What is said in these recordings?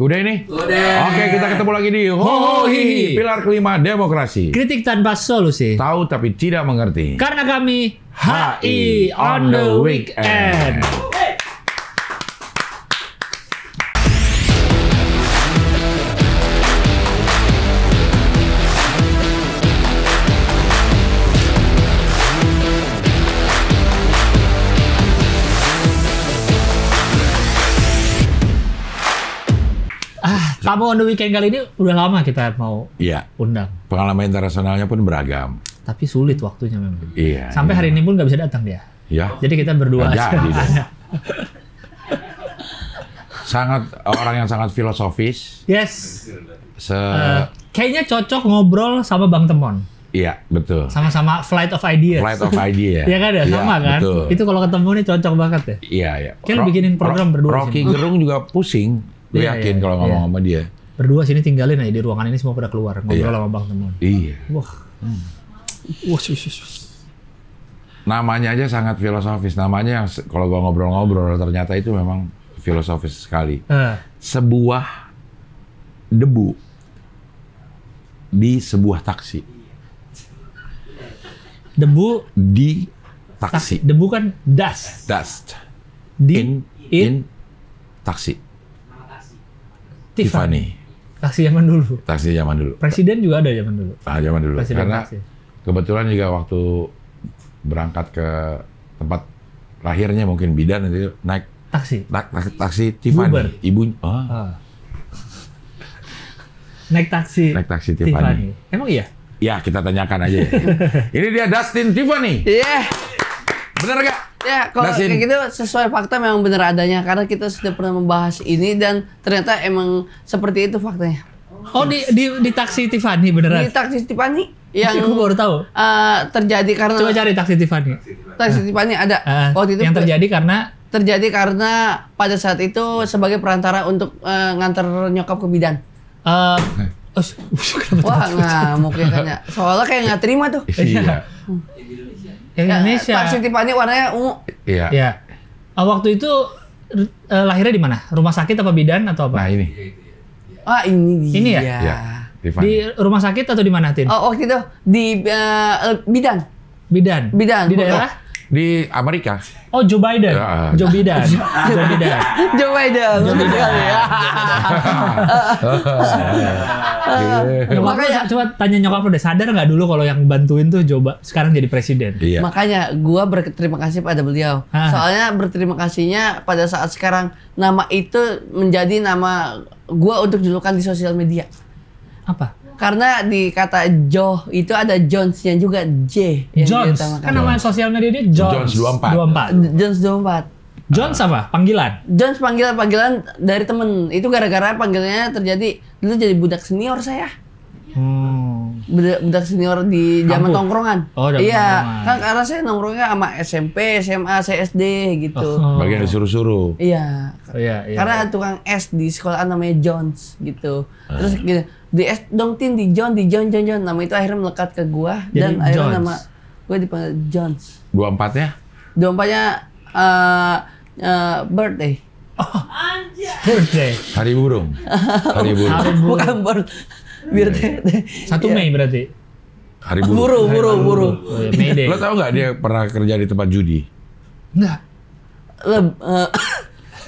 Udah ini? Udah. Oke, kita ketemu lagi di Ho Ho Hihi, pilar kelima demokrasi. Kritik tanpa solusi. Tahu tapi tidak mengerti. Karena kami HI on the weekend. Kamu on the weekend kali ini udah lama kita mau Iya, undang. pengalaman internasionalnya pun beragam. Tapi sulit waktunya memang. Iya. Sampai hari ini pun nggak bisa datang dia. Ya, Jadi kita berdua. Dong. sangat orang yang sangat filosofis. yes. Se Eh, kayaknya cocok ngobrol sama Bang Temon. Iya, betul. Sama-sama flight of ideas. Flight of idea. Iya kan ya, sama kan? Betul. Itu kalau ketemu nih cocok banget ya. Iya, iya. Ro- bikinin program Ro- berdua Rocky sini. Gerung juga pusing. Gue Iya, yakin iya, kalau ngomong sama dia. Berdua sini tinggalin aja di ruangan ini semua pada keluar ngobrol Iya. sama Bang Temon. Iya. Wah. Wah, sus, sus, sus. Namanya aja sangat filosofis. Namanya kalau gua ngobrol-ngobrol ternyata itu memang filosofis sekali. Eh, Sebuah debu di sebuah taksi. debu Di taksi. taksi. Debu kan dust. Dust. Di In, in taksi. Tiffany. Taksi zaman dulu. Taksi zaman dulu. Presiden juga ada zaman dulu. Ah, zaman dulu. Presiden Karena taksi. kebetulan juga waktu berangkat ke tempat lahirnya mungkin bidan itu naik Taksi. naik taksi, taksi Tiffany. Uber. Ibu oh, Ah. Naik taksi. naik taksi Tiffany. Emang iya? Ya, kita tanyakan aja. ya. Ini dia Dustin Tiffany. Iya, Bener gak? Ya kalau Dasin. kayak gitu sesuai fakta memang benar adanya karena kita sudah pernah membahas ini dan ternyata emang seperti itu faktanya. Oh di di di taksi Tiffany beneran. Di taksi Tiffany yang Aku baru tahu. eh, terjadi karena Coba cari taksi Tiffany. taksi Tiffany ada Ah, waktu itu yang terjadi karena terjadi karena pada saat itu sebagai perantara untuk eh, nganter nyokap ke bidan. eh oh, kenapa Wah ngamuk ya kayaknya. Soalnya kayak nggak terima tuh. Iya. yang Ya, Indonesia? Taksi Tiffany warnanya ungu. Iya. Ya. Ah, waktu itu eh, lahirnya di mana? Rumah sakit apa bidan atau Nah, apa? ini. Ah ini dia. Ini ya? Iya. Tiffany. Di rumah sakit atau di mana, Tin? Oh waktu itu di eh, bidan. Bidan. Bidan. Di daerah? Di Amerika. Oh, Joe Biden. Ya. Joe Biden. Joe Biden. Joe Biden. betul sekali ya. Lu, coba tanya nyokap lu deh, sadar nggak dulu kalau yang bantuin tuh coba sekarang jadi presiden? Iya. Makanya gua berterima kasih pada beliau. Ah. Soalnya berterima kasihnya pada saat sekarang nama itu menjadi nama gua untuk julukan di sosial media. Apa? Karena di kata Joe itu ada Jones-nya juga J yang Jones. Kan nama sosial media dia Jones. Jones 24. 24. Jones 24. Jones apa? Panggilan. Jones panggilan panggilan dari temen. Itu gara-gara panggilannya terjadi dulu jadi budak senior saya. Hmm. Budak, budak senior di zaman Kampus? tongkrongan. Oh, zaman iya, tongkrongan. kan karena saya nongkrongnya sama SMP, SMA, CSD gitu. Oh. Bagian disuruh-suruh. Iya. Oh, iya, iya. Karena tukang S di sekolah namanya Jones gitu. Ah. Terus gitu, di S dong Tin di John di John John John nama itu akhirnya melekat ke gua Jadi dan akhirnya Jones. nama gue dipanggil Jones. 24-nya? Dompetnya eh eh, birthday. birthday. Hari burung. Hari burung. Hari buru. Bukan birth. Birthday. Satu Mei berarti. Hari burung. Buru, buru, buru. Oh, iya. Lo tau nggak dia pernah kerja di tempat judi? Enggak. Leb, eh,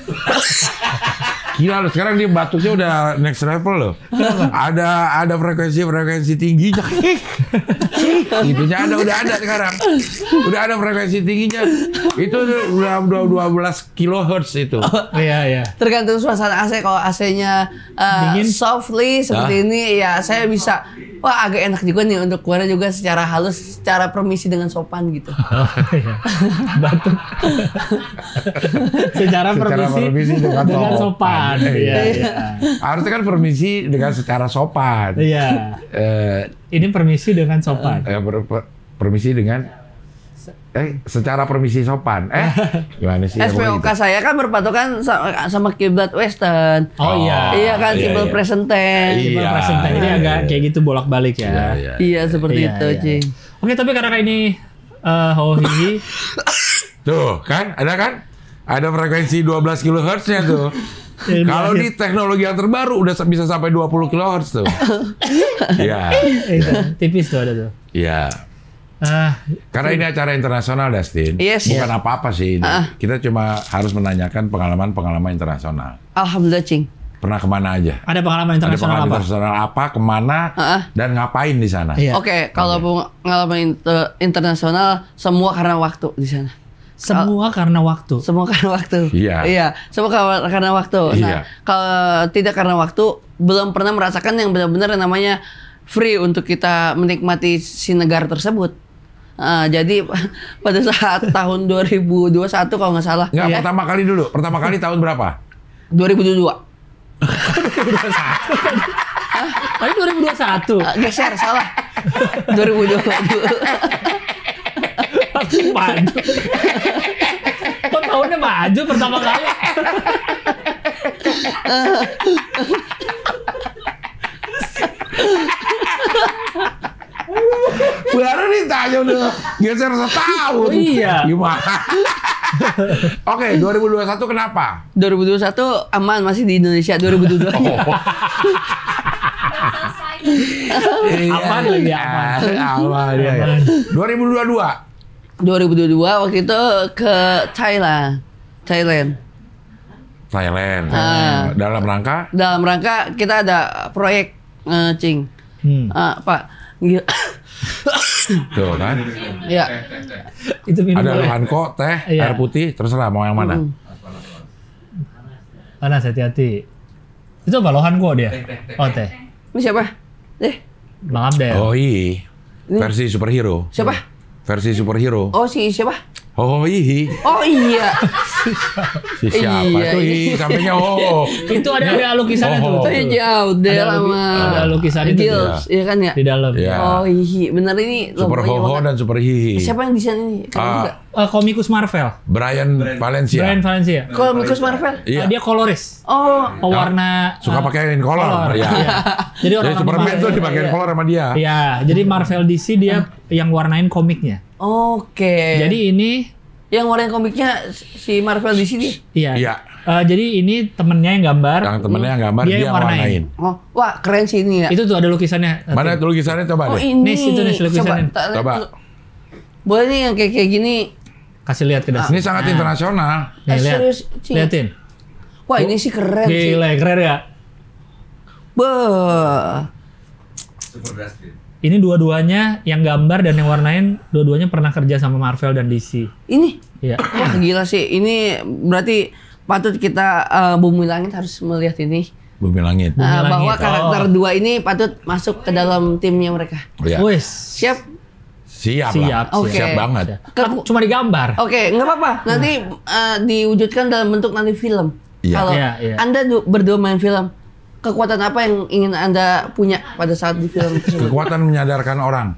Gila lo, sekarang dia batuknya udah next level loh. ada ada frekuensi frekuensi tingginya. Gitunya ada udah ada sekarang. Udah ada frekuensi tingginya. Itu udah udah 12 kilohertz itu. Iya, iya. tergantung suasana AC kalau AC-nya eh, Dingin? softly seperti Ah. ini ya saya bisa wah agak enak juga nih untuk keluarnya juga secara halus secara permisi dengan sopan gitu. Oh, iya. Batuk. Secara Secara permisi, permisi dengan dengan sopan. Sopan. Iya. Iya, iya. Harusnya kan permisi dengan secara sopan. Iya. Eh, Ini permisi dengan sopan. eh, per- per- permisi dengan eh secara permisi sopan. Eh gimana sih? SPOK gitu. saya kan berpatokan sama, sama kiblat Western. Oh, iya. Iya kan iya, simple iya. present tense. Iya. Iya, present time. Ini agak kayak gitu bolak-balik ya. Iya, iya. Iya seperti Iya, itu, iya. Cing. Oke, tapi karena ini eh Hohi, Tuh, kan? Ada kan? Ada frekuensi 12 kilohertznya tuh. Kalau di teknologi yang terbaru udah bisa sampai 20 kHz tuh. Iya. Eh, tipis tuh ada tuh. Iya. Ah, Karena ini acara internasional, Dustin. Yes. Bukan apa-apa sih ini. Ah. Kita cuma harus menanyakan pengalaman-pengalaman internasional. Alhamdulillah, Cing. Pernah ke mana aja? ada pengalaman Ada internasional pengalaman apa? internasional apa, ke mana, Ah. dan ngapain di sana? Iya. Oke, kalau pengalaman inter- internasional semua karena waktu di sana. Semua karena waktu. Semua karena waktu. Iya. Iya, semua karena, karena waktu. Iya. Nah, kalau tidak karena waktu, belum pernah merasakan yang benar-benar yang namanya free untuk kita menikmati si negara tersebut. Ah, jadi pada saat tahun 2021 kalau nggak salah. Nggak, ya, pertama kali dulu. Pertama kali tahun berapa? 2022. Tapi 2021. Ah, geser, salah. 2022. Langsung maju. Kok tahunnya maju pertama kali? Baru ditanya udah geser setahun. Iya. Gimana? Oke, 2021 kenapa? 2021 aman masih di Indonesia 2022 nya Aman lagi, aman. aman, iya, iya. Aman. 2022 2022 waktu itu ke Thailand. Thailand. Thailand. Ah. Dalam rangka Dalam rangka kita ada proyek eh, Cing. Hmm. Ah, Pak. Gila. tuh kan. ya. Itu minum Ada lohanko, teh, Iya. air putih, terserah mau yang mana. Mm. Panas hati-hati. Itu apa lohan kok dia? Oh teh. Ini siapa? Eh, Bang Abdel. Oh iya. Versi superhero. siapa? Versi superhero. Oh, si siapa? Oh iya. Oh iya. Si siapa Iya, tuh? iya. Ih, sampingnya oh. Itu ada ada lukisannya Oh. tuh. Oh, iya, jauh deh lama. ada lukisan itu iya kan ya? Di dalam. Iya. Oh iya, bener ini Super Hoho mana? dan Super Hihi. Siapa yang desain ini? Ah. juga. Eh, komikus Marvel. Brian Valencia. Brian Valencia. Kalau Mikus Marvel? Iya. Eh, dia koloris. Oh, Pewarna Suka eh, pakaiin kolor. Iya. Iya. Jadi orang Jadi Superman tuh dipakein kolor sama dia. Iya, jadi Marvel DC dia yang warnain komiknya. oke. Jadi ini yang warnain komiknya si Marvel di sini. iya. Iya. Eh, jadi ini temennya yang gambar. Yang temennya yang gambar Dia dia, yang warnain. warnain. Oh, wah keren sih ini ya. Itu tuh ada lukisannya. Mana tuh lukisannya coba Oh deh. ini. Nis, itu nis lukisannya. Coba, Coba. Boleh nih yang kayak kayak gini. Kasih lihat ke Ini dasar. sangat internasional. Nih, Eh, lihat. serius, Cing? Liatin. Wah ini sih keren sih. Gila, keren ya. Beuh. Ini dua-duanya yang gambar dan yang warnain dua-duanya pernah kerja sama Marvel dan DC. Ini, Iya. wah gila sih. Ini berarti patut kita eh, bumi langit harus melihat ini. Bumi langit. Bumi Nah, bahwa langit. karakter Oh. dua ini patut masuk ke dalam timnya mereka. Iya. Wes. Siap? Siap, Siap, lah. Oke. Siap banget. Kan cuma digambar. Oke, nggak apa-apa. Nanti eh, diwujudkan dalam bentuk nanti film. Iya. Kalau Iya, iya. Anda du- berdua main film, kekuatan apa yang ingin Anda punya pada saat di film tersebut? Kekuatan menyadarkan orang.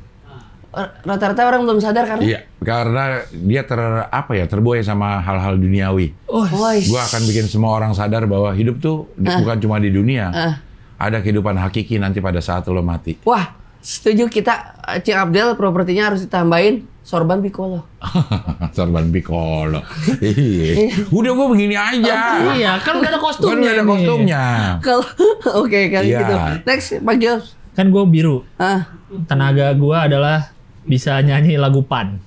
Rata-rata orang belum sadar karena Iya, karena dia ter apa ya terbuai sama hal-hal duniawi. Oh. Gua akan bikin semua orang sadar bahwa hidup tuh di- bukan cuma di dunia. Ah. Ada kehidupan hakiki nanti pada saat lo mati. Wah, setuju kita Cing Abdel propertinya harus ditambahin sorban piccolo. Sorban Piccolo. Iya. Udah gua begini aja. Iya, kan udah ada Kan kostumnya. udah ada nih. kostumnya. Kalau oke kali Iya. gitu. Next, Pak Gils. Kan gue biru. Ah. Tenaga gue adalah bisa nyanyi lagu pan.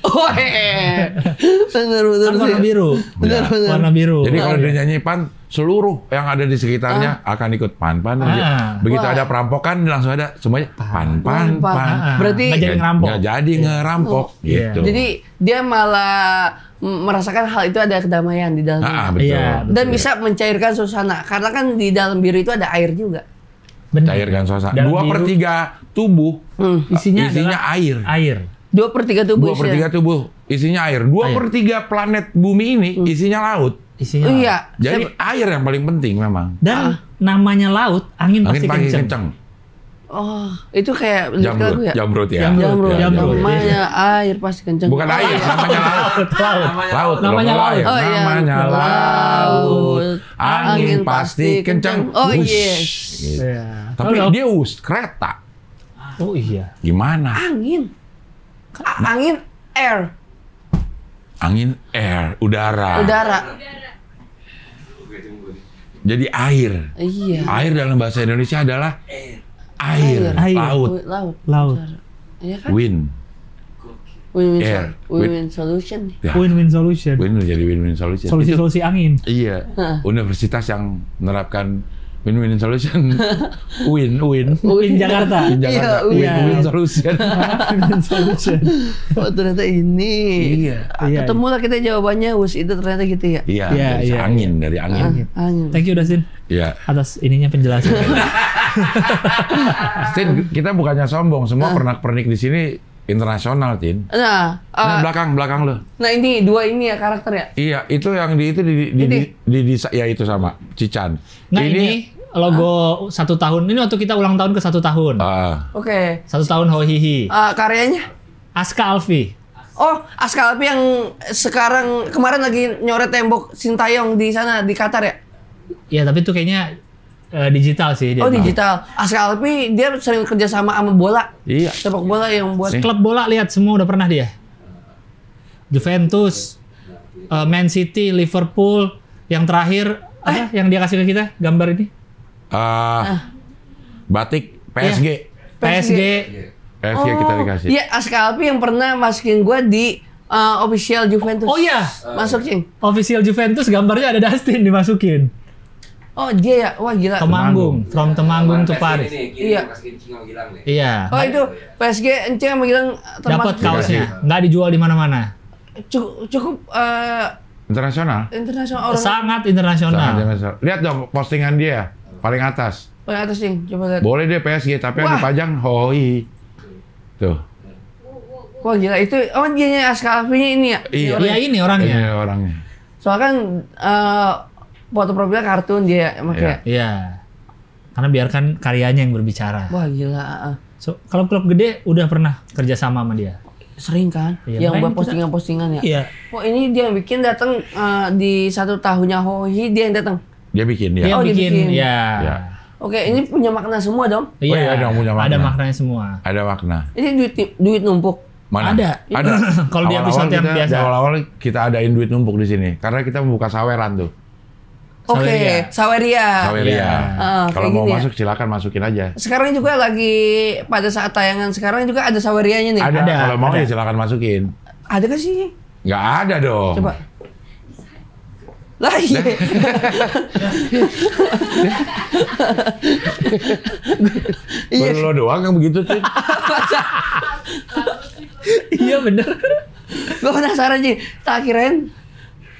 Oh, hehehe. bener bener Kan warna biru. Bener Ya. bener. Warna biru. Jadi kalau dia nyanyi pan, seluruh yang ada di sekitarnya akan ikut pan pan. Ah. Begitu Wah. ada perampokan langsung ada semuanya pan pan Pan, pan. pan. Ah, Berarti nggak jadi ngerampok. Nggak jadi ngerampok Iya. gitu. Jadi dia malah merasakan hal itu ada kedamaian di dalamnya. Ah, betul. Iya, Dan bisa mencairkan suasana. Karena kan di dalam biru itu ada air juga. Bener. cairkan suasana. Dua per tiga tubuh Hmm. Isinya, isinya air. air. Dua per tiga tubuh Dua per isinya. tiga tubuh isinya air. Dua Air. per tiga planet bumi ini isinya laut. Isinya. Oh, iya. Jadi Saya- air yang paling penting memang. Dan namanya laut, angin, Angin pasti pagi kenceng. kenceng. Oh, itu kayak Jamrut, lagu ya? jamrut ya. Jamrut, Jamrut, Ya, jamrut. namanya air pasti kenceng. Bukan air, namanya laut. Laut, laut. Namanya laut. air. Oh, iya. Namanya laut. Angin pasti kenceng. Oh yes. Gitu. Iya. Tapi Kalau- dia us kereta. Oh iya. Gimana? Angin. A- angin air, Angin air, udara. udara. Jadi air. Iya. Air dalam bahasa Indonesia adalah air, Air. laut, Laut. Laut. Iya kan? wind. Win-win Air. sol- win-win solution. Ya, Win-win solution. win jadi win-win solution. Solusi-solusi angin. Iya, universitas yang menerapkan win-win solution, win win. Win Jakarta. Win Jakarta, Iya, win win. win solution. Win solution. Oh ternyata ini. Iya. Ah, Iya. Ketemu lah kita jawabannya. Wus itu ternyata gitu ya. Iya, Iya, dari iya, angin, dari angin. Ah, angin. Thank you Dustin Iya. atas ininya penjelasan. Tin, kita bukannya sombong, semua pernak-pernik di sini internasional, Tin. Nah, Nah, ah, belakang, belakang lo. nah ini dua ini ya karakter ya. Iya, itu yang di itu di di, di, Ini? di, di- ya itu sama Cican. Nah ini, logo satu tahun. Ini waktu kita ulang tahun ke satu tahun. ah, Oke. Satu tahun Hohihi. Ah, karyanya? Aska Alfi. Oh, Aska Alpi yang sekarang kemarin lagi nyoret tembok Sintayong di sana di Qatar ya? Ya tapi itu kayaknya eh, digital sih dia. Oh digital. Aska Alpi dia sering kerja sama sama bola, iya. sepak bola yang buat. Klub bola lihat semua udah pernah dia. Juventus, eh, Man City, Liverpool, yang terakhir apa yang dia kasih ke kita gambar ini? Ah, batik PSG. PSG. PSG kita dikasih. Iya, Aska Alpi yang pernah masukin gua di uh, official Juventus. Oh iya, Masuk, Cing. official Juventus gambarnya ada Dustin dimasukin. Oh, dia ya. Wah, gila. Temanggung, from Temanggung to Paris. Iya. Iya. Oh, itu PSG Enceng sama Gilang Dapat termasuk kaosnya, nggak dijual di mana-mana. cukup, cukup uh, Internasional. internasional orang Sangat Sangat internasional. internasional. Lihat dong postingan dia paling atas. paling atas, Cing. Coba lihat. Boleh deh PSG, tapi yang Wah. dipajang hoi. Tuh. Wah, gila itu. Oh, dia Aska Alpi-nya ini ya. Iya. Iya ini orangnya. Ini orangnya. Soalnya kan uh, foto profilnya kartun dia makanya. Iya. Karena biarkan karyanya yang berbicara. Wah, gila. ah, ah. So, kalau klub gede udah pernah kerja sama sama dia. Sering kan? Iya, yang buat postingan-postingan ya. Iya. Oh, ini dia yang bikin datang uh, di satu tahunnya Hohi dia yang datang. Dia bikin Dia ya. Oh, dia bikin, bikin. ya. Ya. Oke, ini punya makna semua dong. Iya, Oh iya, dong, punya ada makna. maknanya semua. Ada makna. Ini duit duit numpuk. Mana? Ada. Ada. Kalau di Awal-awal episode yang kita- biasa. Awal-awal kita adain duit numpuk di sini karena kita membuka saweran tuh. Oke, Saweria. Saweria. Saweria. Iya. Ah, Kalau mau gini ya. masuk silakan masukin aja. Sekarang juga lagi pada saat tayangan sekarang juga ada Sawerianya nih. Ada. Ada, Kalau mau ada. ya silakan masukin. Ada kan sih? Nggak ada dong. Coba. Lah iya. Iya. Baru lo doang yang begitu tuh. iya bener. Gue penasaran sih. Tak kirain.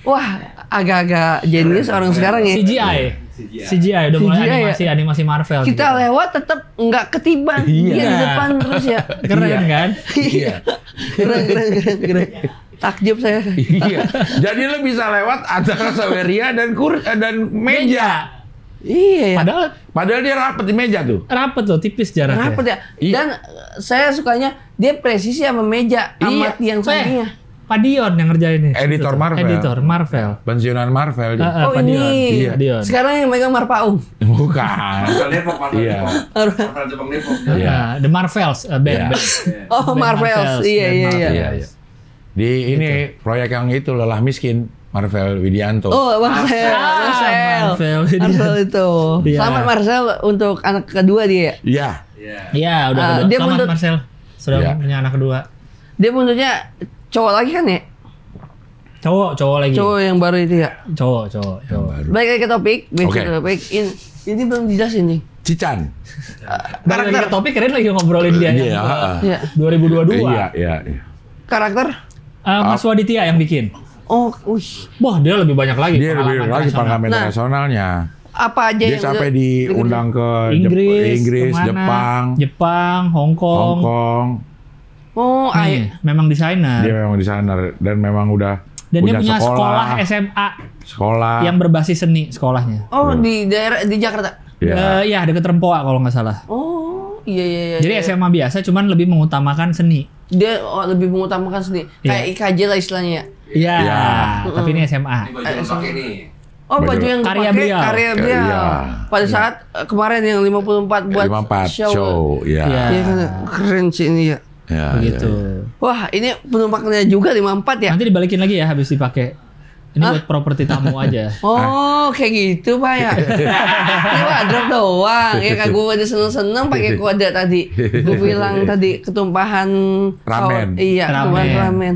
Wah, agak-agak jenius orang sekarang ya. CGI. CGI udah mulai CGI ya? animasi animasi Marvel. Kita gitu. lewat tetap nggak ketiban. Iya. Dia di depan terus ya. keren Iya. kan? Iya. keren, keren, keren, keren. Takjub saya. Iya. Jadi lo bisa lewat antara saweria dan kur eh, dan meja. Iya ya. Padahal Padahal dia rapet di meja tuh. rapet loh, tipis jaraknya. Rapet ya. Iya. Dan uh, saya sukanya dia presisi sama meja Iya. tiang Eh, sampingnya. Pak Dion yang ngerjain ini. Editor Itu Marvel. Editor Marvel. Pensiunan Marvel dia. eh, Oh Pak Dion. ini. Iya, Dion. Sekarang yang megang Marpaung. Bukan. Marvel Depok, Marvel Iya. Depok. Marvel Jepang Depok. Iya. The Marvels, eh, band, Iya. band. Oh, Band Marvels. Marvels, Iya, iya, iya. Iya, iya. Di ini proyek yang itu lelah miskin Marvel Widianto. Oh, Marcel. Ah, Marcel. Marcel. Marcel itu. Iya. Selamat Marcel untuk anak kedua dia. Iya. Iya. Iya, udah, Ah, udah. dia Selamat Marcel. Sudah Iya. punya anak kedua. Dia bentuknya cowok lagi kan ya? Cowok, cowok lagi. Cowok yang baru itu ya. Cowok, cowok, cowok. Balik lagi ke topik. Balik Oke. ke topik. In- ini belum dijelasin nih. Cican. Balik lagi ke topik, keren lagi ngobrolin dia. Iya, yang heeh. Iya. 2022. Iya, iya, iya. Karakter? Eh, Mas Waditya yang bikin. Oh, wih. Wah, dia lebih banyak lagi. Dia lebih pengalaman lagi pengalaman Nah. internasionalnya. Apa aja Dia yang sampai diundang ke Jep- Inggris, Inggris, ke mana? Jepang, Jepang, Hong Kong. Hong Kong. Oh, ay. Nih, memang desainer. Dia memang desainer dan memang udah Dan dia punya sekolah, sekolah, SMA sekolah. yang berbasis seni sekolahnya. Oh, di daerah di Jakarta. Ya. Eh, Iya, deket Rempoa kalau nggak salah. Oh, iya iya iya. Jadi iya. SMA biasa, cuman lebih mengutamakan seni. dia oh, lebih mengutamakan seni. Kayak Iya. IKJ lah istilahnya. ya. Iya, Iya. tapi ini SMA. Ini baju yang pakai nih. Oh, baju, Baju. yang Karya beliau. Karya Iya. beliau. Pada saat eh, kemarin yang 54 buat 54 show. show, ya. Iya. Iya kan keren sih ini ya. Ya, Begitu. ya, ya. Wah, ini penumpangnya juga 54 ya. Nanti dibalikin lagi ya habis dipakai. Ini buat properti tamu aja. Oh, kayak gitu pak ya? Ini wardrobe doang. Ya kan gue udah seneng-seneng pakai kode tadi. Gue bilang tadi ketumpahan Ramen. saus- Iya, ketumpahan Ramen. ramen.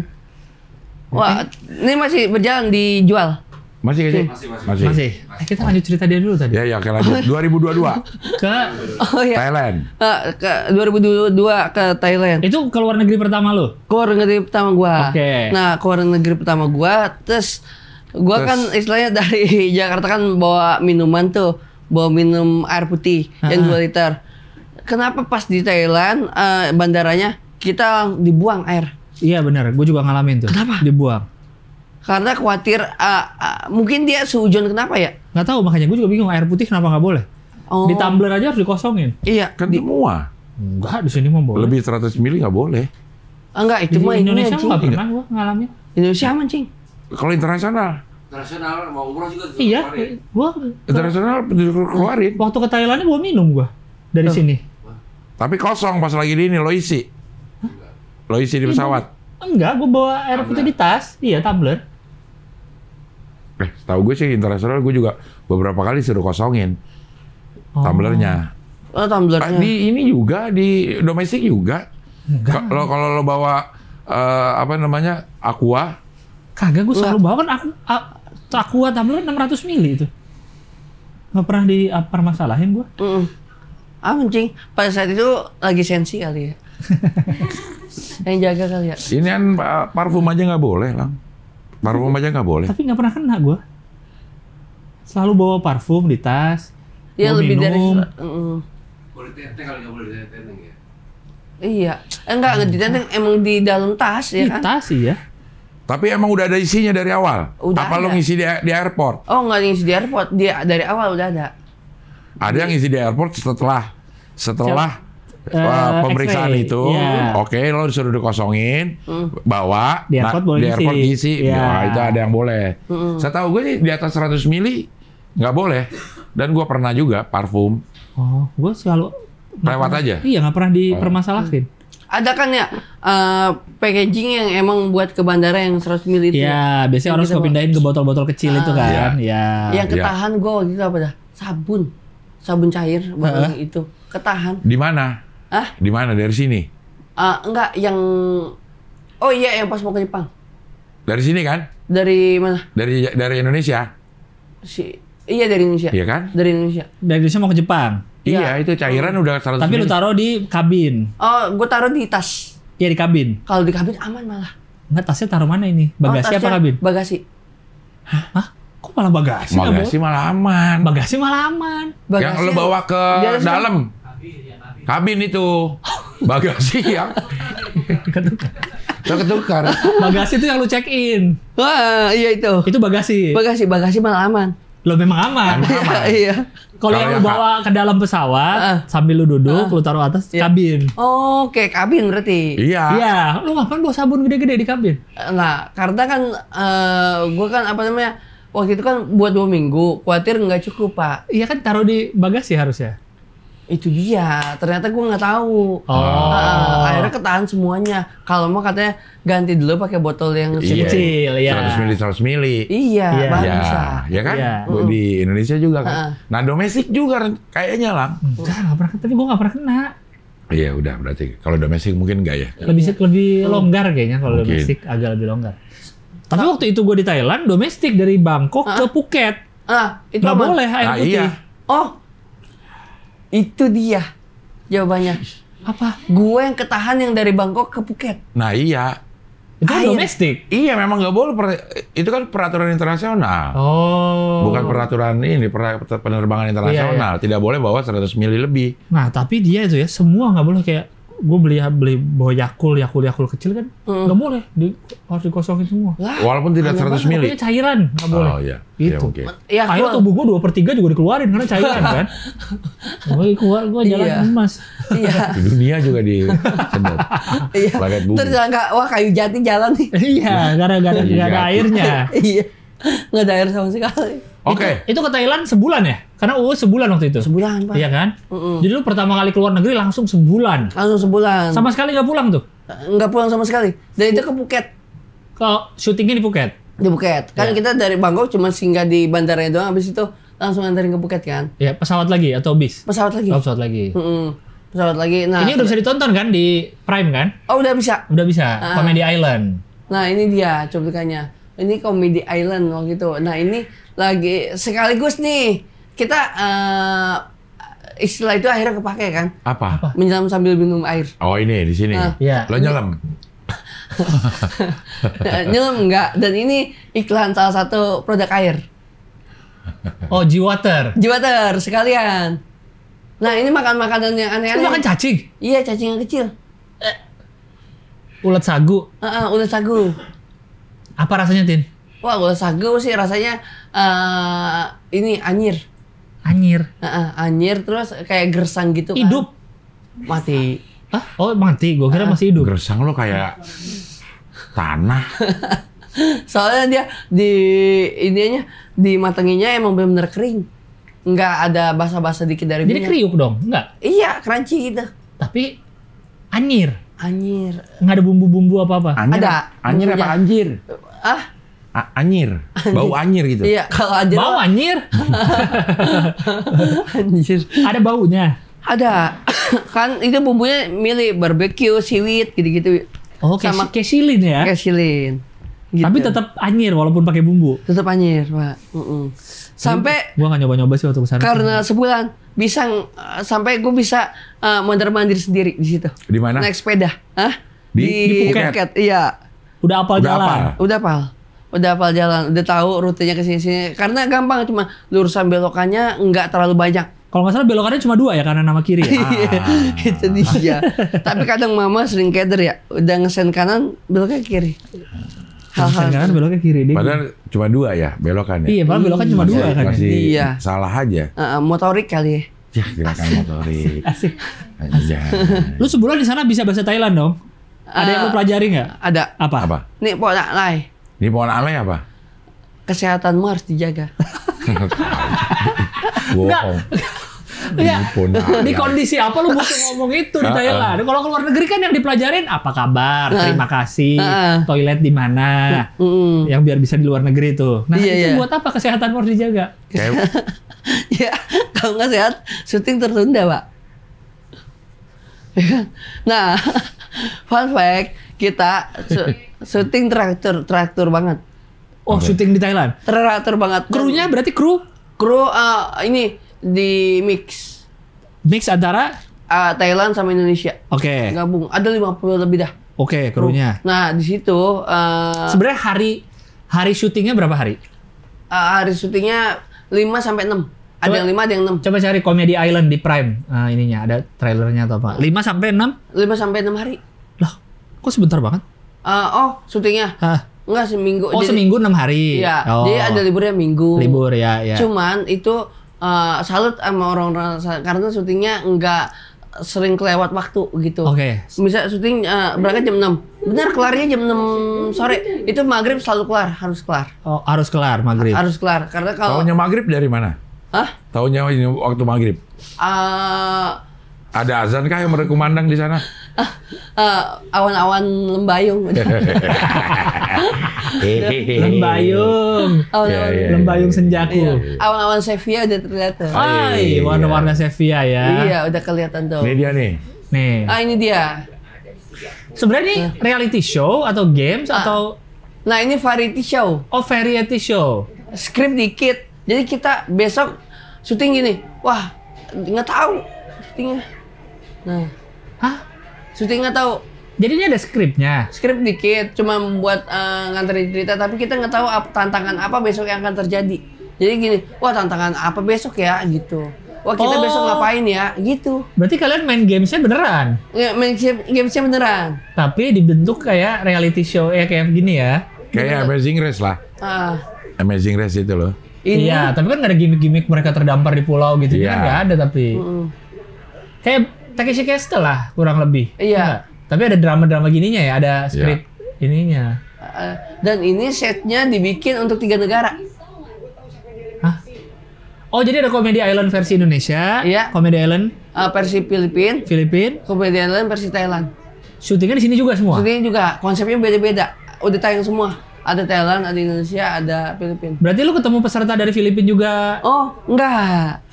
Wah, ini masih berjalan dijual. Masih kayaknya? Masih, masih. Masih. Masih. Eh, kita lanjut cerita dia dulu tadi. Ya, ya, oke lanjut. 2022 Ke Oh iya. Thailand. Eh, ke 2022 ke Thailand. itu ke luar negeri pertama lu. Keluar negeri pertama gua. Oke. Nah, keluar negeri pertama gua, terus gua Terus? kan istilahnya dari Jakarta kan bawa minuman tuh, bawa minum air putih yang 2 liter. Kenapa pas di Thailand eh, bandaranya kita dibuang air? Iya benar, gue juga ngalamin tuh. Kenapa? Dibuang. Karena khawatir eh, eh, mungkin dia seujon kenapa ya? Nggak tahu makanya gue juga bingung air putih kenapa nggak boleh. Oh. Di tumbler aja harus dikosongin. Iya. Kan semua. Enggak, di sini mah boleh. Lebih 100 mili nggak boleh. Enggak, di itu mah Indonesia nggak pernah gue ngalamin. Indonesia aman, Cing. Kalau internasional, Internasional mau umroh juga tuh. Iya, gue internasional keluarin. waktu ke Thailand gue minum gue dari sini. Tapi kosong pas lagi di ini lo isi. Lo isi di pesawat. Enggak, gue bawa air putih di tas. Iya, tumbler. Eh, tahu gue sih internasional gue juga beberapa kali suruh kosongin tumblernya. Oh, Ah, tumblernya. Di ini juga di domestik juga. Kalau kalau lo bawa eh, apa namanya aqua, Kagak, gue selalu bawa kan aku aqua tumbler 600 mili itu. Nggak pernah dipermasalahin gue. Mm. Aman, Cing. Pada saat itu lagi sensi kali ya. yang jaga kali ya. ini kan eh, parfum aja nggak boleh lang. Parfum aja nggak boleh. Tapi nggak pernah kena gue. Selalu bawa parfum di tas. Ya lebih dari minum. Mm. Boleh tenteng nggak boleh tenteng ya. Iya. Enggak, enggak ditenteng emang di dalam tas ya Di kan? tas sih ya. Tapi emang udah ada isinya dari awal. Udah Apa lo ada. ngisi di, di airport? Oh, enggak ngisi di airport. Dia dari awal udah ada. Ada yang ngisi di airport setelah setelah Eh, uh, pemeriksaan itu, iya. oke lo disuruh dikosongin, bawa Di airport boleh di airport ngisi. ngisi, Iya. Nah, itu ada yang boleh. Saya tahu gue sih di atas 100 mili nggak boleh. Dan gue pernah juga parfum Oh, gue selalu lewat pernah- aja. Iya, nggak pernah dipermasalahin. Ada kan ya eh, packaging yang emang buat ke bandara yang 100 ml itu. Iya, biasanya orang Gitu, suka pindahin ke botol-botol kecil itu kan. Iya. Yang Iya. ketahan gue waktu itu apa dah? Sabun. Sabun cair botol itu. Ketahan. di mana? Hah? Di mana dari sini? Eh, enggak yang Oh iya yang pas mau ke Jepang. Dari sini kan? Dari mana? Dari dari Indonesia, Si Iya dari Indonesia. iya kan? Dari Indonesia. Dari Indonesia mau ke Jepang. Iya, itu cairan udah 100 Tapi lu taruh di kabin. Oh, gue taruh di tas. Iya di kabin. Kalau di kabin aman malah. Enggak tasnya taruh mana ini? Bagasi Oh, apa kabin? Bagasi. Hah? Kok malah bagasi? Bagasi malah aman. Bagasi malah aman. Bagasi yang lo yang- bawa ke kan? dalam. Kabin itu. Bagasi yang ketukar. Bagasi itu yang lu check in. Wah, iya itu. Itu bagasi. Bagasi, bagasi malah aman. Lo memang aman. Aman. Iya. Kalau yang lu bawa ke dalam pesawat Ah. sambil lu duduk, lu taruh atas Iya. kabin. Oh, kayak kabin berarti. Iya. Iya, lu ngapain bawa sabun gede-gede di kabin? Nah, karena kan eh gue kan apa namanya waktu itu kan buat dua minggu, khawatir nggak cukup pak. Iya kan taruh di bagasi harusnya. Itu dia. Ternyata gue nggak tahu. Oh. Ah, akhirnya ketahan semuanya. Kalau mau katanya ganti dulu pakai botol yang Iya. Kecil, ya. 100 mili, 100 mili. Iya, Iya. baru Ya, bisa. ya kan? Iya. Di Indonesia juga kan. Heeh. Nah, domestik juga kayaknya lang. Enggak, nggak pernah. Tapi gua nggak pernah kena. Iya, udah berarti kalau domestik mungkin enggak ya. Lebih lebih longgar kayaknya kalau domestik agak lebih longgar. Tapi waktu itu gue di Thailand, domestik dari Bangkok ke Phuket. Ah, itu Nggak boleh air Nah, putih. iya. Oh, itu dia jawabannya. Apa? Gue yang ketahan yang dari Bangkok ke Phuket. Nah, iya. Itu kan Air. domestik. Iya, memang nggak boleh. per- Itu kan peraturan internasional. Oh. Bukan peraturan ini, per- penerbangan Iya, internasional. Tidak boleh bawa 100 mili lebih. Nah, tapi dia itu ya semua nggak boleh kayak gue beli beli bawa Yakul, Yakul, Yakul kecil kan nggak boleh di, harus dikosongin semua. Lah, Walaupun tidak 100 mili. Pokoknya cairan nggak boleh. Oh iya. Iya, Gitu. oke. ya Akhirnya gua- tubuh gue dua per tiga juga dikeluarin karena cairan kan. Gue keluar gue jalan Iya. emas. Iya. Di dunia juga di sedot. Iya. Terus nggak, wah kayu jati jalan nih. iya, karena nggak ada, Iya, ada airnya. iya. Nggak ada air sama sekali. Oke. Itu, itu ke Thailand sebulan ya? Karena UU sebulan waktu itu. Sebulan pak. Iya kan? Mm-mm. Jadi lu pertama kali keluar negeri langsung sebulan. Langsung sebulan. Sama sekali nggak pulang tuh. Nggak pulang sama sekali. Dan itu ke Phuket. Ke syutingnya di Phuket. Di Phuket. Kan Ya. kita dari Bangkok cuma singgah di bandaranya doang habis itu langsung anterin ke Phuket kan. Ya, pesawat lagi atau bis? Pesawat lagi. Oh, pesawat lagi. Mm-mm. Pesawat lagi. Nah, Ini udah bisa ditonton kan di Prime kan? Oh, udah bisa. Udah bisa. Ah. Comedy Island. Nah, ini dia cuplikannya. Ini Comedy Island waktu itu. Nah, ini lagi sekaligus nih kita eh, istilah itu akhirnya kepake kan? Apa? Menyelam sambil minum air. Oh ini di sini. Ah. Iya. Lo nyelam. Nyelam enggak. Dan ini iklan salah satu produk air. Oh, G-Water. Jiwater sekalian. Nah, ini makan makanan yang aneh-aneh. makan cacing? Iya, cacing yang kecil. Ulat sagu. Heeh, udah sagu. Apa rasanya, Tin? Wah, udah sagu sih rasanya eh ini anyir. Anyir. Heeh, anyir terus kayak gersang gitu kan. Hidup. Mati. Hah? Oh, mati. Gua kira masih hidup. Gersang lo kayak tanah. Soalnya dia di ininya di matanginya emang benar-benar kering. Nggak ada basa-basa dikit dari Jadi minyak. kriuk dong? Enggak. Iya, crunchy gitu. Tapi anyir. Anyir. Nggak ada bumbu-bumbu apa-apa. Ada. Anyir apa anjir? Ah, A- anyir. Bau anyir gitu. iya kalau anjir Bau anyir. anjir. ada baunya. Ada. kan itu bumbunya milih barbecue, seaweed gitu-gitu. Oh, kayak, Sama- kayak silin ya. Kayak silin. Gitu. Tapi tetap anyir walaupun pakai bumbu. tetap anyir, Pak. Mm-mm. Sampai Gua nggak nyoba-nyoba sih waktu ke sana. karena sebulan bisa uh, sampai gue bisa uh, mondar mandir sendiri di situ. Di mana? Naik sepeda. Hah? Di- di Phuket. Iya. Udah apal Udah jalan. apal? Udah pal. Udah hafal jalan, udah tahu rutenya ke sini-sini. Karena gampang cuma lurusan belokannya nggak terlalu banyak. Kalau nggak salah belokannya cuma dua ya kanan sama kiri ya. itu dia. Tapi kadang mama sering keder ya, udah ngesen kanan beloknya kiri. Kanan kanan beloknya kiri. Dia Padahal cuma dua ya belokannya. Iya, padahal belokan cuma Masih- dua kan. ya. Masih Iya. salah aja. Uh, motorik kali ya. Ya gerakan motorik. Asik. Aja. Lu sebulan di sana bisa bahasa Thailand dong? Ada yang lu Ah. pelajari nggak? Ada. Apa? Apa? Nih, pok nak lai. Ini pohon alay apa? Kesehatanmu harus dijaga. Bohong. Iya. Alay. Di kondisi apa lu butuh ngomong itu di Thailand? Kalau keluar negeri kan yang dipelajarin apa kabar, terima kasih, toilet di mana, Mm. yang biar bisa di luar negeri tuh. Nah Iya, itu iya. buat apa kesehatan harus dijaga? Kayak ya, kalau nggak sehat, syuting tertunda, Pak. nah, fun fact, kita syuting traktor, traktor banget. Oh syuting di Thailand. Traktor banget. Krunya berarti kru kru eh, ini di mix mix antara, Eh, Thailand sama Indonesia. oke, Gabung. Ada 50 lebih dah. oke krunya. Nah, di situ eh, Sebenarnya hari hari syutingnya berapa hari? eh, hari syutingnya 5 sampai 6. Ada Coba- yang 5, ada yang 6. Coba cari Comedy Island di Prime eh, ininya ada trailernya atau apa? 5 sampai 6? 5 sampai 6 hari. Lah, kok sebentar banget? Eh, oh, syutingnya Hah? enggak seminggu. Oh, Jadi- seminggu 6 hari. Iya, oh. jadi ada liburnya minggu. libur ya, ya. Cuman itu eh, salut sama orang-orang karena syutingnya enggak sering kelewat waktu gitu. Oke. Bisa syuting eh, berangkat jam 6. Benar kelarnya jam 6 sore. Itu maghrib selalu kelar, harus kelar. Oh, harus kelar maghrib. Harus kelar karena kalau Taunya maghrib dari mana? Hah? Taunya ini waktu maghrib. Eh, Ada azan kah yang berkumandang di sana? eh, awan-awan lembayung. Hehehe. Lembayung. Awan-awan Iya, iya. Lembayung senjaku. Iya. Awan-awan Sevilla udah terlihat tuh. Hai, Iya. warna-warna sepia ya. Iya, udah kelihatan tuh. Ini dia nih. Nih. Ah, ini dia. Sebenarnya ini reality show atau games Ah. atau Nah, ini variety show. oh variety show? Skrip dikit. Jadi kita besok syuting gini. Wah, nggak tahu syutingnya. Nah, Hah? syuting nggak tahu. Jadi ini ada skripnya. Skrip dikit, cuma buat eh, nganterin cerita. Tapi kita nggak tahu ap- tantangan apa besok yang akan terjadi. Jadi gini, wah tantangan apa besok ya gitu. Wah kita Oh. besok ngapain ya gitu. Berarti kalian main gamesnya beneran, Ya, main game- gamesnya beneran. tapi dibentuk kayak reality show ya kayak gini ya. Kayak Amazing Race lah. Ah, Amazing Race itu loh. Ini Iya, tapi kan nggak ada gimmick-gimmick mereka terdampar di pulau gitu Iya. kan nggak ada tapi. Mm. Kayak Takeshi Castle lah kurang lebih. Iya. Enggak? Tapi ada drama-drama gininya ya, ada skrip ininya. eh, dan ini setnya dibikin untuk tiga negara. Hah? Oh jadi ada Comedy Island versi Indonesia, Iya. Comedy Island Eh, versi Filipin, Filipin, Komedian lain versi Thailand. syutingnya di sini juga semua. Syutingnya juga konsepnya beda-beda. Udah tayang semua. Ada Thailand, ada Indonesia, ada Filipina. Berarti lu ketemu peserta dari Filipina juga. Oh, enggak.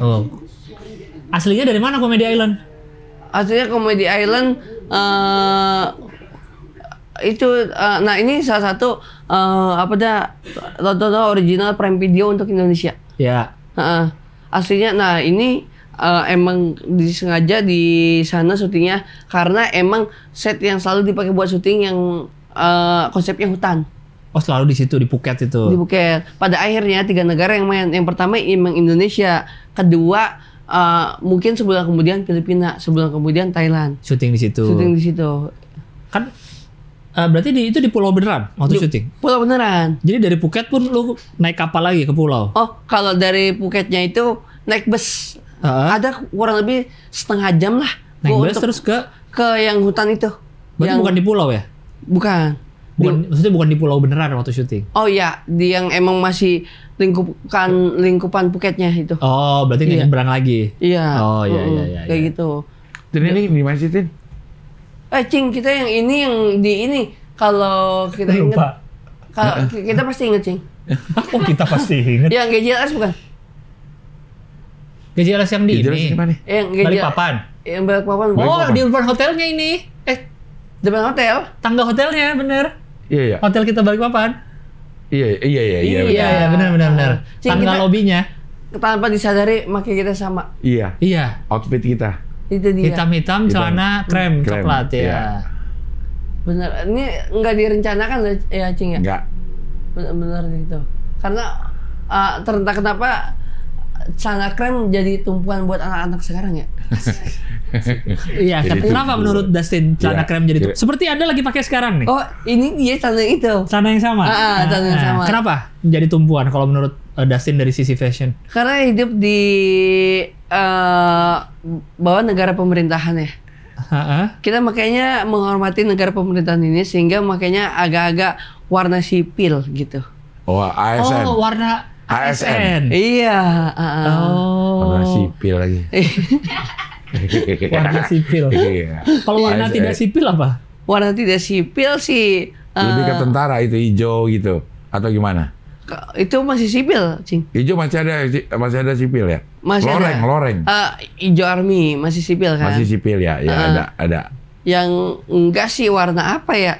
Oh. Aslinya dari mana Comedy Island? Aslinya Comedy Island eh itu eh, nah ini salah satu eh, apa dah tontonan original Prime Video untuk Indonesia. Ya. Heeh. aslinya nah ini eh, emang disengaja di sana syutingnya karena emang set yang selalu dipakai buat syuting yang eh, konsepnya hutan Oh selalu di situ di Phuket itu. di Phuket. Pada akhirnya tiga negara yang main. Yang pertama emang Indonesia, kedua eh, mungkin sebulan kemudian Filipina, sebulan kemudian Thailand. Syuting di situ. Syuting di situ. Kan eh, berarti di, itu di pulau beneran waktu syuting. Pulau beneran. Jadi dari Phuket pun lu naik kapal lagi ke pulau. Oh, kalau dari Phuketnya itu naik bus. Heeh. Ada kurang lebih setengah jam lah. Naik bus terus ke ke yang hutan itu. berarti yang bukan di pulau ya? bukan. Bukan maksudnya bukan di pulau beneran waktu syuting. Oh iya, di yang emang masih lingkupan lingkupan Phuketnya itu. Oh, berarti nggak Iya. nyebrang lagi. Iya. Oh, iya, iya, iya, Kayak iya. gitu. Dan ini di mana sih, Tin? Eh, Cing, kita yang ini yang di ini kalau kita inget Lupa. kalau ki- kita pasti inget, Cing. Oh, kita pasti inget. Yang GJLS bukan? GJLS yang di Di jelas ini. ini mana? Yang Balik GJLS. papan. Yang balik papan. Oh, di depan hotelnya ini. Eh, depan hotel. tangga hotelnya bener. Iya, iya. Hotel kita balik papan. Iya, iya, iya, iya. Iya. Iya, benar benar benar. Cing, Tangga kita- lobinya. Tanpa disadari makai kita sama. Iya, Iya. outfit kita. Itu dia. Hitam-hitam, Hitam. celana krem, Krem, coklat ya. iya. Bener. Ini nggak direncanakan ya, Cing ya? Enggak. Bener-bener gitu. Karena uh, terentah kenapa celana krem jadi tumpuan buat anak-anak sekarang ya. Iya, kenapa itu- menurut Dustin celana Iya. krem jadi Iya. Seperti Anda lagi pakai sekarang nih. Oh, ini dia celana itu. Celana yang sama. Ah, ah, celana yang Ah, sama. Kenapa jadi tumpuan kalau menurut uh, Dustin dari sisi fashion? Karena hidup di eh bawah negara pemerintahan ya. Heeh. Kita makanya menghormati negara pemerintahan ini sehingga makanya agak-agak warna sipil gitu. Oh, ASN. Oh, warna ASN. Iya. ah. Oh. Warna sipil lagi. Warna sipil. Iya. Kalau warna ASN. tidak sipil apa? Warna tidak sipil sih. eh, Lebih ke tentara itu hijau gitu. Atau gimana? itu masih sipil, cing. Hijau masih ada masih ada sipil ya? Masih loreng, ada. loreng. Eh, hijau army masih sipil kan? Masih sipil ya? Ya Ah. ada ada. Yang enggak sih warna apa ya?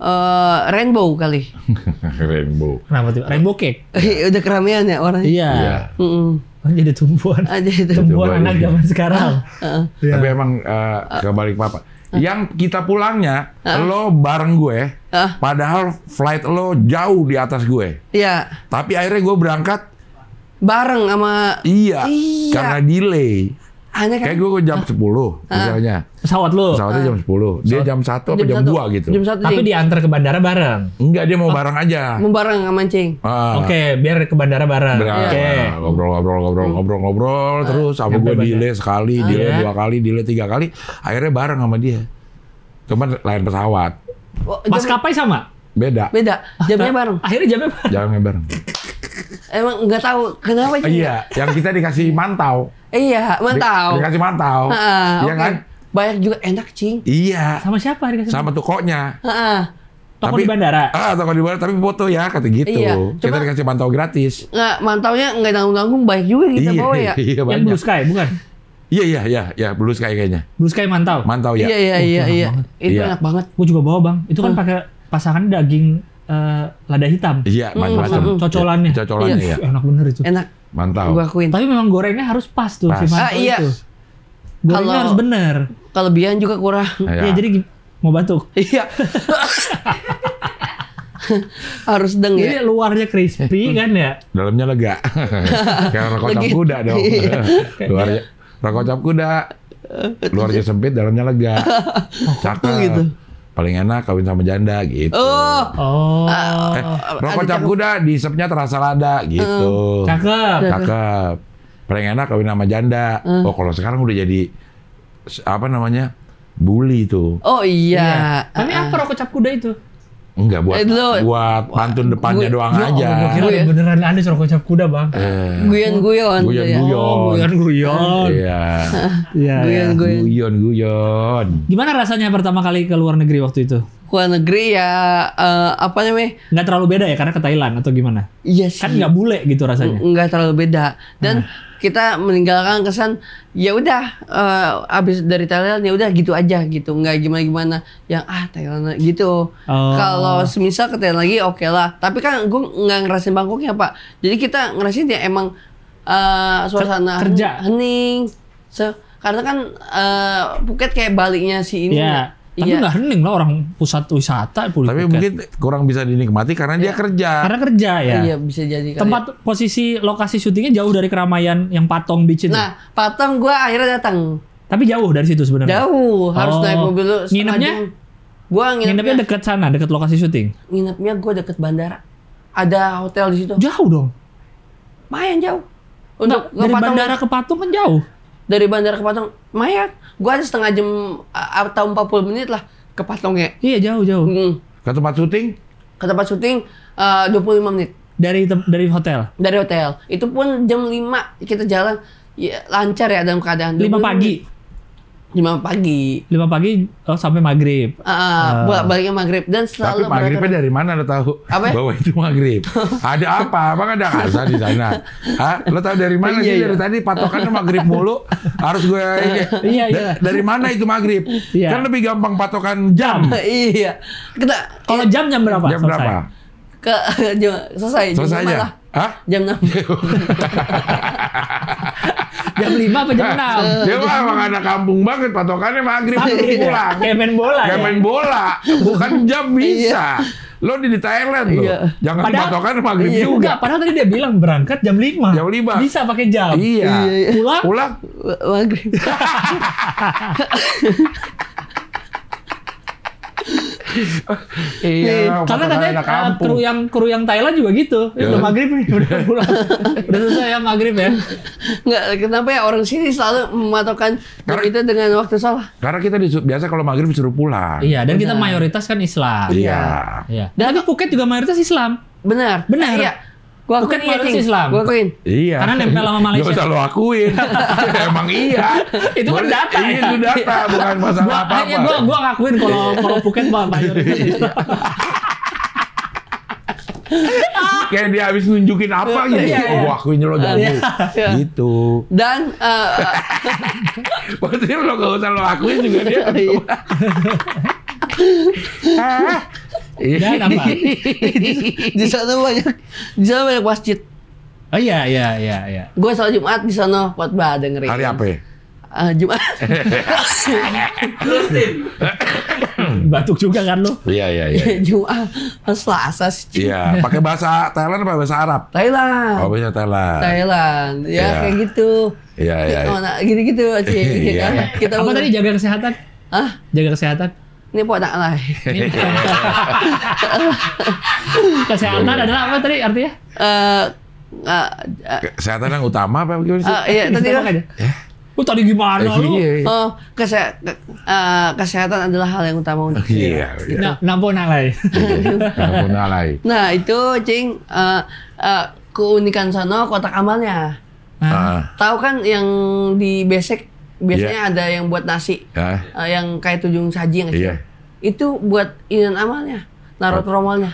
Eh, rainbow kali. Rainbow. Kenapa tuh? Rainbow cake. Udah keramaian ya warnanya. Iya. Iya. Mm-mm. Oh, jadi tumpuan. Aja itu. Tumpuan Tumpuan, anak iya. zaman sekarang. Heeh. Iya. Tapi emang eh, kebalik papa. Yang kita pulangnya, lo bareng gue, Ah. padahal flight lo jauh di atas gue. Iya, Tapi akhirnya gue berangkat, bareng sama iya, Iya. karena delay. Hanya kan Kayak gue jam 10 misalnya. Pesawat lu. Pesawatnya jam 10. Dia jam 1 apa jam satu. 2 gitu. Jam satu Tapi Cing. diantar ke bandara bareng. Enggak, dia mau bareng aja. Mau bareng sama mancing. Ah. Oke, biar ke bandara bareng. Oke. ngobrol-ngobrol-ngobrol-ngobrol-ngobrol terus sama Sampai gue delay sekali, delay iya. dua kali, delay tiga kali, akhirnya bareng sama dia. Cuman lain pesawat, Oh, jam- Maskapai sama? beda, beda, jamnya bareng. Akhirnya jamnya bareng. jalannya bareng. Emang nggak tahu kenapa Cing? Iya, yang kita dikasih mantau, Iya, Di- mantau. dikasih mantau, Heeh, iya kan? Banyak juga enak, Cing. Iya, Sama siapa dikasih? sama tokonya. Heeh. Toko tapi- di bandara. Ah, toko di mana tapi foto ya, kata gitu. Iya, Kita dikasih mantau gratis. Nggak, mantaunya nggak nanggung-nanggung banyak juga kita bawa ya. iya Yang banyak. Blue Sky, bukan? Iya, iya, iya, iya, blue sky kayaknya. Blue Sky mantau. Mantau ya. Iya, iya, Oh, iya, enak iya. banget. Itu Iya. enak banget. Gue juga bawa bang. Itu kan pakai pasangan daging eh, lada hitam. Iya, Hmm, macam-macam. hmm. Cocolannya. Cocolannya Iya. ya. Uh, enak bener itu. Enak. Mantau. Gua akuin. Tapi memang gorengnya harus pas tuh si Pas. mantau Ah, iya. itu. Gorengnya Kalau- harus bener. Kelebihan juga kurang. Iya. Iya, jadi mau batuk. Iya. Harus deng Jadi ya. luarnya crispy kan ya. Dalamnya lega. Kayak rokok kuda dong. Iya. Luarnya rokok cap kuda. Luarnya sempit, dalamnya lega. Cakep. gitu. Paling enak kawin sama janda gitu. Oh, Oh, Eh, rokok ada cap cakep. kuda diisepnya terasa lada gitu. cakep. Cakep. Paling enak kawin sama janda. Hmm. Oh, kalau sekarang udah jadi apa namanya? bully itu. Oh iya. Tapi apa rokok cap kuda itu? Enggak buat Eh, lu- buat pantun depannya gue- doang Ya aja. Gua kira Gue- beneran ada rokok cap kuda, Bang. Eh, Guyon-guyon. gitu ya. Guyon-guyon. Oh, guyon-guyon. Iya. Iya, iya. Guyon-guyon. Guyon guyon. Gimana rasanya pertama kali ke luar negeri waktu itu? Luar negeri ya eh, apa namanya? Nggak terlalu beda ya karena ke Thailand atau gimana? Iya sih. Kan nggak bule gitu rasanya. nggak terlalu beda dan kita meninggalkan kesan ya udah eh, abis dari Thailand ya udah gitu aja gitu nggak gimana gimana yang ah Thailand gitu Oh. kalau semisal ke Thailand lagi oke lah tapi kan gue nggak ngerasain Bangkoknya pak jadi kita ngerasain ya emang eh, suasana Ker- kerja. hening Se- karena kan eh, Phuket kayak baliknya si ini Iya. Tapi iya nggak hening lah orang pusat wisata Puli Tapi Phuket. mungkin kurang bisa dinikmati karena dia kerja. karena kerja ya. iya bisa jadi kali. Tempat posisi lokasi syutingnya jauh dari keramaian yang Patong Beach itu. nah Patong gue akhirnya datang Tapi jauh dari situ sebenarnya. Jauh, harus Oh. naik mobil dulu Nginepnya? Gua Nginepnya nginepnya, dekat sana, dekat lokasi syuting. nginepnya gua deket bandara. Ada hotel di situ. Jauh dong. Lumayan jauh. Untuk ke dari Patong- bandara ke Patung kan jauh. Dari bandara ke Patong, lumayan. Gua ada setengah jam atau 40 menit lah ke Patongnya. Iya jauh jauh. Hmm. Ke tempat syuting Ke tempat syuting eh, 25 menit Dari dari hotel. dari hotel. Itu pun jam 5 kita jalan ya, lancar ya dalam keadaan 5 20 pagi. menit. 5 pagi. 5 pagi oh, sampai maghrib. Ah, bolak baliknya maghrib dan Tapi selalu maghribnya berada- dari mana lo tahu? Apa? Bahwa itu maghrib. ada apa? Abang ada asa di sana? Hah? Lo tahu dari mana Iya, sih? iya. Dari tadi patokannya maghrib mulu. Harus gue ini. Iya, iya. Da- Dari mana itu maghrib? Iya. Kan lebih gampang patokan jam. iya. Kita Kalau jam jam berapa? Jam selesai? berapa? ke jam- selesai jam Selesai lima aja. Hah? Jam 6. Jam 5 apa jam 6? Dia mah emang ada kampung banget patokannya maghrib Maghrib ya? pulang. Kayak main bola Kayak ya? main bola, bukan jam bisa. Lo di, Thailand lo. Iya. Jangan Padahal- patokan maghrib Iya, juga. Enggak, padahal tadi dia bilang berangkat jam 5. Jam lima. Bisa pakai jam. Iya. Iya, iya. Pulang Pulang Maghrib. Iya, Karena katanya uh, kampung. kru yang kru yang Thailand juga gitu. Ya, udah maghrib nih, udah pulang. udah selesai ya maghrib ya. Enggak, kenapa ya orang sini selalu mematokkan jam Karena- itu dengan waktu salah. Karena kita disu- biasa kalau maghrib disuruh pulang. Iya, dan kita mayoritas kan Islam. Iya. Iya. Dan tapi Phuket juga mayoritas Islam. Benar. Benar. Iya. Gua Bukan akuin iya, mayoritas Cing. Islam. Gua akuin. Iya. Karena nempel sama Malaysia. Gak usah lo akuin. Emang iya. Itu kan data Iya, ya? itu data, bukan masalah Gua, apa-apa. hanya gua gua ngakuin kalau kalau Phuket mah mayoritas Islam. Kayak dia habis nunjukin apa gitu. Iya, iya. Oh, akuin lo jago. Iya. Gitu. Dan eh, Berarti lo gak usah lo akuin juga dia. Iya. Dan apa? di sana banyak di sana banyak masjid. Oh iya iya iya iya. Gua selalu Jumat di sana khotbah dengerin. Hari apa ya? Eh, Jumat. Batuk juga kan lo. Iya, iya, iya. Jumat. Selasa sih. Iya, pakai bahasa Thailand apa bahasa Arab? Thailand. Oh, bahasa Thailand. Thailand. Ya Iya. kayak gitu. Iya, iya. Oh, nah, gitu-gitu Cing. Iya. Kan? Kita Apa tadi jaga kesehatan? Hah? Jaga kesehatan. Ini podak lah. Kesehatan adalah apa tadi artinya? Eh eh, eh, Kesehatan yang utama apa gimana sih? eh, iya tadi kan aja. Oh tadi gimana Eh, lu? iya, iya. Oh, kese- ke- eh, kesehatan adalah hal yang utama untuk Iya. kita. Nah, nampo nalai. Ampun alay. Nah, itu cing eh, eh, keunikan sono kotak amalnya. Ah, Tahu kan yang di besek biasanya ada yang buat nasi, ya. eh, yang kayak tujung saji yang kecil. Iya. Itu buat inian amalnya, naruh tromolnya.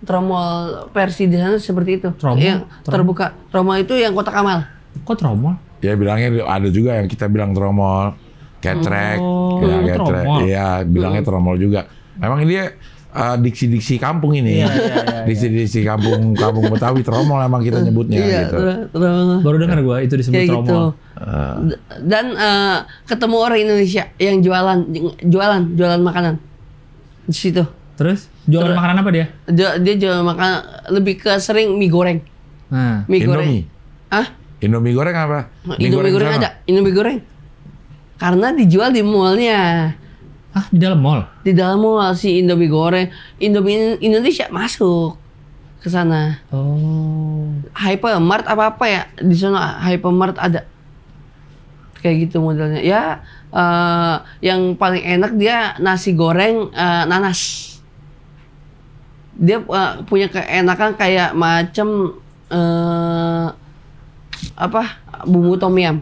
Tromol versi di sana seperti itu. Tromol? Yang Tromol. terbuka. Tromol itu yang kotak amal. Kok tromol? Ya bilangnya ada juga yang kita bilang tromol, ketrek, Oh, ya, ketrek. tromol. Iya, bilangnya tromol juga. Memang dia uh, diksi-diksi kampung ini. Iya, iya, iya, iya. Diksi-diksi kampung kampung Betawi tromol emang kita nyebutnya iya, gitu. Baru dengar gua itu disebut kayak tromol. gitu. Uh, Dan eh, ketemu orang Indonesia yang jualan jualan jualan makanan di situ. Terus jualan Terus- makanan apa dia? Dia, dia jualan makanan lebih ke sering mie goreng. Nah, Mie goreng. Indomie. Ah, Indomie goreng apa? Indomie goreng sana. ada. Indomie goreng. Karena dijual di mallnya. ah di dalam mall. Di dalam mall si Indomie goreng. Indomie Indonesia masuk ke sana. Oh. Hypermart apa apa ya? Di sana Hypermart ada. Kayak gitu modelnya. Ya eh, yang paling enak dia nasi goreng eh, nanas. Dia eh, punya keenakan kayak macam eh, apa bumbu tom yum.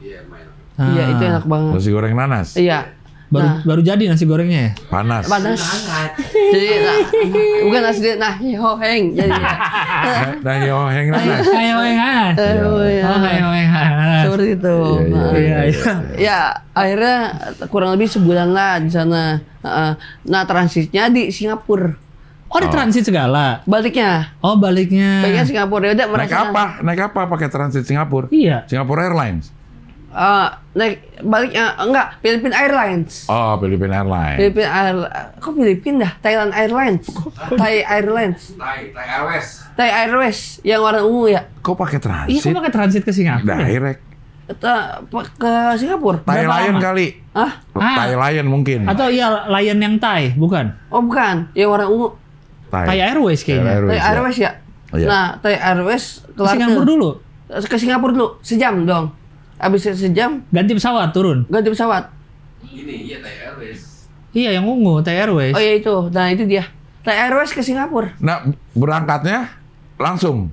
Iya. Iya Ah. itu enak banget. Nasi goreng nanas. Iya. Baru Nah, baru jadi nasi gorengnya ya? Panas. panas. Jadi nah, bukan nasi dia nah hoheng jadi. Nah, Nasi goreng nanas. Ayo, ayo, Aduh, ya. Oh, ayo, ayo. Seperti itu. Iya, iya, Nah, Iya, iya. ya akhirnya kurang lebih sebulan lah di sana. Heeh. Nah transitnya di Singapura. Oh, di transit segala. Baliknya, Oh, baliknya. baliknya Singapura. Ya udah Naik apa? Naik apa pakai transit Singapura? Iya. Singapore Airlines. Eh, naik baliknya enggak Philippine Airlines. Oh, Philippine Airlines. Philippine Air, kok Philippine dah? Thailand Airlines, Thai Airlines, Tai Airways. Thai Airways yang warna ungu ya. Kok pakai Iya, transit? kok pakai transit ke Singapura? ya? Direct. Ta- ke Singapura. Thai Berapa Lion lama? kali. Ah, Ah. Thai Lion mungkin. Atau iya Lion yang Thai, bukan? oh bukan, yang warna ungu. Thai Airways kayaknya. Airways, Thai ya. Airways ya. Iya. Nah, Thai Airways Ke Singapura dulu. Ke Singapura dulu, sejam dong. Habis sejam Ganti pesawat turun. ganti pesawat. Ini, iya Tai Airways. Iya, yang ungu Thai Airways. Oh ya itu, nah itu dia. Thai Airways ke Singapura. Nah, berangkatnya langsung.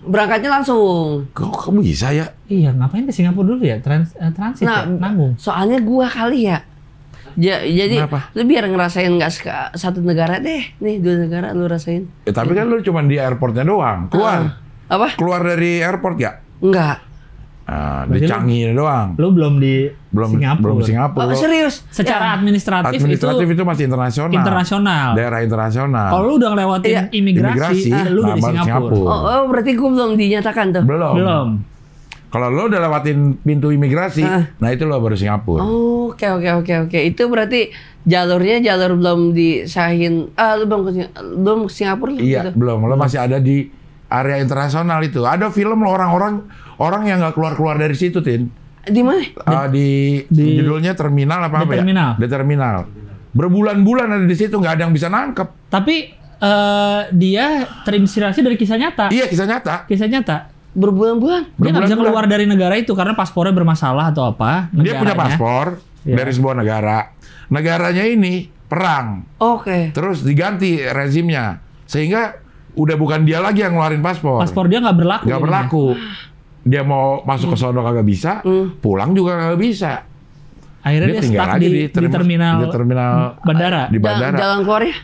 Berangkatnya langsung. Kok, kok bisa ya? Iya, ngapain ke Singapura dulu ya? Trans, eh, transit Nah, ya? Nanggung. Soalnya gua kali ya. Ja- jadi Kenapa? lu biar ngerasain nggak satu negara deh, nih dua negara lu rasain. Ya, tapi kan lu cuma di airportnya doang. Keluar. Ah, apa? Keluar dari airport ya? Enggak. Nah, di lu- Changi doang. Lu belum di Belum Singapura. belum Singapura. Oh, serius? Secara administratif, Administratif itu itu, masih internasional. internasional. Daerah internasional. Kalau lu udah ngelewatin Iya. imigrasi, Imigrasi, lu udah di Singapura. Singapura. Oh, oh, berarti gua belum dinyatakan tuh. Belum. Belum. Kalau lo udah lewatin pintu imigrasi, Ah. nah itu lo baru Singapura. Oh, Oke oke oke oke. Itu berarti jalurnya jalur belum disahin. Ah, lu belum ke belum ke Singapura Iya, gitu. belum. Lo masih ada di area internasional itu. Ada film lo orang-orang orang yang nggak keluar-keluar dari situ, Tin. Di mana? Ah, di, di- judulnya terminal apa di apa terminal. ya? Di terminal. Berbulan-bulan ada di situ nggak ada yang bisa nangkep. Tapi eh, dia terinspirasi dari kisah nyata. Iya kisah nyata. Kisah nyata. Berbulan-bulan. Dia nggak bisa keluar dari negara itu karena paspornya bermasalah atau apa. Dia punya negaranya. paspor Iya. dari sebuah negara. Negaranya ini perang. Oke. Terus diganti rezimnya sehingga udah bukan dia lagi yang ngeluarin paspor. Paspor dia nggak berlaku. nggak berlaku. Dia mau masuk ke sono kagak bisa, Hmm. pulang juga kagak bisa. Akhirnya dia, tinggal stuck lagi di, di termi- terminal, di terminal bandara. di Jalan, bandara. jalan keluarnya?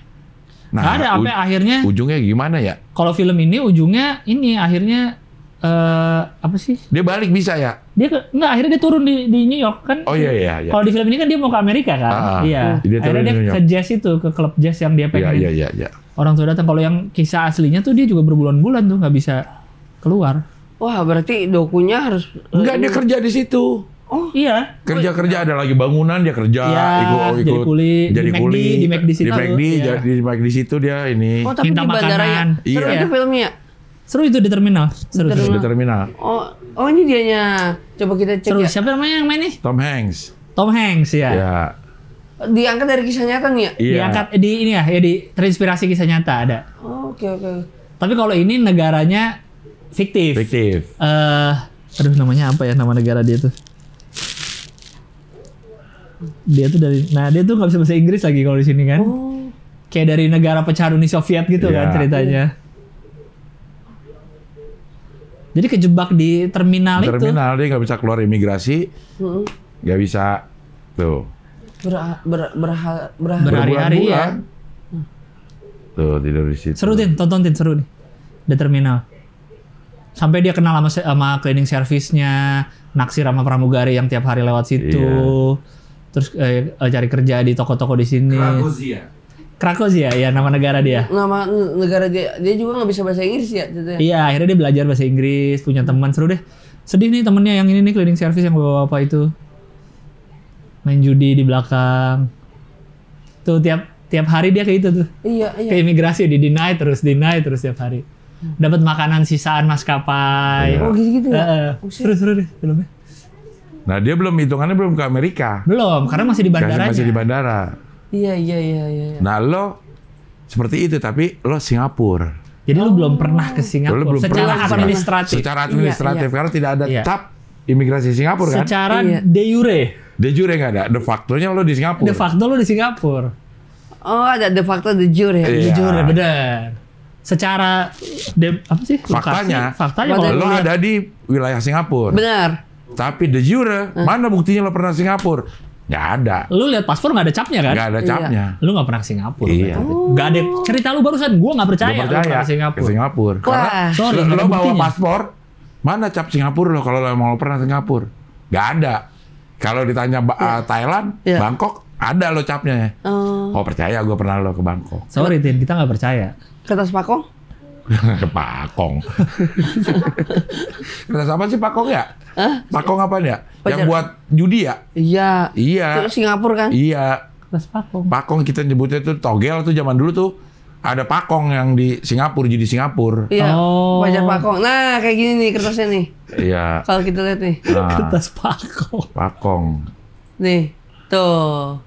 Nah, Nggak ada sampai akhirnya ujungnya gimana ya? kalau film ini ujungnya ini akhirnya eh apa sih? Dia balik bisa ya? Dia ke, enggak akhirnya dia turun di, di New York kan. Oh iya iya iya. Kalau di film ini kan dia mau ke Amerika kan? Ah, iya. dia turun akhirnya di dia New York. ke jazz itu, ke klub jazz yang dia Iya pengen. iya iya iya. Orang tua datang. Kalau yang kisah aslinya tuh dia juga berbulan-bulan tuh nggak bisa keluar. Wah, berarti dokunya harus Enggak dia kerja di situ. Oh, Iya. Kerja-kerja ada lagi bangunan dia kerja, Iya, ikut oh, jadi ikut kuli, jadi di kuli di McD situ, di McD, iya. jadi di McD situ dia ini oh tapi Minta di bandara ya. makanan. Seru Iya. itu filmnya. Seru itu di terminal. Seru. Di seru. di terminal. Oh, oh ini dianya. Coba kita cek Seru. ya. Siapa namanya yang main nih? Tom Hanks. Tom Hanks ya. Ya. Diangkat dari kisah nyata nih ya? Iya. Diangkat di ini ya, ya di terinspirasi kisah nyata ada. Oh, Oke oke. Tapi kalau ini negaranya fiktif. Fiktif. Eh, aduh namanya apa ya nama negara dia tuh? Dia tuh dari, nah dia tuh nggak bisa bahasa Inggris lagi kalau di sini kan? Oh, Kayak dari negara pecah Uni Soviet gitu kan Iya. ceritanya. Jadi kejebak di terminal, Di itu. terminal dia nggak bisa keluar imigrasi, hmm. nggak bisa tuh. ber ber berha- berha- Berhari-hari ya. Tuh tidur di situ. Seru Tin, tonton Tin, seru nih. Di terminal. Sampai dia kenal sama, sama cleaning service-nya, naksir sama pramugari yang tiap hari lewat situ. Iya. Terus eh, eh, cari kerja di toko-toko di sini. Kragozia. Krakow ya, ya nama negara dia. nama negara dia dia juga nggak bisa bahasa Inggris ya gitu ya? Iya, akhirnya dia belajar bahasa Inggris, punya teman seru deh. Sedih nih temennya yang ini nih cleaning service yang bawa apa itu. Main judi di belakang. Tuh tiap tiap hari dia kayak gitu tuh. Iya iya. Ke imigrasi di deny terus, deny terus tiap hari. Dapat makanan sisaan maskapai. Oh gitu-gitu ya? Heeh. Seru-seru deh filmnya. Nah dia belum hitungannya belum ke Amerika. Belum, karena masih di bandaranya. Masih di bandara. Iya iya iya iya. iya. Nah lo seperti itu tapi lo Jadi lu belum pernah ke Lo Singapura belum secara pernah ke administratif. Secara administratif Iya, karena tidak ada Iya. cap imigrasi Singapura kan? Secara Iya. de jure, De jure nggak ada. De facto-nya lo di Singapura. de facto lo di Singapura. Oh ada de facto de jure ya. Iya. De jure bener. Secara de apa sih? Faktanya, faktanya Faktanya kalau lo lu ada di wilayah Singapura. Benar. Tapi de jure, mana buktinya lo pernah Singapura? Nggak ada. lu lihat paspor nggak ada capnya kan? Nggak ada Iya. capnya. Lu nggak pernah ke Singapura. Iya. Nggak ada cerita lu barusan. Gua nggak percaya. Gue lu percaya pernah ke ke Singapura. Singapura. Karena Wah. Sorry, lo, lo bawa buktinya. paspor, mana cap Singapura lo kalau lo mau pernah Singapura? Nggak ada. Kalau ditanya ba- uh, Thailand, Iya. Bangkok, ada lo capnya. Oh, Oh percaya gue pernah lo ke Bangkok. Sorry Tin, kita nggak percaya. Kertas pakong? ke Pakong. Kertas apa sih Pakong ya? Pakong apa ya? Yang Pacar- buat judi ya? Iya. Iya. Itu Singapura kan? Iya. Kelas pakong. Pakong kita nyebutnya tuh togel tuh zaman dulu tuh ada pakong yang di Singapura jadi Singapura. Iya. Oh. Pacar pakong. Nah kayak gini nih kertasnya nih. Iya. Kalau kita lihat nih. Nah, Kertas pakong. pakong. Nih. Tuh.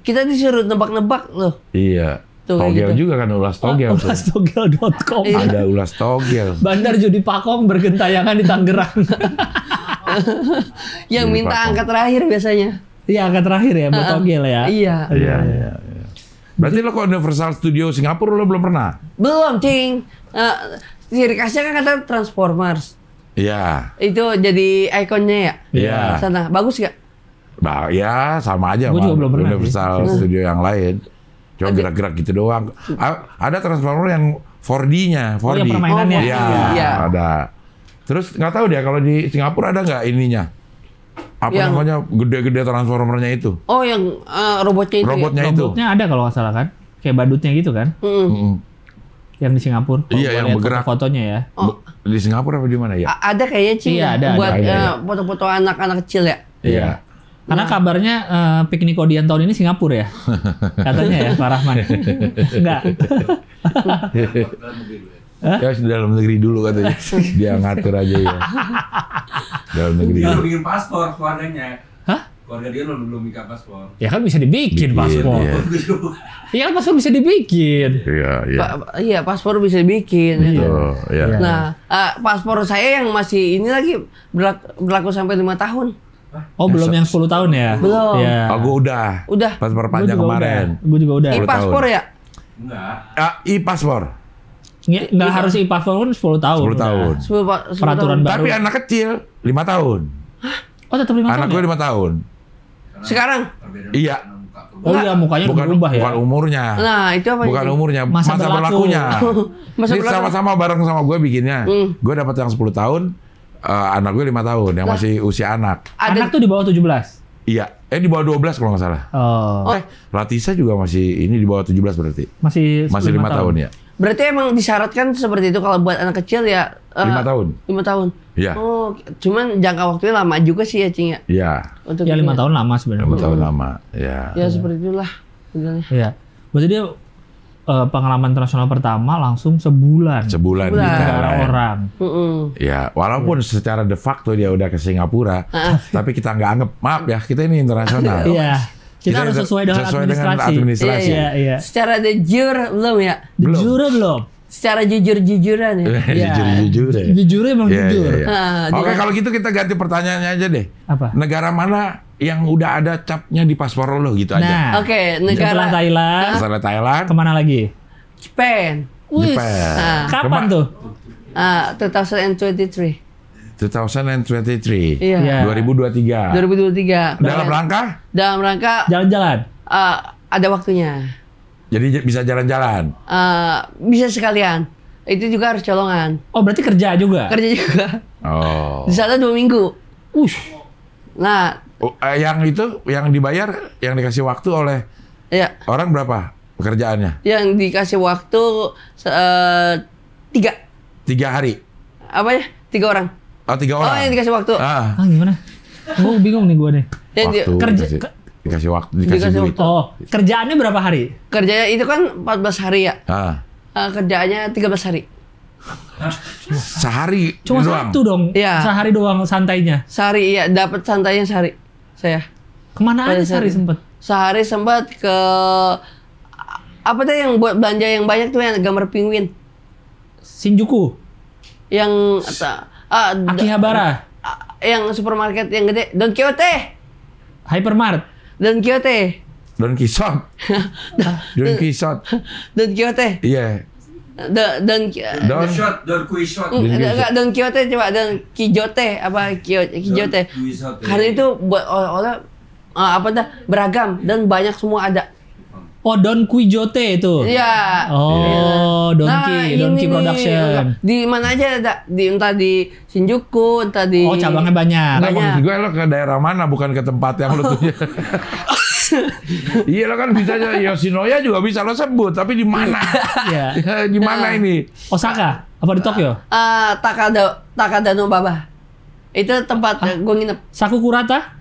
Kita disuruh nebak-nebak loh. Iya. Tuh, togel gitu. juga kan ulas togel tuh. Ulastogel.com. Ada ulas togel. Bandar judi pakong bergentayangan di Tangerang. Yang Judi minta pakong. angka terakhir biasanya. Iya, angka terakhir ya, buat togel ya. Iya. Iya, iya, iya. Berarti lo ke Universal Studio Singapura lo belum pernah? Belum, Cing. Eh, ciri khasnya kan kata Transformers. Iya. Itu jadi ikonnya ya? Iya. Sana. Bagus gak? Bah, ya sama aja sama juga belum pernah Universal Studio yang lain. Cuma gerak-gerak gitu doang. A- Ada Transformer yang 4D-nya, 4D. Oh, yang permainannya. Iya, Iya. ada. Terus nggak tahu deh kalau di Singapura ada nggak ininya? Apa Yang- namanya gede-gede transformernya itu? Oh, yang eh, robotnya itu. Robotnya itu. Robotnya ada kalau nggak salah kan? Kayak badutnya gitu kan? Ya? Mm-mm. Yang di Singapura. Kalau Iya, yang bergerak. Foto-fotonya ya. Oh. Di Singapura apa di mana ya? A- ada kayaknya Cing. Iya, ada, Buat ada. Iya, eh, iya. foto-foto anak-anak kecil ya. Iya. Karena kabarnya eh, piknik Odian tahun ini Singapura ya. Katanya ya Pak Rahman. Enggak. Dalam negeri dulu ya. Ya di dalam negeri dulu katanya. Dia ngatur aja ya. dalam negeri. Dia bikin paspor keluarganya. Hah? Keluarga dia belum belum bikin paspor. Ya kan bisa dibikin Bikin, paspor. iya. Kan paspor bisa dibikin. Iya, iya. Pa- pa- iya, paspor bisa dibikin. Iya. Iya. Nah, eh, paspor saya yang masih ini lagi berlaku, berlaku sampai lima tahun. Oh, belum yang 10 tahun ya? Belum. Iya. Oh, gua udah. Udah. Pas perpanjang kemarin. Udah. Gue juga udah. Ini 10 tahun. paspor ya? Enggak. Ah, e-paspor. Nggak, nggak harus e-paspor pun 10 tahun. 10 udah. tahun. Sepuluh pa- sepuluh Peraturan tahun. baru. Tapi anak kecil 5 tahun. Oh, tetap 5 Anak tahun gue ya? 5 tahun. Sekarang? Iya. Oh iya, mukanya bukan berubah ya? bukan umurnya. Nah, itu apa bukan itu? umurnya, Masa masa, berlaku. berlakunya. Masa Ini berlaku. sama-sama bareng sama gue bikinnya. Hmm. Gue dapat yang 10 tahun, eh, anak gue 5 tahun yang masih usia anak. Ada Anak tuh di bawah 17. Iya, eh di bawah 12 kalau nggak salah. Oh, Eh, Latisa juga masih ini di bawah 17 berarti. masih Masih 5 tahun ya. Berarti emang disyaratkan seperti itu kalau buat anak kecil ya? eh, 5 tahun. Lima tahun. Iya. Oh, cuman jangka waktunya lama juga sih ya, Cing ya. Iya, Untuk Ya ini 5 tahun lama 5 sebenarnya. tahun lama. Iya. Ya seperti itulah. Iya. Berarti eh, pengalaman internasional pertama langsung sebulan. Sebulan di Sebulan. Negara Thailand. orang. Mm-mm. Ya, walaupun secara de facto dia udah ke Singapura, Ah. tapi kita nggak anggap. Maaf ya, kita ini internasional. Iya. Kita, Kita harus de- sesuai dengan sesuai dengan administrasi. administrasi. Iya, iya. Secara de jure belum ya? Belum. Jujur belum? Secara jujur-jujuran ya? Iya. Jujur-jujur ya. Jujur emang Iya, jujur. iya, iya. Ah, Oke, kalau gitu kita ganti pertanyaannya aja deh. Apa? Negara mana yang udah ada capnya di paspor lo gitu aja? Nah, Oke, setelah negara Thailand, Setelah Thailand, ke mana lagi? Japan. Wih, Japan. Ah. kapan Kema- tuh? Ah, 2023. 2023. Iya. Iya. 2023. 2023. Dalam Nah, rangka, dalam rangka Jalan-jalan. ah, ada waktunya. jadi bisa jalan-jalan. Ah, bisa sekalian. Itu juga harus colongan. Oh, berarti kerja juga? Kerja juga. Oh. Di sana dua minggu. Ush. Nah, Oh, eh, yang itu, yang dibayar, yang dikasih waktu oleh ya, orang berapa pekerjaannya? yang dikasih waktu eh, tiga. Tiga hari. Apa ya? Tiga orang. Oh, tiga Oh, orang. yang dikasih waktu. Ah, Ah, gimana? Gue bingung nih gue nih. Yang di- waktu. kerja- dikasih, ke- dikasih waktu, dikasih, Dikasih duit. waktu. Oh, kerjaannya berapa hari? kerjanya itu kan 14 hari ya. Ah, Ah, kerjaannya 13 hari. sehari Cuma doang. satu dong. Iya. Sehari doang santainya. Sehari iya, dapat santainya sehari. Saya. Ke mana Pada aja sehari sempet? Sehari sempat ke apa tuh yang buat belanja yang banyak tuh yang gambar penguin. Shinjuku, Yang ah, d- Akihabara. yang supermarket yang gede Don Quixote Hypermart. Don Quixote Don Quixote. Don Quixote. Don Quixote Iya. Don Don Don shot, don quiz shot. Mm, enggak, Don Quixote coba Don Quixote apa Quixote Quixote Don Quixote. karena itu buat oleh eh, apa dah beragam dan banyak semua ada Oh, Don Quijote itu. iya Oh, Donki, ini Donki nih, Production. di mana aja ada di entah di Shinjuku entah di Oh, cabangnya banyak. Nah, Banyak. gue lo ke daerah mana bukan ke tempat yang lo tuju. iya lo kan bisa aja Yoshinoya juga bisa lo sebut tapi di mana? Iya. di mana ini? Osaka? Apa di Tokyo? Eh, Takada Takadano Baba itu tempat gue nginep Sakukurata?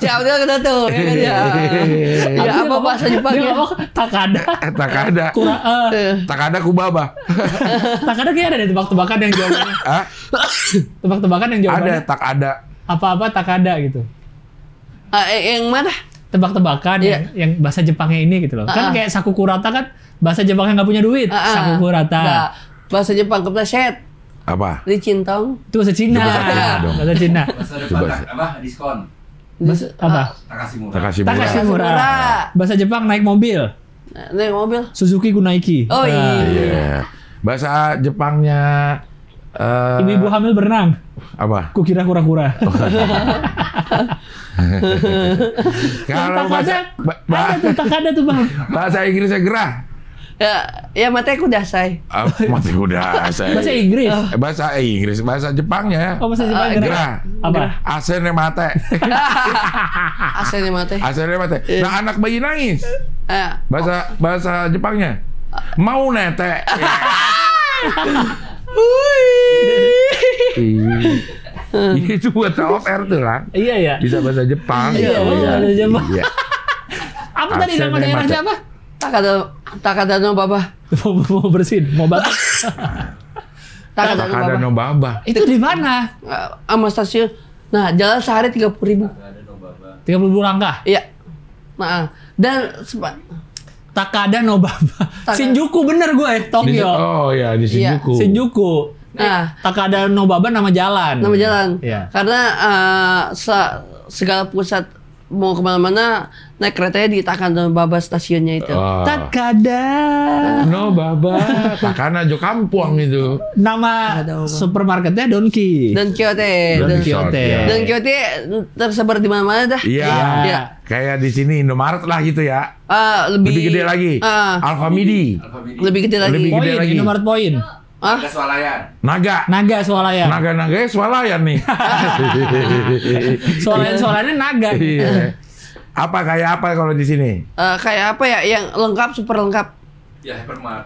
siapa dia kena tuh ya kan ya ya apa bahasa Jepangnya Takada. Eh, Takada. Kura, Eh, Takada Kubaba. Takada kayak ada deh tebak-tebakan yang jawabannya. Hah? Tebak-tebakan yang Ada jawabannya Takada. Apa-apa Takada gitu. ah, eh, yang mana Tebak-tebakan Iya. yang, yang bahasa Jepangnya ini gitu loh. Ah, Kan ah. kayak Sakukurata kan bahasa Jepang yang nggak punya duit. Ah, ah. Sakukurata. Nah, bahasa Jepang kepleset Apa? di Cintong Itu bahasa Cina. Bahasa Cina dong. Bahasa Cina. Coba. tak- apa? Diskon. Bahasa, apa? Takashi murah. Takashi Takashi Mura. murah. Murah. Bahasa Jepang naik mobil. Naik mobil Suzuki Kunaiki. Oh, Nah, iya. Iya. Bahasa Jepangnya eh Ibu-ibu hamil berenang. apa? Kukira kura-kura. Kalau Takada, bahasa ba- ba- ada tuh Takada tuh bang. bahasa Inggrisnya gerah. ya ya mate kudasai Ah, mati kuda saya. Bahasa Inggris. Eh, bahasa Inggris, bahasa Jepangnya. Oh bahasa Jepang Ah, gerah. gerah. Apa? Asene mate. aslinya mate Asene mate. Nah, anak bayi nangis. Eh, Bahasa bahasa Jepangnya. Mau nete. Iya. Itu buat off air tuh lah. Iya ya. Bisa bahasa Jepang. Iya, bahasa Jepang. Iya. Apa tadi nama daerahnya apa? Takada Takadano Baba mau, mau bersin, mau batuk. Takadano Baba Takada no baba. Itu di mana? Eh, sama stasiun nah jalan sehari tiga puluh ribu baba. 30 ribu langkah. iya nah dan sepa- Takada no Baba. Taka- Shinjuku bener gue, Di- Tokyo. Oh ya di Iya. Shinjuku. Shinjuku. Nah. Takada no Baba nama jalan. nama jalan Iya. karena eh, se- segala pusat mau ke mana-mana naik keretanya di Takadano Baba stasiunnya itu Oh. Takada. No baba. Takana jo kampung itu. Nama supermarketnya Donki. dan Quixote Don dan, Quixote. ya. dan Quixote tersebar di mana-mana dah Iya. Iya. Kayak di sini Indomaret lah gitu ya. Ah, lebih, Lebih gede lagi. Ah, Alfamidi. Alfamidi. lebih gede lagi Lebih gede lagi. Indomaret poin. Ah Ada swalayan. Naga. Naga swalayan. Naga-naga swalayan nih. Swalayan-swalayannya naga. Iya. Apa kayak apa kalau di sini? eh, kayak apa ya yang lengkap super lengkap Ya hypermart.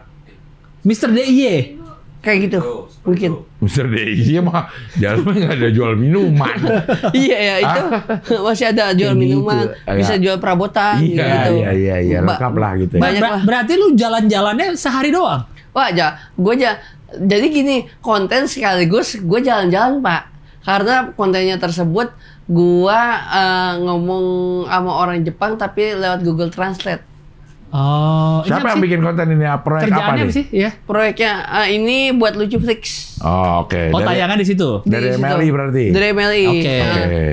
Mr. DIY. kayak gitu seperti mungkin. Mister Daisy mah dalamnya nggak ada jual minuman. iya ya itu masih ada jual Kayak minuman gitu. bisa jual perabotan iya, gitu iya, iya, iya, lengkap lah gitu ya. Banyak Ber- lah. berarti lu jalan-jalannya sehari doang. Wah, aja, gue aja. Jadi gini, konten sekaligus gue jalan-jalan pak. Karena kontennya tersebut gue eh, ngomong sama orang Jepang tapi lewat Google Translate. Oh, Siapa apa yang sih? bikin konten ini? Proyek apa nih? sih? Iya. Proyeknya eh, ini buat lucu flix Oh, oke. Oh, Dari- tayangan di situ. Dari. Meli berarti? Dari Meli. Oke. Nah, Oke.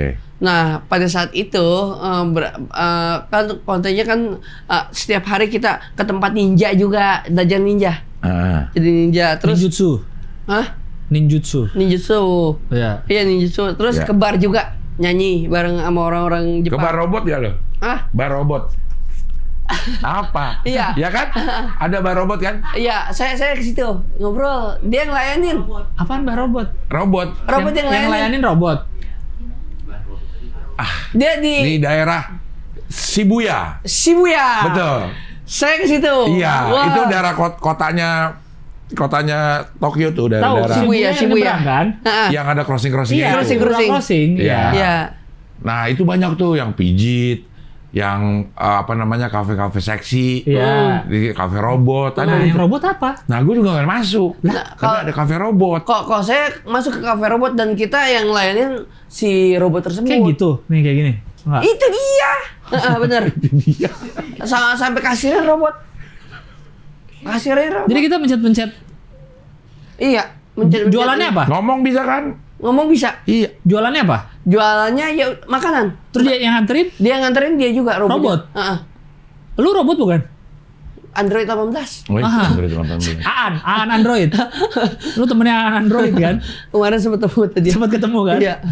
Nah, pada saat itu eh, ber- eh, kan kontennya kan eh, setiap hari kita ke tempat ninja juga, belajar ninja. Ah. Jadi ninja terus ninjutsu. Hah? Ninjutsu. Ninjutsu. Iya. Iya ninjutsu. Terus Ya. ke bar juga nyanyi bareng sama orang-orang Ke Jepang. bar robot ya lo? Ah, Bar robot. Apa? Iya. Ya kan? Ada bar robot kan? iya, saya saya ke situ ngobrol. Dia ngelayanin. Apaan mbak robot? Robot Robot yang, yang ngelayanin. layanin robot. Dia di di daerah Shibuya. Shibuya. Betul. Saya ke situ. Iya, Wah. itu daerah kot- kotanya kotanya Tokyo tuh daerah, Tahu daerah Shibuya, Shibuya, kan? Yang ada crossing-crossing Iya, Crossing, itu. crossing. crossing. Iya. Iya. Iya. Nah, itu banyak tuh yang pijit, yang eh, apa namanya kafe-kafe seksi, Iya. di kafe robot, ada Nah, yang itu. robot apa? Nah, gue juga nggak masuk. Nah, kalau- ada kafe robot. Kok kok saya masuk ke kafe robot dan kita yang ngelayanin si robot tersebut. Kayak gitu. Nih kayak gini. Enggak. Itu dia. Heeh, bener. Iya. Sa- sampai kasirnya robot. Kasirnya robot. Jadi kita mencet-mencet iya. mencet- mencet- Jualannya apa? Ngomong bisa kan? Ngomong bisa. Iya. Jualannya apa? Jualannya ya makanan. Terus dia yang nganterin? Dia nganterin dia juga robotnya. Robot? Heeh. Lu robot bukan? Android 18. Oh, Ah. Android 18. Aan, Aan Android. Lu temennya Aan Android kan? Kemarin sempat ketemu tadi. Sempat ketemu kan? Iya.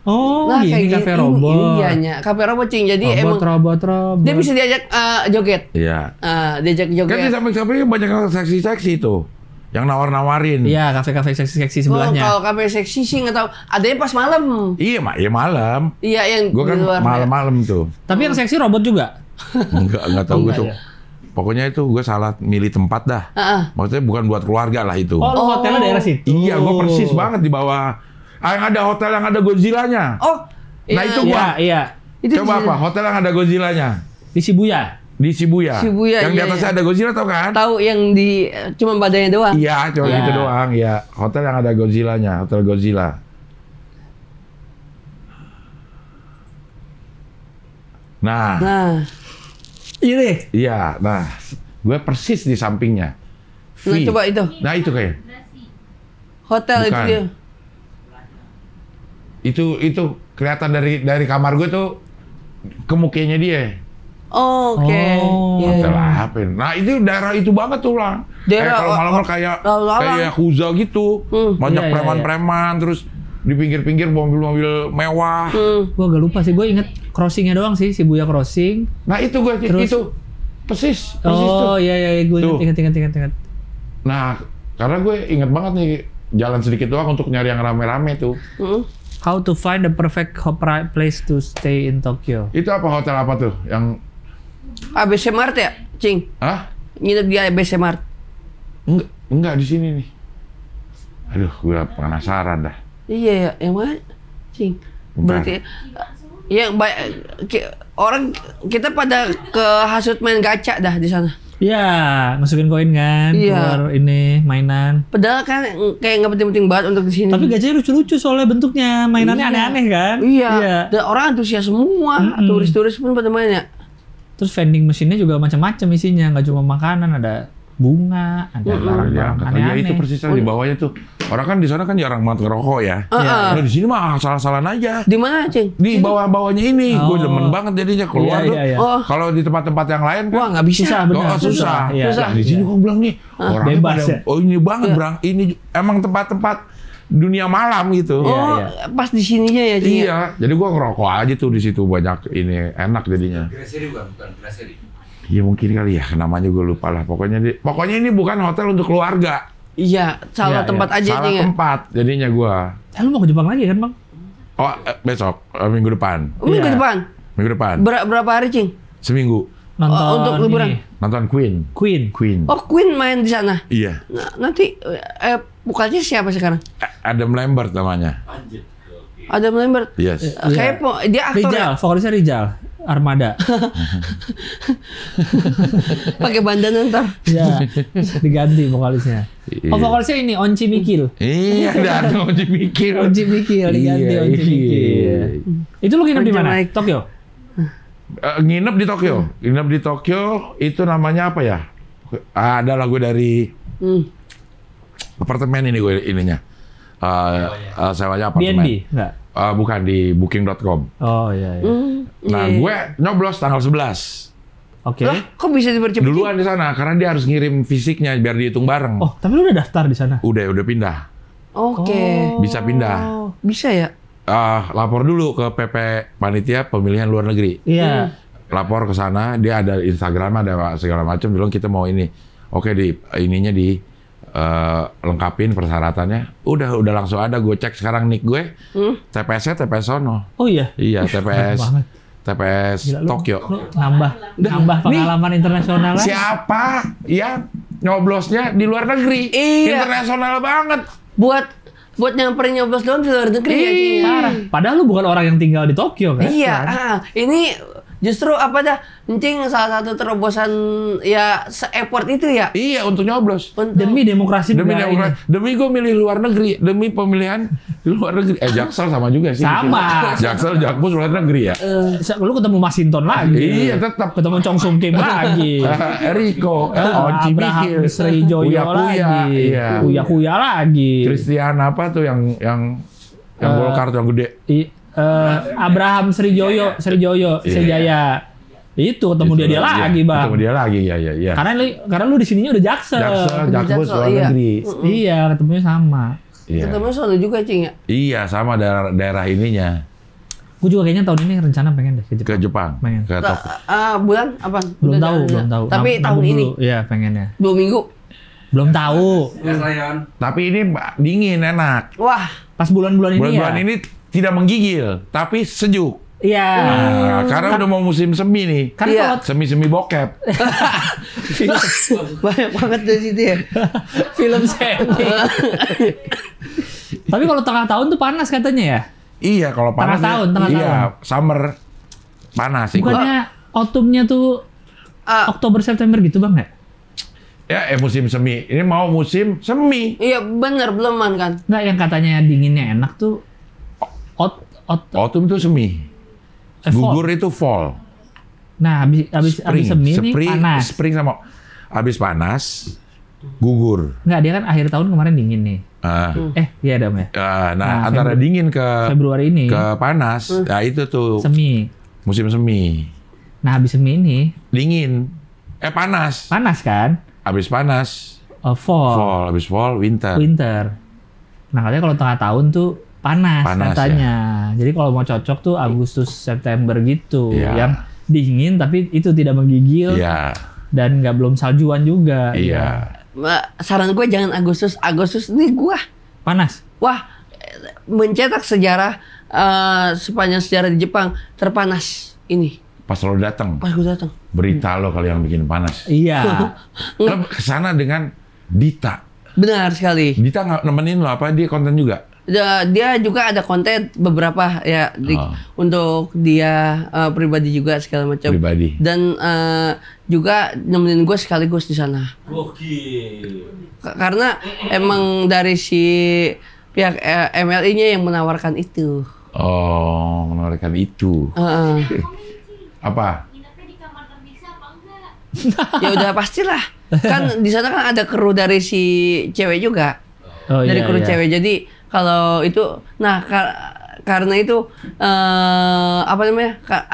Oh, Nah, kayak kafe gini. robot. Ini, iya, nya. kafe robot cing. Jadi robot, emang robot, robot. dia bisa diajak eh, joget. Iya. Eh, diajak joget. Kan di samping-sampingnya banyak yang seksi-seksi tuh. Yang nawar-nawarin. Iya, kafe-kafe seksi-seksi Oh, sebelahnya. kalau kafe seksi sih nggak tahu. Adanya pas malam. Iya, mak, iya malam. Iya yang Gue kan malam-malam tuh. Tapi yang seksi robot juga. Enggak, enggak tahu gue tuh. Pokoknya itu gue salah milih tempat dah. Heeh. Maksudnya bukan buat keluarga lah itu. Oh, Oh. hotelnya daerah situ. Iya, gue persis banget di bawah. Ah, yang ada hotel yang ada Godzilla-nya. Oh. Nah, itu Iya, gua. iya. Itu Coba apa? Hotel yang ada Godzilla-nya. Di Shibuya. Di Shibuya. Shibuya, Yang di iya, atasnya iya. ada Godzilla tau kan? Tahu yang di cuma badannya doang. Iya, cuma Iya. gitu doang. Iya, hotel yang ada Godzilla-nya, Hotel Godzilla. Nah, Nah, Ini. iya, nah, gue persis di sampingnya. nah V. coba itu. Nah itu kayak, Hotel itu Bukan. dia. itu itu kelihatan dari dari kamar gue tuh kemukianya dia. Oh, Oke. Oh. Iya, Hotel iya. apa? Nah itu daerah itu banget tuh lah. Daerah- eh, kalau malam kayak kayak Yakuza gitu, Hmm. banyak Iya, iya, preman-preman, terus di pinggir-pinggir mobil-mobil mewah. Hmm. Gua agak lupa sih. Gue inget crossingnya doang sih. Shibuya Crossing. Nah itu gue Terus? itu persis, persis. Oh, iya, iya. Gue inget, inget, inget, inget. Nah karena gue inget banget nih jalan sedikit doang untuk nyari yang rame-rame tuh. Hmm. How to find the perfect place to stay in Tokyo. Itu apa hotel apa tuh? Yang ABC Mart ya, Cing? ah Nginep di ABC Mart. enggak enggak di sini nih. Aduh, gue penasaran dah. Iya ya, yang mana? Cing. Berarti yang baik orang kita pada ke hasut main gacha dah di sana. Iya, masukin koin kan, Iya. keluar ini mainan. Padahal kan kayak nggak penting-penting banget untuk di sini. Tapi gajahnya lucu-lucu soalnya bentuknya, mainannya Iya. aneh-aneh kan? Iya. Dan orang antusias semua. Mm-mm. Turis-turis pun pada main ya. Terus vending mesinnya juga macam-macam isinya, nggak cuma makanan, ada bunga, ada Iya, barang-barang iya, aneh-aneh. itu persisnya di bawahnya tuh. Orang kan di sana kan jarang banget ngerokok ya. Heeh. Nah, di sini mah salah-salahan aja. Di mana, Cing? Di bawah-bawahnya ini, gue Oh. demen banget jadinya keluar Iya, tuh. iya, iya. Oh. Kalau di tempat-tempat yang lain kan Wah, nggak bisa. Susah, benar. Oh, susah. susah. Iya. Susah. Nah, di sini gue bilang nih, orangnya Bebas pada, ya? oh ini banget, Brang. Ini emang tempat-tempat dunia malam gitu. Iya, Oh, iya. pas di sininya ya, Cing. ya? Iya, jadi gua ngerokok aja tuh di situ banyak ini enak jadinya. Graseri bukan, bukan Graseri. Iya mungkin kali ya, namanya gue lupa lah. Pokoknya di, pokoknya ini bukan hotel untuk keluarga, Iya, salah Iya, tempat aja, salah ya? tempat jadinya gua. Eh, lu mau ke Jepang lagi kan, Bang? Oh eh, besok eh, minggu depan, Minggu Iya. depan. minggu depan, Ber- berapa hari, Cing? seminggu Nonton Oh, untuk liburan. nonton Queen, Queen. Queen. Oh, Queen main di sana. Iya, Nah, nanti eh bukannya siapa sekarang? Adam Lambert namanya. Anjir. Oke. Ada Lambert. Yes. Eh, Kayak po- dia aktor Rijal, ya? vokalisnya Rijal. Armada. pakai bandana ntar. Iya, diganti vokalisnya. Iya. Oh, vokalisnya ini Onci Mikil. Iya, ada Onci Mikil. Onci Mikil diganti Iya, Onci iya. Mikil. Itu lu nginep di mana? Tokyo. Eh, nginep di Tokyo. Nginep di Tokyo itu namanya apa ya? Ah, Ada lagu dari Hmm. Apartemen ini gue ininya. Eh, eh, sewanya apartemen. BNB? Enggak. Eh, bukan di booking.com. Oh iya iya. Hmm, Nah, iya. gue nyoblos tanggal 11. Oke. Lah, kok bisa dipercepat? Duluan di sana karena dia harus ngirim fisiknya biar dihitung bareng. Oh, tapi lu udah daftar di sana? Udah, udah pindah. Oke. Oh. Bisa pindah. Bisa ya? Eh, lapor dulu ke PP Panitia Pemilihan Luar Negeri. Iya. Lapor ke sana, dia ada Instagram, ada segala macam. Bilang kita mau ini. Oke, di ininya di eh, lengkapin persyaratannya. Udah, udah langsung ada. Gue cek sekarang nick gue. Hmm? TPS-nya TPS sono. Oh iya. Iya, TPS banget. TPS Gila, lu, Tokyo. Lu nambah nambah pengalaman internasional lah. Siapa yang nyoblosnya di luar negeri? Iya. Internasional banget. Buat buat nyamperin nyoblos doang di luar negeri ya, Cing. Parah. Padahal lu bukan orang yang tinggal di Tokyo kan? Iya, Kan? ah, ini Justru apa dah, Encing salah satu terobosan ya se-effort itu ya. Iya untuk nyoblos. Untuk Demi demokrasi Demi negara demokrasi, ini. demi gue milih luar negeri, demi pemilihan di luar negeri. Eh Jaksel sama juga sih. Sama. Jaksel, Jakpus luar negeri ya. Sa- Lu ketemu Masinton lagi. Iya tetap. Ketemu Chong Sung Kim lagi. Eh, Eriko, Mikil, Srijoyo Uya Kuya, lagi. iya. Uya Kuya lagi. Christian apa tuh yang yang yang Eh, Golkar tuh yang gede. I- eh, Abraham Srijoyo, Srijoyo, Iya. Sejaya. Itu ketemu dia dia Iya, lagi, Bang. Ketemu dia lagi, ya ya ya. Karena lu karena lu di sininya udah jaksel. Jaksel, Ketemu Jakpus Jaksel, luar iya. negeri. Iya, ketemunya sama. Iya. ketemu sono juga Cing ya. Iya, sama daerah daerah ininya Gue juga kayaknya tahun ini rencana pengen deh ke ke Jepang. Jepang, Pengen. ke Ta- Tokyo. ah, bulan apa? Belum tahu, belum tahu. Tapi Nab- tahun ini. Iya, pengennya. dua minggu. Belum tahu. Layan. Tapi ini dingin, enak. Wah, Pas bulan-bulan ini Bulan-bulan ya. ini tidak menggigil, tapi sejuk. Iya. Nah, karena udah mau musim semi nih. Karena Iya. kalau Semi-semi bokep. banyak banget dari situ ya. film semi. Tapi kalau tengah tahun tuh panas katanya ya. iya, kalau Tengah panas. ya- tahun, tengah iya, tahun. summer panas sih. Bukannya autumnnya tuh Ah, Oktober September gitu bang ya? Ya, eh musim semi. Ini mau musim semi. iya bener belum kan. Nggak yang katanya dinginnya enak tuh ot ot Autumn itu semi. eh, fall. Gugur itu fall. Nah habis habis habis semi nih spring, panas. spring sama habis panas gugur. Nggak dia kan akhir tahun kemarin dingin nih. Ah, Eh iya dong ya. ah, nah, Nah, antara Febru- dingin ke Februari ini ke panas, nah itu tuh semi. musim semi. Nah habis semi ini Dingin. Eh panas. panas kan? Habis panas Eh, fall, fall, habis fall winter. winter. Nah katanya kalau tengah tahun tuh panas, Panas, katanya. Jadi kalau mau cocok tuh Agustus September gitu, Iya. yang dingin tapi itu tidak menggigil Iya, dan nggak belum saljuan juga. iya. Ma- Saran gue jangan Agustus. Agustus ini gua. Panas. Wah, mencetak sejarah eh, sepanjang sejarah di Jepang terpanas ini. Pas lo datang, Pas gue datang. berita lo kali yang bikin panas. Iya. Lo ke sana dengan Dita. Benar sekali. Dita nggak nemenin lo apa? Dia konten juga. Dia, dia juga ada konten beberapa ya di- Oh. untuk dia eh, pribadi juga segala macam. Pribadi. Dan eh, juga nemenin gue sekaligus di sana. K- karena emang dari si pihak eh, MLI-nya yang menawarkan itu. Oh, menawarkan itu. Heeh. Apa? nginepnya di kamar terpisah apa enggak? ya udah pastilah. Kan di sana kan ada kru dari si cewek juga. Oh dari iya. kru iya. cewek. Jadi kalau itu nah ka- karena itu eh apa namanya? Ka-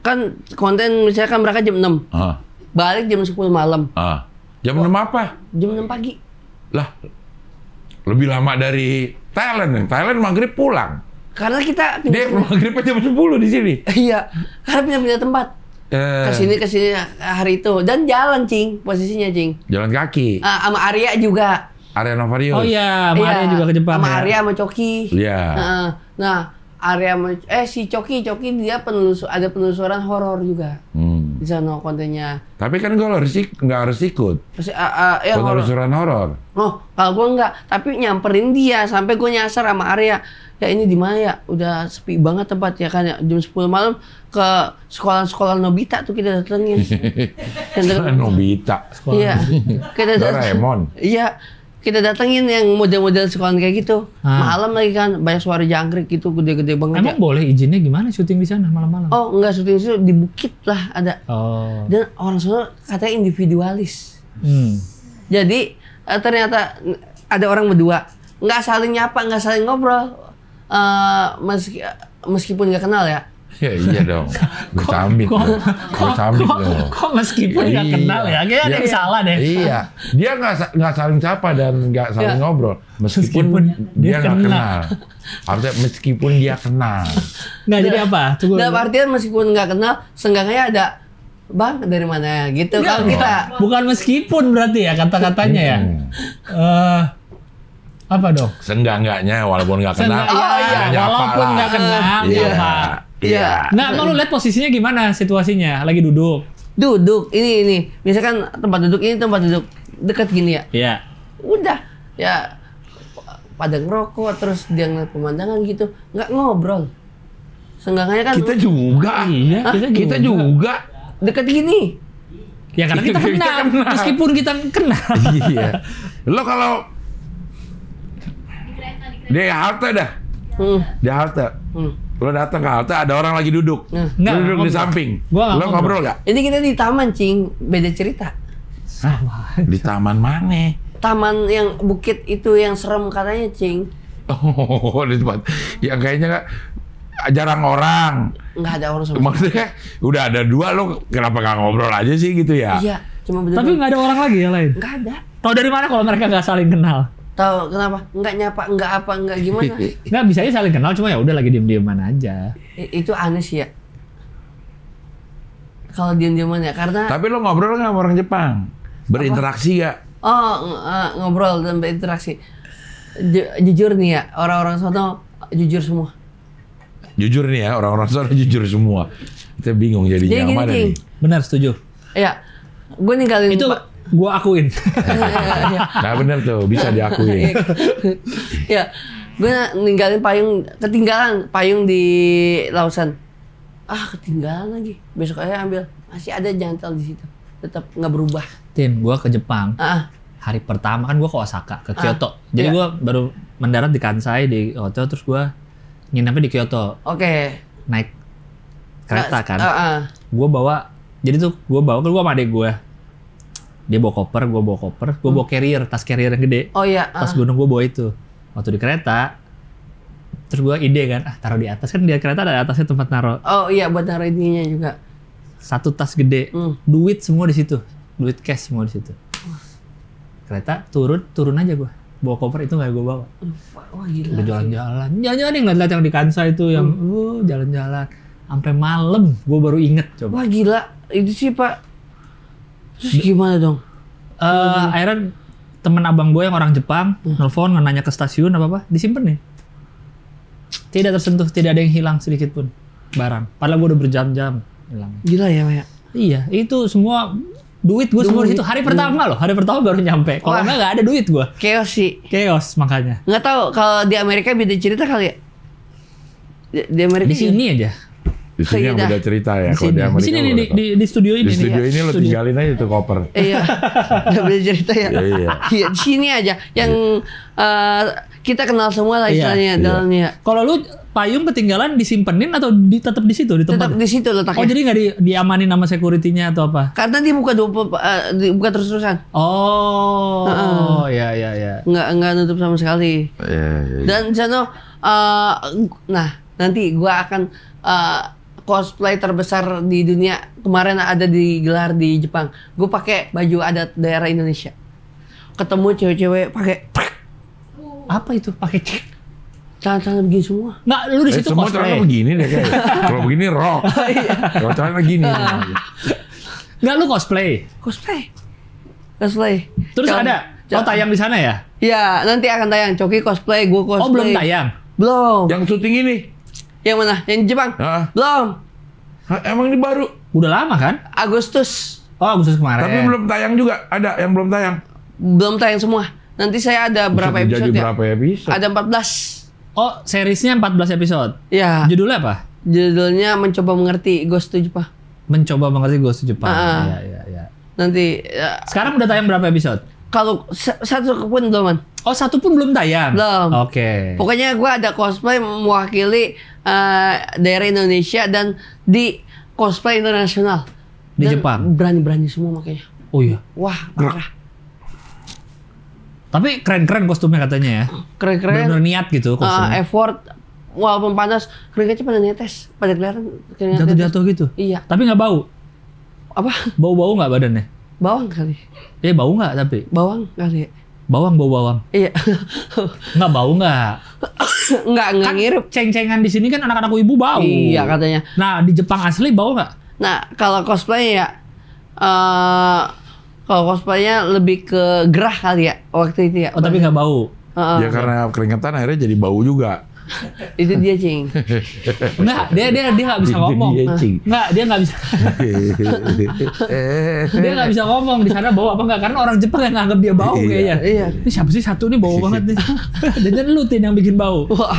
kan konten misalnya kan mereka jam 6. Ah, Balik jam 10 malam. ah. Jam 6 apa? Jam 6 pagi. Lah, lebih lama dari Thailand. Thailand maghrib pulang. Karena kita Dia maghribnya jam 10 di sini. iya, karena pindah-pindah tempat. Eh, Ke sini ke sini hari itu dan jalan, Cing, posisinya, Cing. jalan kaki. Ah, sama Arya juga. Area Novarius. Oh iya, Maria Iya, juga ke Jepang sama ya. Arya sama Coki. Iya. Heeh. Nah, Arya sama eh si Coki, Coki dia penelusur ada penelusuran horor juga Hmm. di sana kontennya. Tapi kan gue harus nggak harus ikut. Terus ya horor. Penelusuran horor. Oh, kalau gue enggak, tapi nyamperin dia sampai gue nyasar sama Arya. Ya ini di mana ya? Udah sepi banget tempat ya kan ya. Jam 10 malam ke sekolah-sekolah Nobita tuh kita datengin. Deket- Nobita. Iya. Kita dat- Doraemon. Iya. Kita datengin yang model-model sekolah kayak gitu. Ah. Malam lagi kan banyak suara jangkrik gitu gede-gede banget. Emang ya. boleh izinnya gimana syuting di sana malam-malam? Oh, enggak syuting itu di bukit lah ada. Oh. Dan orang sana katanya individualis. Hmm. Jadi eh, ternyata ada orang berdua nggak saling nyapa, nggak saling ngobrol. Eh, meski meskipun nggak kenal ya. Ya iya dong. Gue cambit kok, dong. Gue kok, cambit kok, dong. kok meskipun nggak Iya. kenal ya, kayaknya ada yang Iya. salah deh. Iya, dia nggak nggak saling sapa dan nggak saling Iya. ngobrol, meskipun, Meskipun dia nggak kenal. kenal. Artinya meskipun dia kenal. Nggak jadi apa? Tunggu. Dalam artian meskipun nggak kenal, seenggaknya ada bang dari mana gitu Iya. kalau kita. Bukan meskipun berarti ya kata-katanya ya. Eh apa dong? Seenggak-enggaknya walaupun nggak kenal. Oh, iya. ya nyapa Walaupun nggak kenal, Iya. nyapa. Iya. Nah, emang lu lihat posisinya gimana situasinya? Lagi duduk. Duduk ini ini, misalkan tempat duduk ini tempat duduk dekat gini ya. Iya. Udah ya pada ngerokok terus dia ngeliat pemandangan gitu, nggak ngobrol Seenggaknya kan Kita juga. Iya, kita Kita juga. juga. deket gini. Ya karena kita Kita kenal. Meskipun kita kenal. iya. Lo kalau Di kereta, di halte dah, Hmm. di halte. Hmm. Lo datang ke halte ada orang lagi duduk. Nah. Lo Nggak, duduk di samping. Gua nggak Lo ngobrol. ngobrol gak? Ini kita di taman, Cing. Beda cerita. Di taman mana? Taman yang bukit itu yang serem katanya, Cing. Oh, di tempat yang kayaknya nggak jarang orang. Nggak ada orang sama Maksudnya udah ada dua lo kenapa nggak ngobrol aja sih gitu ya? Iya, cuma bener Tapi nggak ada orang lagi yang lain. nggak ada. Tahu dari mana kalau mereka nggak saling kenal? Tahu kenapa? Nggak nyapa, nggak apa, nggak gimana? Nggak bisa aja saling kenal, cuma ya udah lagi diem-dieman aja. I- itu aneh sih ya. Kalau diam-diaman ya, karena Tapi lo ngobrol nggak sama orang Jepang? Berinteraksi gak? oh ng- eh, ngobrol dan berinteraksi. Ju- jujur nih ya, orang-orang sono jujur semua. Jujur nih ya, orang-orang sana jujur semua. Kita bingung Jadi jadinya yang gini, mana Cing. nih. Benar, setuju. Ya, gue ninggalin Itu Pak- gua akuin. Iya. Nah bener tuh, bisa diakui. ya, gue ninggalin payung, ketinggalan payung di Lausan. Ah, ketinggalan lagi. Besok aja ambil. Masih ada jantel di situ. Tetap nggak berubah. Tin, gua ke Jepang. Ah, Hari pertama kan gua ke Osaka, ke Kyoto. Jadi iya. gua baru mendarat di Kansai di hotel terus gua nginepnya di Kyoto. oke. Naik kereta kan. Ah, ah. Gua bawa jadi tuh gua bawa kan gua sama adek gua. Dia bawa koper, gua bawa koper, gua bawa carrier, tas carrier yang gede. Oh iya. Tas ah. gunung gua bawa itu. Waktu di kereta terus gua ide kan, ah taruh di atas kan di kereta ada atasnya tempat naruh Oh iya, buat naruh ininya juga. satu tas gede, Hmm. duit semua di situ, duit cash semua di situ. Kereta turun, turun aja gua. Bawa koper itu nggak gua bawa. Wah, gila. Jalan-jalan, jalan-jalan nih ngeliat yang di Kansai itu yang, uh, jalan-jalan sampai malam. Gua baru inget coba. Wah gila, itu sih Pak. Terus gimana dong? Eh, akhirnya temen abang gue yang orang Jepang nelfon nanya ke stasiun apa apa disimpan nih. Tidak tersentuh, tidak ada yang hilang sedikit pun barang. Padahal gue udah berjam-jam hilang. Gila ya, Pak. ya? Iya, itu semua duit gue semua Duit, situ. Hari pertama loh, hari pertama baru nyampe. Kalau enggak nggak ada duit gue. Chaos sih. Chaos makanya. Nggak tahu kalau di Amerika beda cerita kali ya. Di, di Amerika Di sini aja. Di sini yang beda cerita ya. Di Kalau sini, di di sini di, tahu. di, di studio ini Di studio ya. ini lo Studio. tinggalin aja tuh koper. Iya, udah beda cerita ya. Iya, iya. Iya, di sini aja. Yang eh, kita kenal semua lah Iya, istilahnya iya. dalamnya. Kalau lu payung ketinggalan disimpenin atau di, tetap di situ di tempat? Tetap di situ letaknya. Oh jadi nggak di, diamanin sama security-nya atau apa? Karena dia buka dua eh, dibuka terus-terusan. Oh, ya ya ya. Nggak nggak nutup sama sekali. Iya, iya, iya. Dan di sana eh, nah nanti gua akan eh, cosplay terbesar di dunia kemarin ada digelar di Jepang. Gue pakai baju adat daerah Indonesia. Ketemu cewek-cewek pakai Apa itu? Pakai cek? celana-celana begini semua. Nggak, lu di Eh, situ semua cosplay. celana begini deh kayak. Kalau begini rock. Iya. Kalau celana gini. Nggak, lu cosplay. Cosplay. Cosplay. Terus ada? Oh tayang di sana ya? Ya, nanti akan tayang. Coki cosplay, gue cosplay. Oh belum tayang. Belum. Yang syuting ini. Yang mana? Yang di Jepang? Hah? Belum. Hah, emang ini baru. Udah lama kan? Agustus. Oh Agustus kemarin. Tapi belum tayang juga. Ada yang belum tayang. Belum tayang semua. Nanti saya ada berapa Bisa episode jadi ya? berapa episode? Ada 14. Oh seriesnya 14 episode. Ya. Judulnya apa? Judulnya mencoba mengerti Ghost to Jepang. Mencoba mengerti Ghost to Jepang. Iya iya iya. Nanti ya, Sekarang udah tayang berapa episode? Kalau sa- satu pun belum man. Oh satu pun belum tayang. Belum. Oke. Pokoknya gue ada cosplay mewakili eh, daerah Indonesia dan di cosplay internasional. Di Dan Jepang? Berani-berani semua makanya. Oh iya. Wah, parah. Tapi keren-keren kostumnya katanya ya. Keren-keren. Bener-bener niat gitu Eh, kostumnya. effort walaupun panas keringatnya pada netes pada kelihatan. Jatuh-jatuh gitu. iya Tapi nggak bau. apa Bau-bau nggak badannya? Bawang kali Eh bau nggak tapi? bawang kali Bawang bau bawang. iya Nggak bau nggak? nggak nggak Kan ngirup ceng-cengan di sini kan anak-anak ibu bau. iya katanya Nah di Jepang asli bau nggak? nah kalau cosplay ya eh kalau cosplaynya lebih ke gerah kali ya waktu itu ya Oh tapi nggak bau. Heeh. Ya karena keringetan akhirnya jadi bau juga. Itu dia cing. Enggak, dia dia dia nggak bisa ngomong. Enggak, dia nggak bisa. dia nggak bisa ngomong di sana bau apa enggak karena orang Jepang yang nganggap dia bau Iya. kayaknya. Iya. Ini siapa sih satu nih bau banget nih. Dan lu tin yang bikin bau. Wah,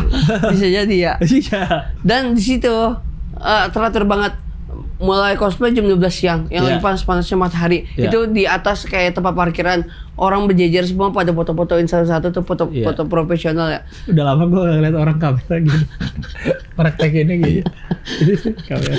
bisa jadi ya. Iya. Dan di situ eh, teratur banget mulai cosplay jam 12 siang yang lagi panas-panasnya matahari Iya. itu di atas kayak tempat parkiran orang berjejer semua pada foto-fotoin satu-satu tuh foto Iya. foto profesional ya Udah lama gue gak ngeliat orang kamera gitu. Praktekinnya gitu. Ini sih kamera.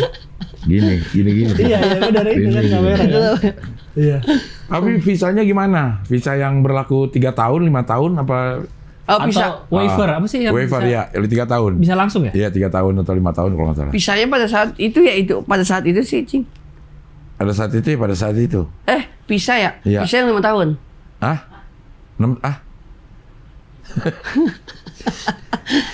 Gini, gini, gini. Iya, iya benar itu Gini, kan kamera. kan? Iya. Tapi visanya gimana? Visa yang berlaku tiga tahun, lima tahun, apa? Oh, Atau bisa waiver apa sih yang Waiver bisa, ya, tiga tahun. bisa langsung ya? Iya, tiga tahun atau lima tahun kalau nggak salah. bisanya pada saat itu ya itu pada saat itu sih cing Pada saat itu ya, pada saat itu. eh bisa ya Iya. bisa yang lima tahun Ah? Nem ah?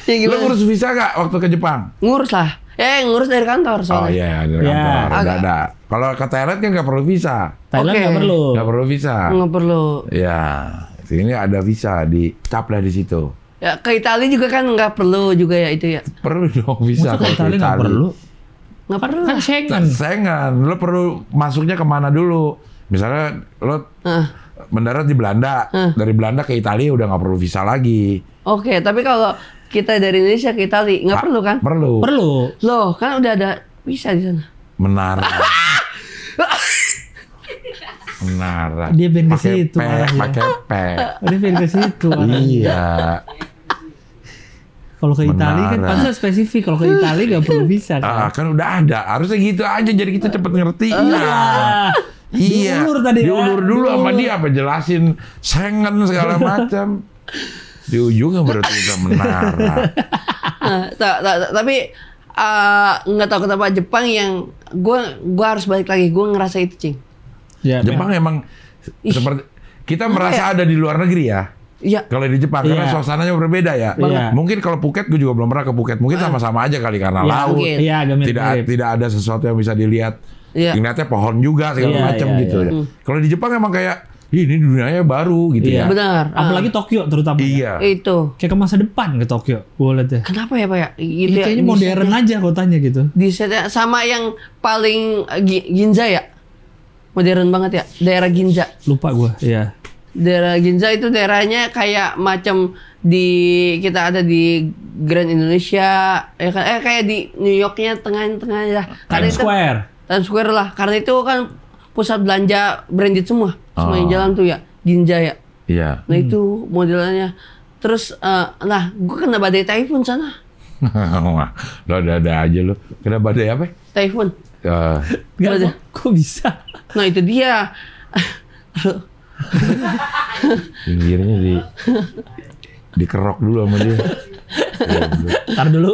ya Lo gimana ngurus visa gak waktu ke Jepang? ngurus lah eh ngurus dari kantor Oh soalnya iya, dari Iya. kantor. Agak- ada. Kalau ke Thailand kan nggak perlu visa. Thailand nggak perlu. Nggak perlu visa. nggak perlu Ya, sini ada visa dicap lah di situ. ya ke Italia juga kan nggak perlu juga ya itu ya Perlu dong visa Masa ke kalau ke Italia nggak perlu? nggak perlu Kan Schengen. Sengan, lo perlu masuknya ke mana dulu? Misalnya lo Heeh. mendarat di Belanda, dari Belanda ke Italia udah nggak perlu visa lagi. Oke, tapi kalau kita dari Indonesia ke Italia nggak perlu kan? Perlu. Perlu. Loh, kan udah ada bisa di sana. Menara. Menara. Dia pengen ke situ ya. pakai P. Dia pengen ke situ. Iya. Kalau ke Italia kan pantas spesifik. Kalau ke Italia nggak perlu visa Ah, kan. kan udah ada. Harusnya gitu aja jadi kita cepet ngerti. Iya. Ah, Iya. diulur tadi ya. Diulur dulu sama dia apa jelasin Schengen segala macam. Di ujungnya berarti udah menara. Nah, ta- ta- ta- tapi eh, nggak tahu kenapa Jepang yang gue gua harus balik lagi. Gue ngerasa itu cing. Ya, Jepang emang Ih. seperti kita merasa ada di luar negeri ya. Iya. Kalau di Jepang karena Iya. suasananya berbeda ya. Iya. Mungkin kalau Phuket gue juga belum pernah ke Phuket. Mungkin sama-sama aja kali karena Iya, laut. Iya, Tidak tidak ada sesuatu yang bisa dilihat. Iya. Ngeliatnya pohon juga segala Iya, macam iya, gitu. iya. ya. Kalau di Jepang emang kayak "Ih, ini dunianya baru gitu Iya. ya. Benar. Ah, Apalagi Tokyo terutama. Iya. itu. Kayak ke masa depan ke Tokyo. Gue liat ya. Kenapa ya pak ya? Gitu Iya, ya, kayaknya modern aja kotanya gitu. Di sama yang paling Gi- Ginza ya. Modern banget ya. Daerah Ginza. Lupa gue. Iya. Daerah Ginza itu daerahnya kayak macam di kita ada di Grand Indonesia ya kan eh kayak di New Yorknya tengah-tengah ya. Karena Times itu- Square. Times Square lah. Karena itu kan pusat belanja branded semua. Semua yang Oh. jalan tuh ya. Ginza ya. Iya. Nah itu modelnya. Terus eh, nah gue kena badai typhoon sana. Lo ada-ada aja lo. Kena badai apa? Typhoon. Eh, Gak, Ada. kok, kok bisa? Nah itu dia. pinggirnya di dikerok dulu sama dia. Ntar dulu.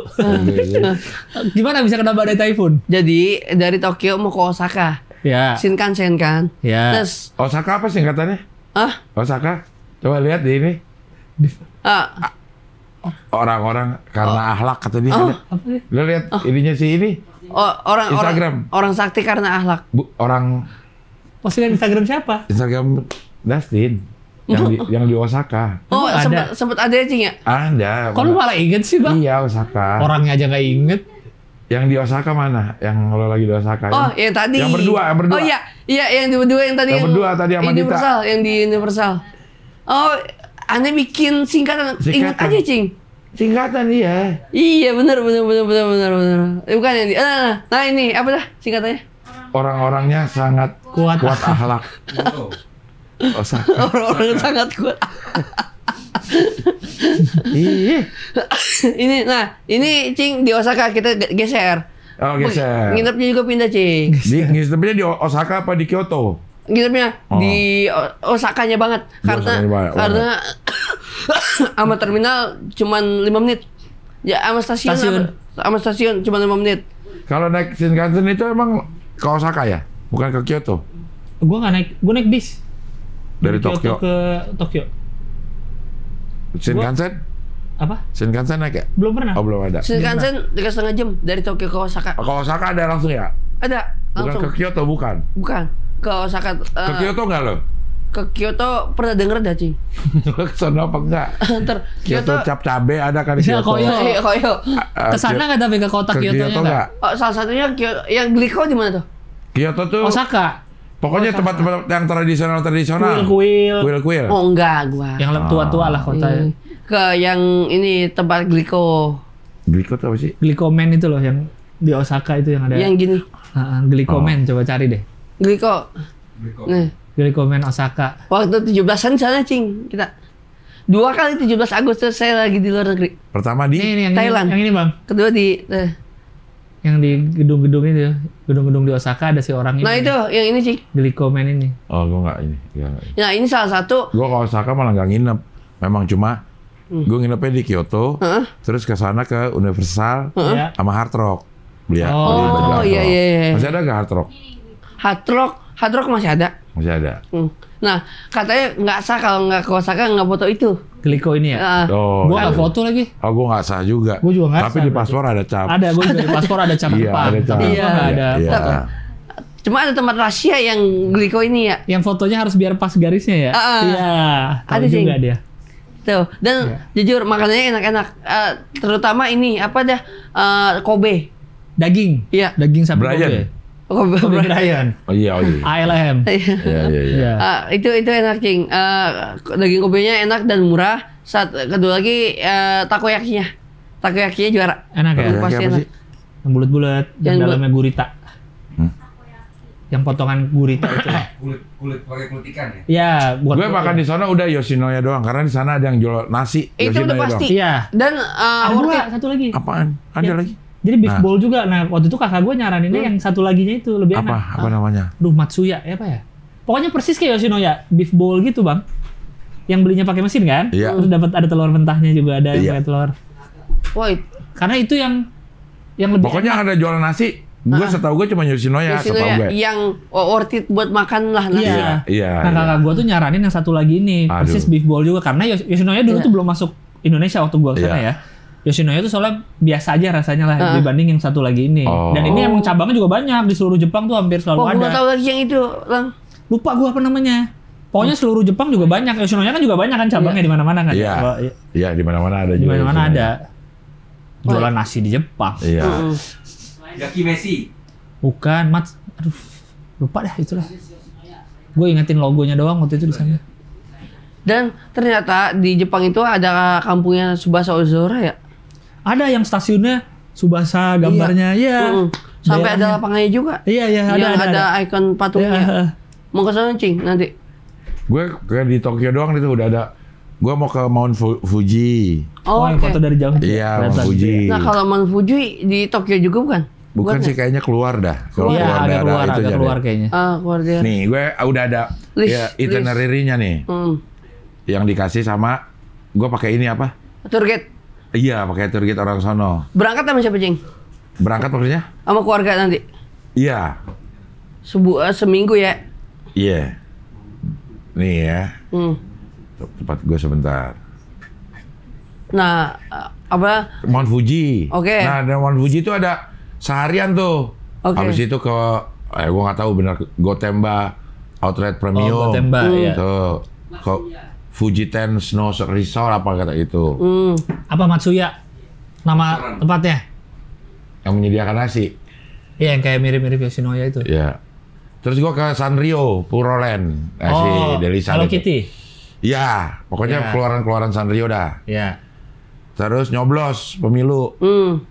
Gimana bisa kena badai typhoon? Jadi dari Tokyo mau ke Osaka. Ya. Shinkansen kan. Ya. Terus Osaka apa singkatannya? ah Osaka. Coba lihat di ini. ah Orang-orang karena ahlak kata dia. Oh. Lo lihat ininya si ini. Oh, orang Instagram. orang orang sakti karena akhlak. Bu, orang Postingan Instagram siapa? Instagram Dustin yang di, yang di Osaka. Oh, ada? sempat ada ya Cing ya? Ada. Kok lu malah inget sih bang? Iya Osaka. Orangnya aja nggak inget. Yang di Osaka mana? Yang lo lagi di Osaka? Oh, yang, yang tadi. Yang berdua, yang berdua. Oh iya, iya yang di berdua yang tadi Yang berdua tadi sama Dita. Universal, yang di Universal. Oh, aneh bikin singkatan. Ingat Singkatan. aja, Cing. Singkatan iya. Iya, benar benar benar benar benar benar. Eh, bukan yang di. Nah, nah, nah ini apa dah singkatannya? Orang-orangnya sangat Kuat. kuat akhlak. Orang-orang sangat kuat. Iya. ini nah, ini Cing di Osaka kita ge- geser. Oh geser. Nginepnya juga pindah, Cing. Di, nginepnya di Osaka apa di Kyoto? Nginepnya Oh. di Osakanya banget karena Osakanya banget, karena sama terminal cuman lima menit ya sama stasiun Stasiun. sama stasiun cuma lima menit Kalau naik Shinkansen itu emang ke Osaka ya? Bukan ke Kyoto? Gue nggak naik, gue naik bis. Dari Kyoto Tokyo. ke Tokyo. Shinkansen? Apa? Shinkansen naik ya? Belum pernah. Oh belum ada. Shinkansen tiga setengah jam dari Tokyo ke Osaka Oh, Kalau Osaka ada langsung ya? ada Bukan langsung ke Kyoto bukan? bukan ke Osaka Ke eh, Kyoto nggak lo? ke Kyoto pernah denger dah, Cing. Ke sana apa enggak? Ntar Kyoto cap cabe ada kan di Bisa Kyoto. koyo. Eh, koyo. Ah, Ke sana nggak tapi ke kota ke Kyoto-nya Kyoto nggak? enggak? Oh, salah satunya Kyoto yang Gliko di mana tuh? Kyoto tuh Osaka. pokoknya tempat-tempat yang tradisional tradisional. Kuil-kuil. Kuil-kuil. Oh, enggak gua. Yang lem- tua-tua lah kota. Hmm. Ke yang ini tempat Gliko. Gliko tuh apa sih? Glikomen itu loh yang di Osaka itu yang ada. Yang gini. Ah, ah, Glikomen coba cari deh. Gliko. Nih, Glikomen Osaka. waktu 17-an sana, Cing. Kita dua kali 17 Agustus saya lagi di luar negeri. Pertama di Ini, ini yang Thailand. Ini, yang ini bang. Kedua di eh. Yang di gedung-gedung itu, gedung-gedung di Osaka ada si orang ini. Nah, itu yang ini, Cing. Glikomen ini. Oh, gua enggak ini. Ya, Nah, ini salah satu Gua ke Osaka malah nggak nginep. Memang cuma Hmm. gue nginepnya di Kyoto, Heeh. terus ke sana ke Universal Ya. sama Hard Rock. Beli, Oh. beli baju Oh, Hard iya, Rock. iya, iya. Masih ada nggak Hard Rock? Hard Rock. Hard Rock masih ada. Masih ada. Hmm. Nah, katanya nggak sah kalau nggak ke Osaka nggak foto itu. Gliko ini ya. Ah. Oh, gua iya. nggak foto lagi. Oh, gue nggak sah juga. Gua juga nggak Tapi sah di berarti. paspor ada cap. Ada, gue juga di paspor ada cap Iya, ada cap. Tapi gua Iya. nggak ada. Iya. Cuma ada tempat rahasia yang Gliko ini ya. Yang fotonya harus biar pas garisnya ya. Ah, ah. Iya. Tahu Ada sih. juga dia. Tuh. Dan Iya. jujur makanannya enak-enak. Eh, terutama ini apa dah eh, Kobe. Daging. Iya. Daging sapi Brian. Kobe. Kobe. Kobe Brian. Oh iya, oh iya. ALM. Iya. Iya, iya, iya. Iya. Ah, itu itu enak cing. Eh, daging Kobe-nya enak dan murah. Saat kedua lagi eh, takoyakinya. Takoyakinya juara. Enak ya. Takoyaki Pasti enak. sih? Yang bulat-bulat, yang Yang dalamnya gurita. Hmm. Yang potongan gurita itu. Kulit kulit pakai kulit ikan ya. Iya, buat Gue makan di sana udah Yoshinoya doang karena di sana ada yang jual nasi. Itu Yoshinoya udah pasti. Iya. Dan eh, Ada dua, satu lagi. Apaan? Ada Iya. lagi? Jadi beef Nah. bowl juga. Nah, waktu itu kakak gue nyaraninnya yang satu laginya itu lebih Apa? enak. Apa namanya? Duh, Matsuya, ya apa ya? Pokoknya persis kayak Yoshinoya, beef bowl gitu, Bang. Yang belinya pakai mesin kan? Iya. Terus dapat ada telur mentahnya juga ada yang Iya. pakai telur. It- Karena itu yang yang lebih Pokoknya enak. ada jual nasi. Gue setahu gue cuma Yoshinoya, di situ setahu ya gue. yang worth it buat makan lah nasi. Iya. Iya, Nah, iya. kakak gue tuh nyaranin yang satu lagi nih, Aduh. persis beef bowl juga karena Yos- Yoshinoya dulu Iya. tuh belum masuk Indonesia waktu gue ke sana Iya. ya. Yoshinoya tuh soalnya biasa aja rasanya lah Ah. dibanding yang satu lagi ini. Oh. Dan ini emang cabangnya juga banyak di seluruh Jepang tuh hampir selalu Wah, ada. gua tahu lagi yang itu, Lang. Lupa gua apa namanya. Pokoknya Hmm. seluruh Jepang juga banyak. Yoshinoya kan juga banyak kan cabangnya di mana-mana kan. Iya. Wah, iya. Iya, di mana-mana ada Di mana-mana ada. Jualan nasi di Jepang. Iya. Mm-mm. Yaki Messi. Bukan, Mat. Aduh, lupa dah itulah. Gue ingetin logonya doang waktu itu di sana. Dan ternyata di Jepang itu ada kampungnya Subasa Ozora ya. Ada yang stasiunnya Subasa gambarnya, iya. Mm-mm. Sampai ada lapangannya juga. Iya, iya, ada, yang ada, ada, ada. ikon patungnya. Iya. Mau ke sana, Cing, nanti. Gue kayak di Tokyo doang itu udah ada. Gue mau ke Mount Fu- Fuji. Oh, Oh, oke. foto dari jauh. Iya. Mount Fuji. Nah, kalau Mount Fuji di Tokyo juga bukan? Bukan sih kayaknya keluar dah. Kalau Iya, agak daerah keluar, itu agak jadi. keluar kayaknya. Ah, keluar dia. Nih, gue udah ada List, ya, itinerary-nya nih. Hmm. Yang dikasih sama gue pakai ini apa? Tour guide. Iya, pakai tour guide orang sono. Berangkat sama siapa, Cing? Berangkat maksudnya? Sama keluarga nanti. Iya. Sebu eh, seminggu ya. Iya. Nih ya. Hmm. Tempat gue sebentar. Nah, eh, apa? Mount Fuji. Oke. Nah, di Mount Fuji itu ada seharian tuh. Oke. Habis itu ke eh gue nggak tahu benar Gotemba Outlet Premium. Oh, Gotemba, iya. Tuh. Ke Fuji Ten Snow Resort apa kata itu. Hmm. Apa Matsuya? Nama tempatnya? Yang menyediakan nasi. Iya, yang kayak mirip-mirip Yoshinoya itu. Ya. Terus gua ke Sanrio, Puroland. Nah, si Oh, Hello itu. Kitty. Iya, pokoknya Ya. keluaran-keluaran Sanrio dah. Iya. Terus nyoblos pemilu, Hmm.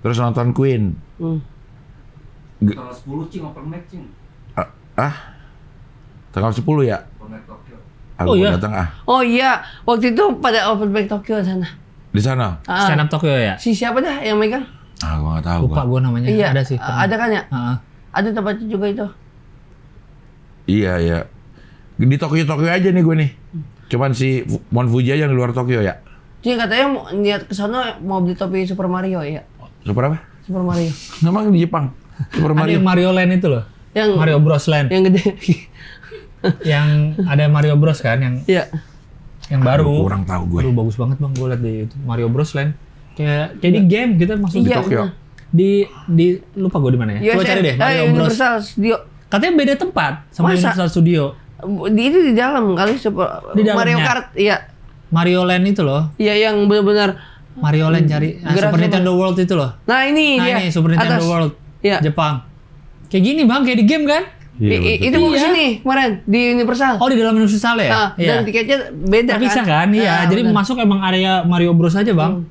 terus nonton Queen. Hmm. Tanggal 10 cing open mic cing. Ah, ah? Tanggal 10 ya? Aku Oh, iya? datang ah. Oh iya, waktu itu pada Open Mic Tokyo sana. Di sana? Ah, Stand up Tokyo ya? si siapa dah yang megang? Ah, gua nggak tahu. Lupa gua. gue namanya. Iya, Ada sih. pernah. ada kan ya? Heeh. Ada tempatnya juga itu. Iya, iya. Di Tokyo-Tokyo aja nih gue nih. Cuman si Mount Fuji aja yang di luar Tokyo ya. Jadi katanya mau, niat ke sana mau beli topi Super Mario ya. Super apa? Super Mario. Memang di Jepang. Super Ada yang Mario. Mario Land itu loh. Yang Mario Bros Land. yang gede. Yang ada Mario Bros kan yang Iya. yang baru. Aduh, kurang tahu gue. Aduh, bagus banget bang, gue liat di YouTube Mario Bros Land. Kayak kayak di game kita masuk Iya. Tokyo. di di lupa gue di mana ya. Coba cari deh eh, Mario Bros. Universal Studio. Katanya beda tempat sama Masa? Universal Studio. Di itu di dalam kali super Di dalamnya? Mario Kart, iya. Mario Land itu loh. Iya yang benar-benar. Mario Land cari nah, Super sama- Nintendo World itu loh. Nah ini Nah dia. ini Super Nintendo atas. World Iya. Jepang. Kayak gini bang, kayak di game kan? Iya, I- itu mau Iya. ke sini kemarin di Universal. Oh di dalam Universal ya? Ah, Iya. Dan tiketnya beda Terpisah kan? Iya. Ah, Jadi benar. masuk emang area Mario Bros aja bang.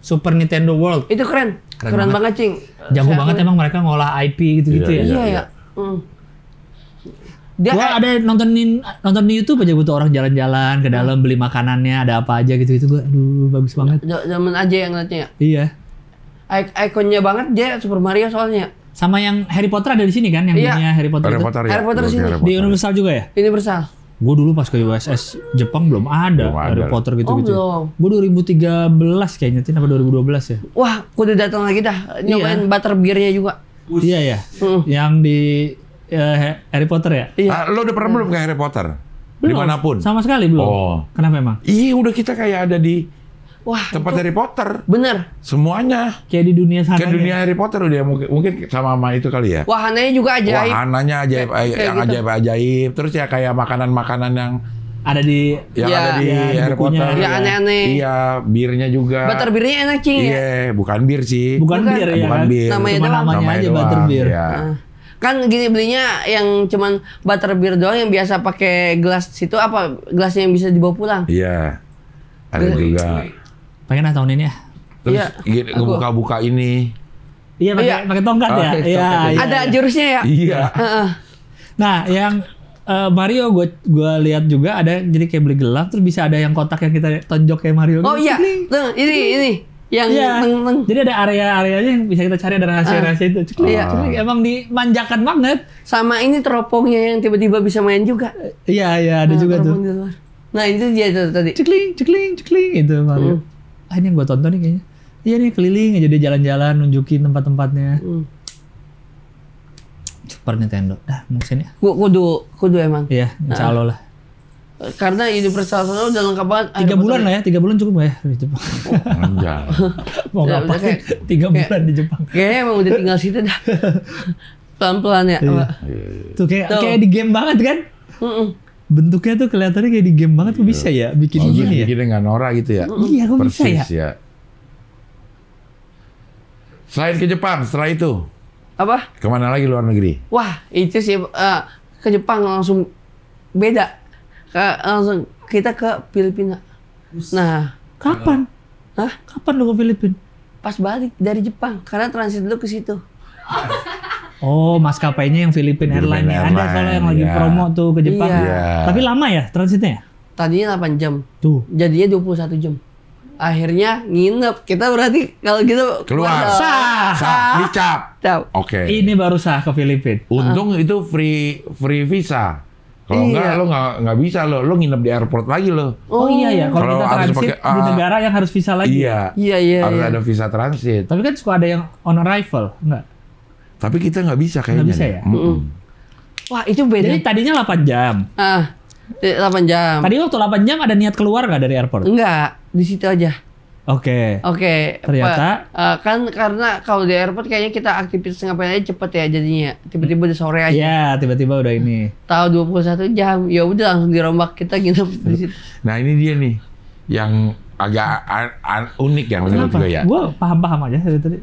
Super Nintendo World. itu keren. Keren Keren, banget. banget, Cing. Jago Saya- banget emang mereka ngolah IP gitu-gitu Iya, ya. Iya, ya. Hmm. Dia Gua kayak- ada nontonin nonton di YouTube aja butuh orang jalan-jalan ke dalam beli makanannya ada apa aja gitu-gitu gua aduh bagus banget. Zaman aja yang ngeliatnya. Iya. Ik- ikonnya banget dia Super Mario soalnya. Sama yang Harry Potter ada di sini kan yang Iya. dunia Harry Potter Harry itu? Potter ya. Harry Potter Oke, sini. Harry Di. Universal juga ya? Universal. Gue dulu pas ke USS Jepang belum ada Belum Harry ada. Potter Oh, gitu-gitu. belum. Gue 2013 kayaknya, Tin, apa 2012 ya? Wah, kudu datang lagi dah. Nyobain butterbeernya juga. Iya ya. Hmm. Yang di eh, Harry Potter ya? Iya. Ah, lo udah pernah belum ke Harry Potter? Di mana pun. Sama sekali belum. Oh. Kenapa emang? Iya, udah kita kayak ada di Wah, tempat Harry Potter. bener. Semuanya. Kayak di dunia sana. Ke dunia Harry Potter udah mungkin, mungkin sama sama itu kali ya. Wahananya juga ajaib. Wahananya ajaib, Kayak- kayak yang gitu. ajaib ajaib. Terus ya kayak makanan-makanan yang Ada di yang Iya, ada di di Harry bukunya. Potter. Ya, aneh-aneh. Iya, birnya juga. Butterbeernya enak, Cing. ya? Iya, bukan bir sih. bukan, Bukan. bir ya Bukan kan? bir. Namanya Cuma doang. namanya, aja doang, butterbeer. iya. Nah, Kan gini belinya yang cuman butterbeer doang yang biasa pakai gelas situ apa gelasnya yang bisa dibawa pulang. Iya. Ada Iya. juga. Pengen ah tahun ini ya? Terus Iya. buka-buka ini. Iya pakai Iya. pakai tongkat Oh, ya. tongkat Iya. ya. iya, Ada iya. jurusnya ya? Iya. Heeh. Nah, yang eh, Mario gue gua lihat juga ada jadi kayak beli gelang terus bisa ada yang kotak yang kita tonjok kayak Mario. Oh gitu. iya, tuh ini ini yang Iya. teng teng. Jadi ada area-areanya yang bisa kita cari ada rahasia-rahasia itu. Ceklik, Iya. ceklik. Emang dimanjakan banget. Sama ini teropongnya yang tiba-tiba bisa main juga. Iya, iya ada Nah, juga tuh. Nah itu dia tuh tadi. Cekling, cekling, cekling itu Mario. Ah ini yang gue tonton nih kayaknya. Iya nih keliling aja dia jalan-jalan nunjukin tempat-tempatnya. Hmm. Super Nintendo. Dah, musim ya. Ku- Kudu kudu emang. Iya, insya Allah lah. Karena Universal sana udah lengkap banget. Tiga Harry bulan lah ya, tiga bulan cukup nggak ya di Jepang? Anjay. Mau udah ngapain? kayak- Tiga kayak- bulan di Jepang. Kayaknya emang udah tinggal situ dah. Pelan-pelan ya. Pak. Tuh kayak Tuh. kayak di game banget kan? Bentuknya tuh kelihatannya kayak di game banget kok bisa ya bikin Bagus gini ya? bikin dengan Nora gitu ya. Iya, kok bisa ya? Ya. Selain ke Jepang, setelah itu Apa? ke mana lagi luar negeri? Wah, itu sih eh, ke Jepang langsung beda. Ke, langsung kita ke Filipina. Nah, Kapan? Hah? Kapan lu ke Filipina? pas balik dari Jepang karena transit dulu ke situ. Oh, maskapainya yang Philippine Philippine Airlines ya. Ada kalau yang lagi iya. promo tuh ke Jepang. Iya. Tapi lama ya transitnya ya? Tadinya 8 jam, Tuh. jadinya 21 jam. Akhirnya nginep. Kita berarti kalau gitu Keluar. Sah. Sah, dicap. Tahu. Oke. Ini baru sah ke Filipina. Untung itu free free visa. Kalau enggak Iya. lo nggak nggak bisa lo, lo nginep di airport lagi lo. Oh, iya ya, kalau kita transit pakai, di ah, negara yang harus visa lagi. Iya. Iya, iya, Harus iya. ada visa transit. Tapi kan suka ada yang on arrival, enggak? Tapi kita nggak bisa kayaknya. bisa nih. ya? Mm-mm. Wah, itu beda. Jadi tadinya 8 jam. ah, 8 jam. Tadi waktu 8 jam ada niat keluar nggak dari airport? Enggak, di situ aja. Oke. Oke. Ternyata? Pak, eh, kan karena kalau di airport kayaknya kita aktivitas ngapain aja cepet ya jadinya. Tiba-tiba di sore aja. Iya, tiba-tiba udah ini. Tahu 21 jam. Ya udah langsung dirombak kita nginep di situ. Nah ini dia nih yang agak unik ya menurut gue ya. Gue paham-paham aja dari tadi.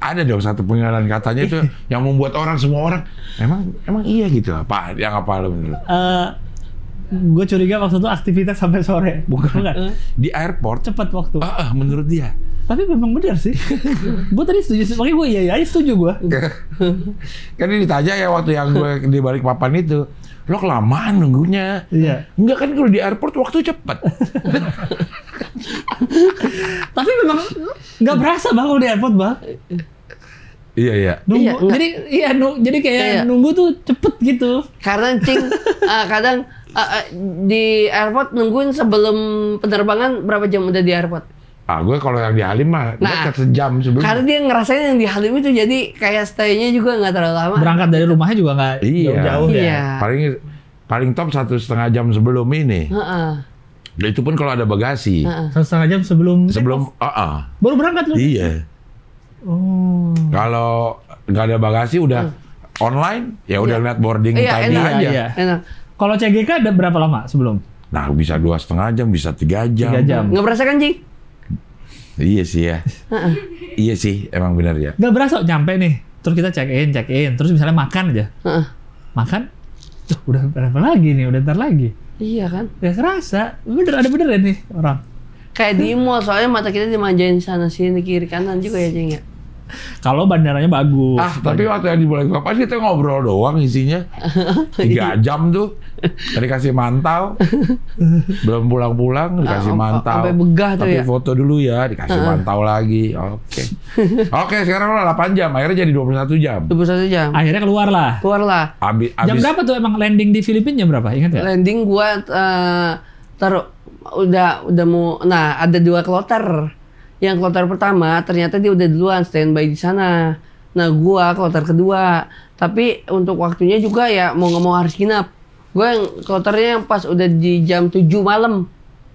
Ada dong satu pengalaman katanya itu yang membuat orang semua orang emang emang iya gitu apa yang apa lo menurut? Eh, gue curiga waktu itu aktivitas sampai sore. Bukan. Bukan. Di airport Cepet waktu. ah, ah, menurut dia Tapi memang benar sih. gue tadi setuju, sih. makanya gue iya iya setuju gue. kan ini ditanya ya waktu yang gue di balik papan itu lo kelamaan nunggunya Iya. enggak kan kalau di airport waktu cepet Tapi memang nggak berasa bang kalau di airport bang. iya iya Nunggu, Iya, jadi iya nu- jadi kayak Iya. nunggu tuh cepet gitu. Karena cing eh, kadang eh, eh, di airport nungguin sebelum penerbangan berapa jam udah di airport. Ah gue kalau yang di Halim mah Nah, dekat sejam sebelum Karena dia ngerasain yang di Halim itu jadi kayak stay-nya juga nggak terlalu lama. Berangkat dari rumahnya juga nggak Iya. jauh-jauh ya. Iya. paling paling top satu setengah jam sebelum ini Heeh. Dan itu pun kalau ada bagasi Heeh. Satu setengah jam sebelum sebelum ah ah. baru berangkat lu. iya Oh. kalau nggak ada bagasi udah online ya udah Iya. lihat boarding Iya, tadi enak. aja Iya. Enak. Kalau CGK ada berapa lama sebelum? Nah bisa dua setengah jam, bisa tiga jam. Tiga jam. Nggak berasa kan, Jing? Iya sih ya. iya sih, emang benar ya. Gak berasa nyampe nih. Terus kita check in, check in. Terus misalnya makan aja. Heeh. Makan, tuh udah berapa lagi nih? Udah ntar lagi. Iya kan? Gak kerasa. Bener, ada bener nih orang. Kayak di mall, soalnya mata kita dimanjain sana sini kiri kanan juga ya, Jing ya. Kalau bandaranya bagus. Ah, tapi waktu yang di Boleh Papan kita ngobrol doang isinya. Tiga jam tuh. Tadi kasih mantau. Belum pulang-pulang, dikasih Ah, mantau. sampai begah tuh Tapi ya. foto dulu ya, dikasih mantau lagi. Oke. Oke, sekarang udah 8 jam. Akhirnya jadi 21 jam. 21 jam. Akhirnya keluar lah. Keluar lah. Abis, Jam berapa tuh emang landing di Filipina jam berapa? Ingat ya? Landing gua eh, taruh udah udah mau nah ada dua kloter. Yang kloter pertama ternyata dia udah duluan standby di sana. Nah gua kloter kedua. Tapi untuk waktunya juga ya mau nggak mau harus nginap. Gua yang kloternya yang pas udah di jam 7 malam.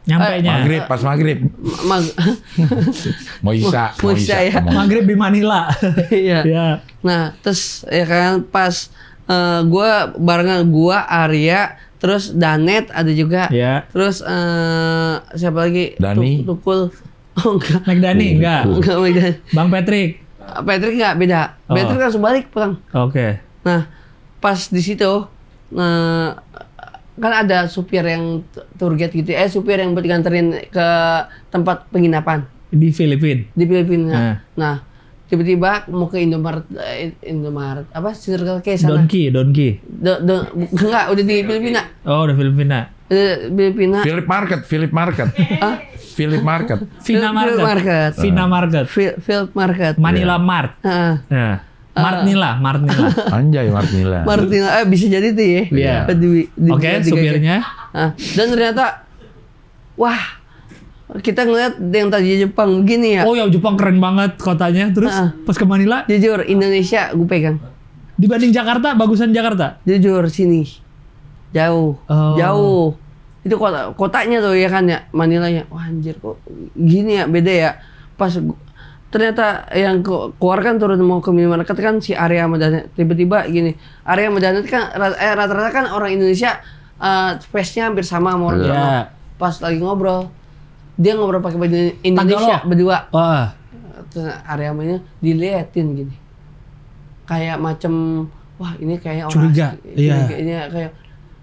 Nyampe nya. maghrib, pas maghrib. Mag- Mau isa, Mau isa ya. mau- Maghrib di Manila. Iya. ya. Nah, terus ya kan pas eh, gua barengan gua Arya, terus Danet ada juga. Ya. Terus eh siapa lagi? Dani. Tu- Tukul. Oh enggak. McDani enggak. Enggak Medan. Bang Patrick. Patrick enggak beda. Oh. Patrick langsung balik pulang. Oke. Nah, pas di situ eh kan ada supir yang tour guide gitu. Eh supir yang buat nganterin ke tempat penginapan Di Filipina. di Filipina. Nah. Nah, tiba-tiba mau ke Indomaret eh, Indomaret apa Circle K sana. Donki, Donki. Do, do, enggak, udah di Filipina. Oh, udah Filipina. Filipina. Philip Market, Philip Market. Ah, Philip Market. Vina Market. Market. Vina Market. Field, field Market. Manila Mart. Heeh. Ya. Martnila, Martnila. Anjay Martinila. Martina, eh bisa jadi tuh ya. Iya. Oke, di- supirnya. Ah, dan ternyata, wah, kita ngeliat yang tadi Jepang begini ya. Oh ya Jepang keren banget kotanya. Terus Ah. pas ke Manila Jujur, Indonesia gue pegang. dibanding Jakarta bagusan Jakarta. Jujur, sini. Jauh. Oh. Jauh. Itu kota kotanya tuh ya kan ya, Manilanya. Wah anjir kok gini ya, beda ya. Pas ternyata yang ke- keluar kan turun mau ke minimarket kan si Arya sama Danet. Tiba-tiba gini, Arya sama Danet kan eh, rata-rata kan orang Indonesia eh face-nya hampir sama sama orang. Jepang. Pas lagi ngobrol, dia ngobrol pakai baju Indonesia Tagalog. berdua. Wah, Terus Arya mainnya diliatin gini. Kayak macem wah ini kayak orang Curiga, iya. Ini kayak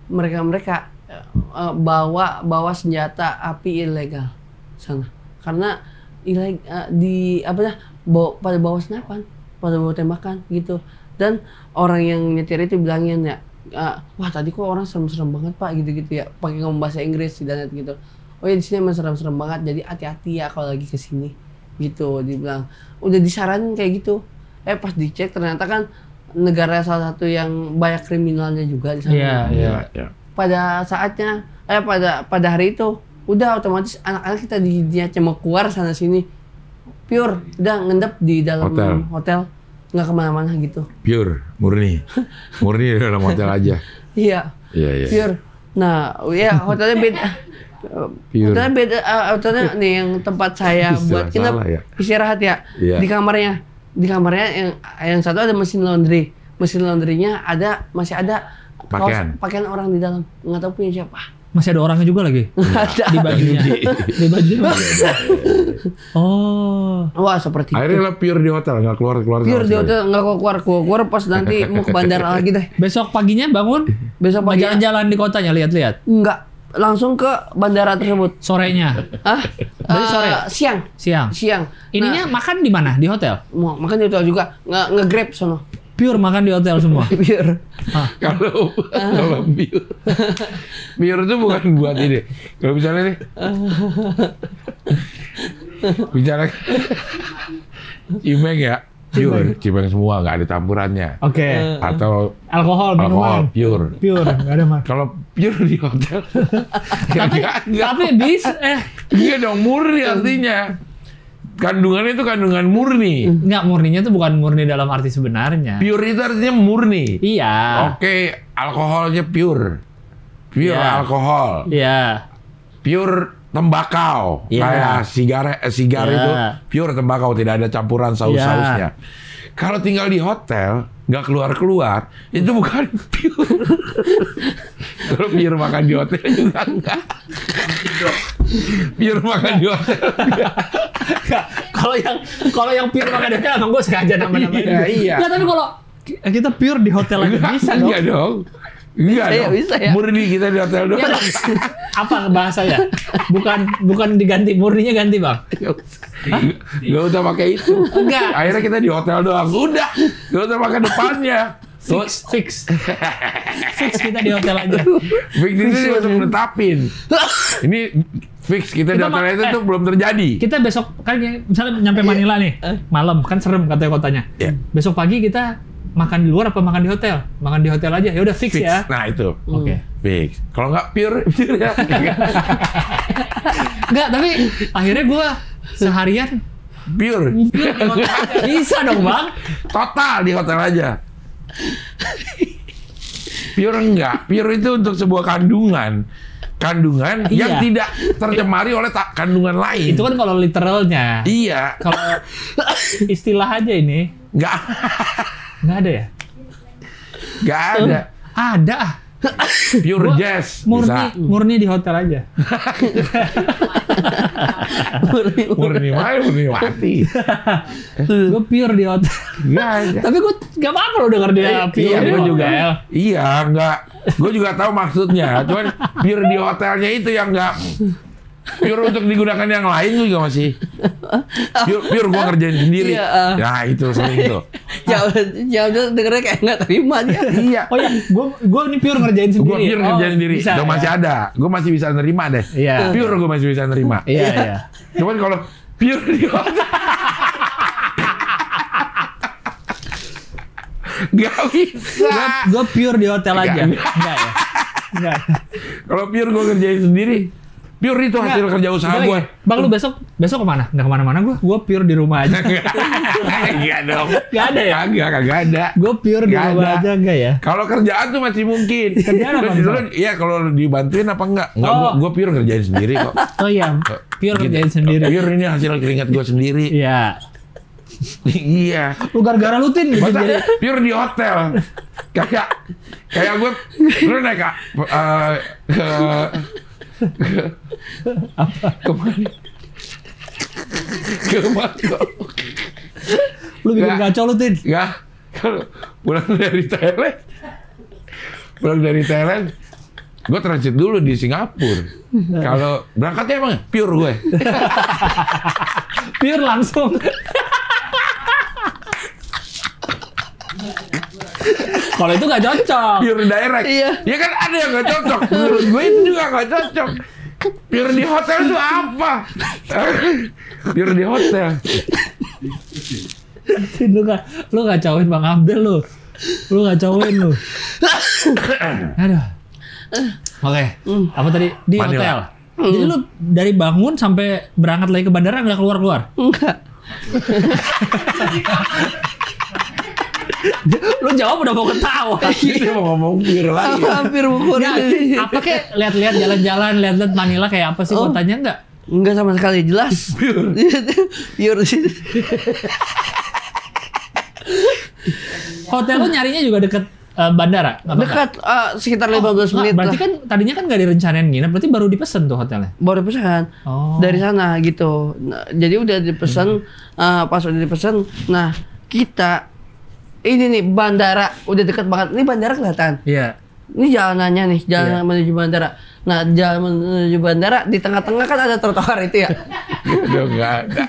mereka-mereka eh, bawa bawa senjata api ilegal sana. Karena ileg eh, di apa ya bawa, pada bawa senapan, pada bawa tembakan gitu. Dan orang yang nyetir itu bilangin ya, eh, wah tadi kok orang serem-serem banget pak gitu-gitu ya, pakai ngomong bahasa Inggris di danet gitu. Oh ya di sini emang serem-serem banget, jadi hati-hati ya kalau lagi ke sini gitu dibilang udah disaranin kayak gitu eh pas dicek ternyata kan negara salah satu yang banyak kriminalnya juga di sana iya, iya. ya. Pada saatnya eh pada pada hari itu udah otomatis anak-anak kita di dia cuma keluar sana sini pure udah ngendep di dalam Hotel. hotel nggak ke mana-mana gitu Pure, murni. Murni di dalam hotel aja. iya Iya, iya. pure nah ya hotelnya beda Pure. hotelnya beda eh, hotelnya nih yang tempat saya buat salah ya. istirahat ya Iya. di kamarnya di kamarnya yang yang satu ada mesin laundry mesin laundrynya ada masih ada kaos- Pakaian. pakaian orang di dalam nggak tahu punya siapa Masih ada orangnya juga lagi. ada Di bajunya. di bajunya. oh. wah seperti itu Akhirnya lo pure di hotel, nggak keluar keluar. pure di hotel nggak keluar keluar keluar pas nanti mau ke bandara lagi deh Besok paginya bangun, besok pagi jalan-jalan di kotanya, lihat-lihat. nggak langsung ke bandara tersebut Sorenya, ah Berarti sore? Eh, siang siang. siang Ininya makan di mana? Di hotel. mau makan di hotel juga nggak nge-grab sono Pure makan di hotel semua. pure Kalau kalau pure, pure itu bukan buat ini. Kalau misalnya nih, bicara cimeng ya, pure, cimeng semua nggak ada campurannya. Oke. Atau Alkohol, alkohol minuman. pure. Pure, nggak ada mas. Kalau pure di hotel, tapi tapi bis eh Iya dong murni artinya. Kandungannya itu kandungan murni. nggak murninya tuh bukan murni dalam arti sebenarnya. Pure itu artinya murni. Iya. Oke, alkoholnya pure. Pure Iya. alkohol. Iya. Pure tembakau. Iya. Kayak sigaret eh, sigar Iya. itu pure tembakau, tidak ada campuran saus-sausnya. Kalau tinggal di hotel, nggak keluar keluar itu bukan pure. Kalau pure makan di hotel juga enggak. Pure makan di hotel. kalau yang kalau yang pure makan di hotel emang gue sengaja nama-namain. Iya, iya. Nggak, tapi kalau ki- kita pure di hotel aja bisa dong. Dong. Enggak Bisa ya, dong. bisa ya. Murni kita di hotel doang. Ya, apa bahasanya? Bukan bukan diganti murninya ganti bang. Gak usah pakai itu. Enggak. Akhirnya kita di hotel doang. Udah. Gak usah pakai depannya. Fix fix fix kita di hotel aja. Fix itu untuk menetapin. Ini fix kita di Kita hotel mak- itu eh. tuh belum terjadi. Kita besok kan ya, misalnya nyampe Manila nih malam kan serem katanya kotanya. Iya. Besok pagi kita makan di luar apa makan di hotel? Makan di hotel aja. Ya udah fix, Fix. ya. Nah itu. Oke. Fix. Kalau nggak pure, pure ya. Enggak, tapi akhirnya gua seharian pure. pure di hotel aja. Bisa dong bang. Total di hotel aja. Pure enggak. Pure itu untuk sebuah kandungan. Kandungan yang Iya. tidak tercemari oleh tak kandungan lain. Itu kan kalau literalnya. Iya. Kalau istilah aja ini Nggak, nggak ada ya? nggak ada. Ada ah. Pure Gua jazz. Murni Bisa. murni di hotel aja. Murni mati, murni mati. gue pure di hotel. Nggak ada. Tapi gue nggak apa-apa lo denger dia pure Iya, di gue juga. hotel. Iya, enggak. Gue juga tahu maksudnya. Cuman pure di hotelnya itu yang enggak pure untuk digunakan yang lain juga masih pure, pure gue ngerjain sendiri. Iya, ah. Nah itu sering tuh. Jauh, jauh dengernya kayak nggak terima dia. iya. Oh ya, gue gue ini pure ngerjain sendiri. Gue pure Oh, ngerjain sendiri. Bisa, Gue masih ya? ada. Gue masih bisa nerima deh. Iya. Pure gue masih bisa nerima. Iya iya. Cuman kalau pure di hotel Gak bisa. Gue pure di hotel aja. Nggak. Enggak ya. Enggak. Kalau pure gue ngerjain sendiri. Pure itu hasil kerja usaha gue. Bang lu besok besok ke mana? Nggak ke mana-mana gue. Gue pure di rumah aja. Enggak dong. Nggak ada ya? Kagak, kagak ada. gue pure di rumah ada. aja enggak ya? Kalau kerjaan tuh masih mungkin. Kerjaan apa, Lu- Iya, kalau dibantuin apa enggak? Enggak, Oh. gua, gua pure ngerjain sendiri kok. Oh iya, pure Gitu. kerjain sendiri. Pure ini hasil keringat gua sendiri. Iya. iya. Lu gara-gara lu tin gitu jadi. pure di hotel. Kayak kayak gue lu naik eh, ke apa? Ke mana? Ke Bangkok. Lu bikin kacau lu tin. Ya, kalau pulang dari Thailand, pulang dari Thailand, gue transit dulu di Singapura. Kalau berangkatnya emang pure gue. Pure langsung. Kalau itu gak cocok. Pure direct. Iya. Ya kan ada yang gak cocok. Menurut gue itu juga gak cocok. Pure di hotel itu apa? pure di hotel. Lu gak lu kacauin Bang Abdel lu. Lu kacauin lu. Aduh. Oke, apa tadi di Manila. hotel? Jadi lu dari bangun sampai berangkat lagi ke bandara nggak keluar keluar? Enggak. lu jawab udah mau ketawa. Kita mau ngomong pure lagi. Hampir bukur Nggak, ini. apa kek lihat-lihat jalan-jalan, lihat-lihat Manila kayak apa sih Oh. kotanya enggak? Enggak sama sekali jelas. Pure. Pure sih. Hotel lu nyarinya juga deket eh, bandara? Dekat eh, sekitar 15 Nggak, menit berarti lah. kan tadinya kan nggak direncanain nginep, berarti baru dipesen tuh hotelnya. Baru pesan Oh. dari sana gitu. Nah, jadi udah dipesan eh, pas udah dipesan. Nah, kita ini nih bandara udah dekat banget. Ini bandara kelihatan. Iya. Ini jalanannya nih, jalan Iya. menuju bandara. Nah, jalan menuju bandara di tengah-tengah kan ada trotoar itu ya. Udah enggak ada.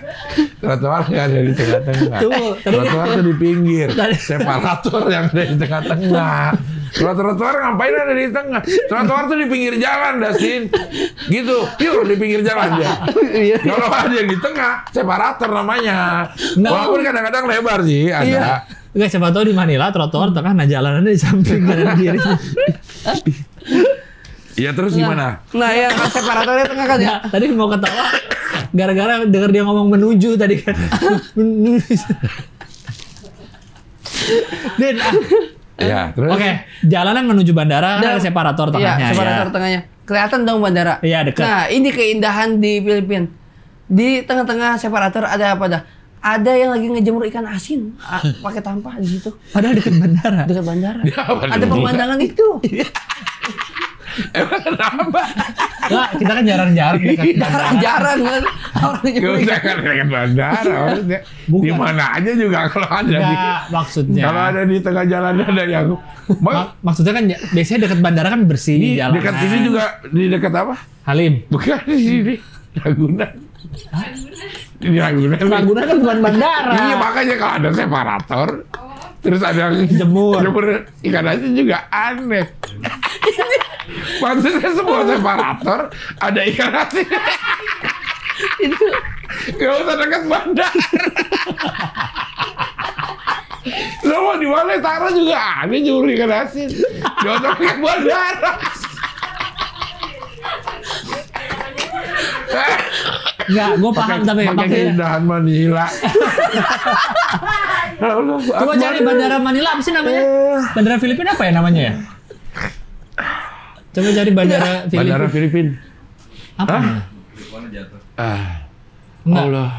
Trotoar enggak ada di tengah-tengah. Trotoar tuh di pinggir. Separator yang ada di tengah-tengah. Kalau trotoar ngapain ada di tengah? Trotoar tuh di pinggir jalan, Dasin. Gitu, pure di pinggir jalan dia. Iya. Kalau ada yang di tengah, separator namanya. Nggak. Walaupun kadang-kadang lebar sih, ada. Iya. Enggak siapa tahu di Manila trotoar tengah nah jalanannya di samping kanan kiri. Iya terus gimana? Nah, yang separatornya tengah kan ya. Ya, tadi mau ketawa gara-gara denger dia ngomong menuju tadi kan. Menuju. Din, ah, Iya, terus. oke, jalanan menuju bandara kan ada separator tengahnya Iya, separator ya. tengahnya. Kelihatan dong bandara. Iya, dekat. Nah, ini keindahan di Filipina. Di tengah-tengah separator ada apa dah? Ada yang lagi ngejemur ikan asin pakai tampah di situ Padahal dekat bandara. dekat bandara. Ya, ada dulu? pemandangan itu. Emang kenapa? Enggak, kita kan jarang-jarang dekat bandara. Jarang kan orang Gak ngejemur usah ikan. kan dengan bandara. Di mana aja juga kalau ada di Enggak, maksudnya. kalau ada di tengah jalan ada yang Ma- Mak- maksudnya kan ya- biasanya dekat bandara kan bersih di jalan. dekat sini juga di dekat apa? Halim. Bukan di sini. Ragunan. Di Ragunan. Ragunan kan bukan bandara. Iya makanya kalau ada separator terus ada yang Jemur. jemur ikan asin juga aneh. Maksudnya semua separator ada ikan asin. Itu Gak usah dekat bandar. Lo mau di mana taruh juga ada jemur ikan asin. Gak usah pakai bandara. Enggak, gue paham tapi pakai keindahan Manila. Coba cari bandara Manila apa sih namanya? Bandara Filipina apa ya namanya ya? Coba cari bandara Bandara Filipina. Filipin. Apa? Hah? namanya? Mana jatuh? Ah, Enggak. Allah.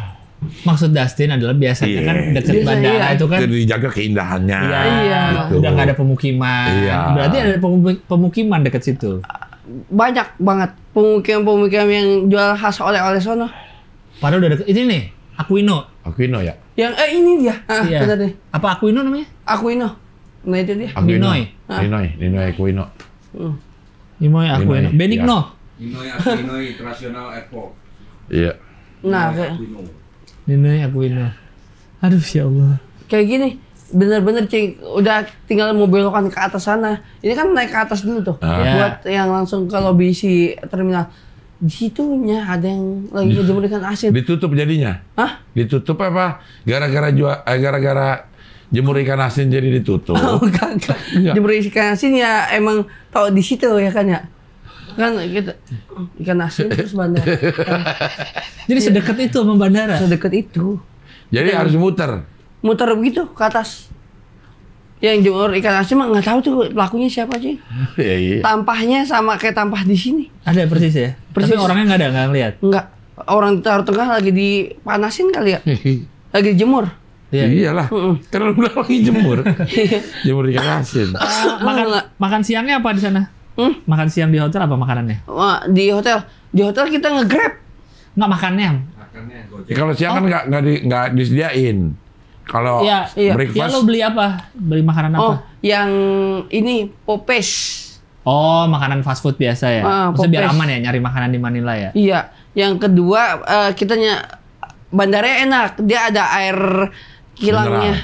Maksud Dustin adalah biasanya Iya. kan dekat Biasa, bandara iya. itu kan Jadi dijaga keindahannya. Iya, Iya. gitu. udah nggak ada pemukiman. Iya. Berarti ada pemu- pemukiman dekat situ. Banyak banget pemukiman-pemukiman yang jual khas oleh-oleh sono. Padahal udah deket. Ini nih, Aquino. Aquino ya? Yang eh ini dia. Ah, Iya. benar deh. Apa Aquino namanya? Aquino. Nah itu dia. Aquino. Ninoy. Ninoy. Ninoy Aquino. Hmm. Aquino. Ninoy, Benigno. Inoi Aquino International Airport. Iya. Nah, Ninoy kayak, Aquino. Ninoy Aquino. Aduh, ya Allah. kayak gini. Bener-bener cing, udah tinggal mau belokan ke atas sana. Ini kan naik ke atas dulu tuh. Ah. Iya. Buat yang langsung ke lobby si terminal. Di situnya ada yang lagi ngejemur ikan asin. Ditutup jadinya? Hah? Ditutup apa? Gara-gara jual, eh, gara-gara jemur ikan asin jadi ditutup. Oh, kagak. Enggak. Jemur ikan asin ya emang tau di situ ya kan ya. Kan kita ikan asin terus bandara. Jadi sedekat itu sama bandara. Sedekat itu. Jadi harus muter. Muter begitu ke atas. Yang jemur ikan asin mah nggak tahu tuh pelakunya siapa sih. Iya, iya. Tampahnya sama kayak tampah di sini. Ada persis ya. Persis. Tapi orangnya nggak ada, nggak ngeliat. Enggak. Orang taruh tengah lagi dipanasin kali ya. Lagi dijemur. Iya. Iyalah. Mm-mm. Karena udah lagi jemur. jemur ikan asin. makan enggak. makan siangnya apa di sana? Hmm? Makan siang di hotel apa makanannya? Di hotel. Di hotel kita nge-grab. Nggak makannya. Makannya Ya, gojek. kalau siang kan nggak nggak di, nggak disediain. Kalau Iya, iya. Ya breakfast lo beli apa? Beli makanan Oh, apa? yang ini popes. Oh, makanan fast food biasa ya. Maksudnya biar aman ya nyari makanan di Manila ya. Iya, yang kedua eh, kita ny- bandaranya enak, dia ada air kilangnya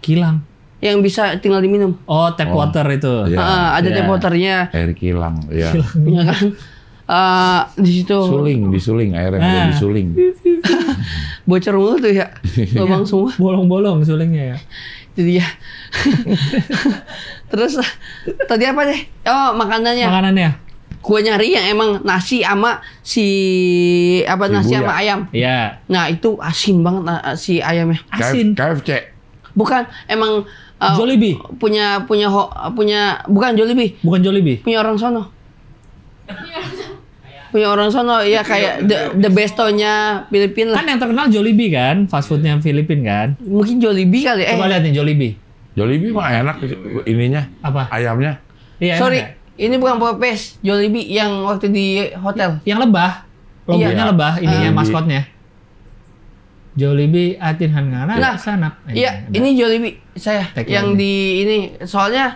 Kilang. yang bisa tinggal diminum. Oh, tap Oh. water itu. Iya. Ah, ada Iya. tap waternya, air kilang, ya. ya kan? Eh, di situ Suling, disuling air yang udah Ah. disuling. bocor mulu tuh ya, lubang semua. Bolong-bolong sulingnya ya. Jadi ya. Terus tadi apa deh? Oh makanannya. Makanannya. Gua nyari yang emang nasi sama si apa Si nasi Buya. sama ayam. Iya. Nah itu asin banget nah, si ayamnya. Asin. KFC. Bukan emang uh, Jollibee. punya punya punya bukan Jollibee Bukan Jollibee. punya orang sono punya orang sono ya kayak the, the bestonya Filipina lah Kan yang terkenal Jollibee kan, fast foodnya Filipin kan. mungkin Jollibee kali eh Coba lihat nih Jollibee. Jollibee mah enak ininya, Apa? ayamnya. Iya. sorry enak ini bukan Popes Jollibee yang waktu di hotel ya? Yang lebah. Logonya Iya. lebah, ininya Ah. maskotnya. Jollibee atin hangana Nah, sanap. iya ada. ini Jollibee saya Tagline-nya. yang di ini soalnya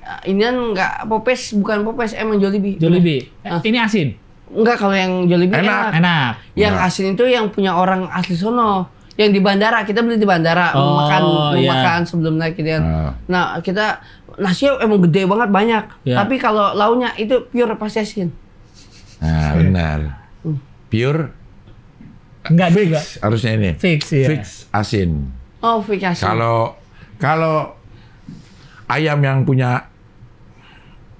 uh, ini kan nggak Popes bukan Popes emang Jollibee Jollibee. Eh, Ah. Ini asin. Enggak kalau yang Jollibee Enak. enak. Enak. Yang Enggak. asin itu yang punya orang asli sono. Yang di bandara kita beli di bandara Oh, mau makan mau iya. makan sebelum naik gitu kan. Ah. Nah kita nasi emang gede banget banyak. Iya. Tapi kalau launya itu pure pasti asin. Nah, benar. Pure Enggak fix juga. harusnya ini. Fix ya. Fix asin. Oh fix asin. Kalau kalau ayam yang punya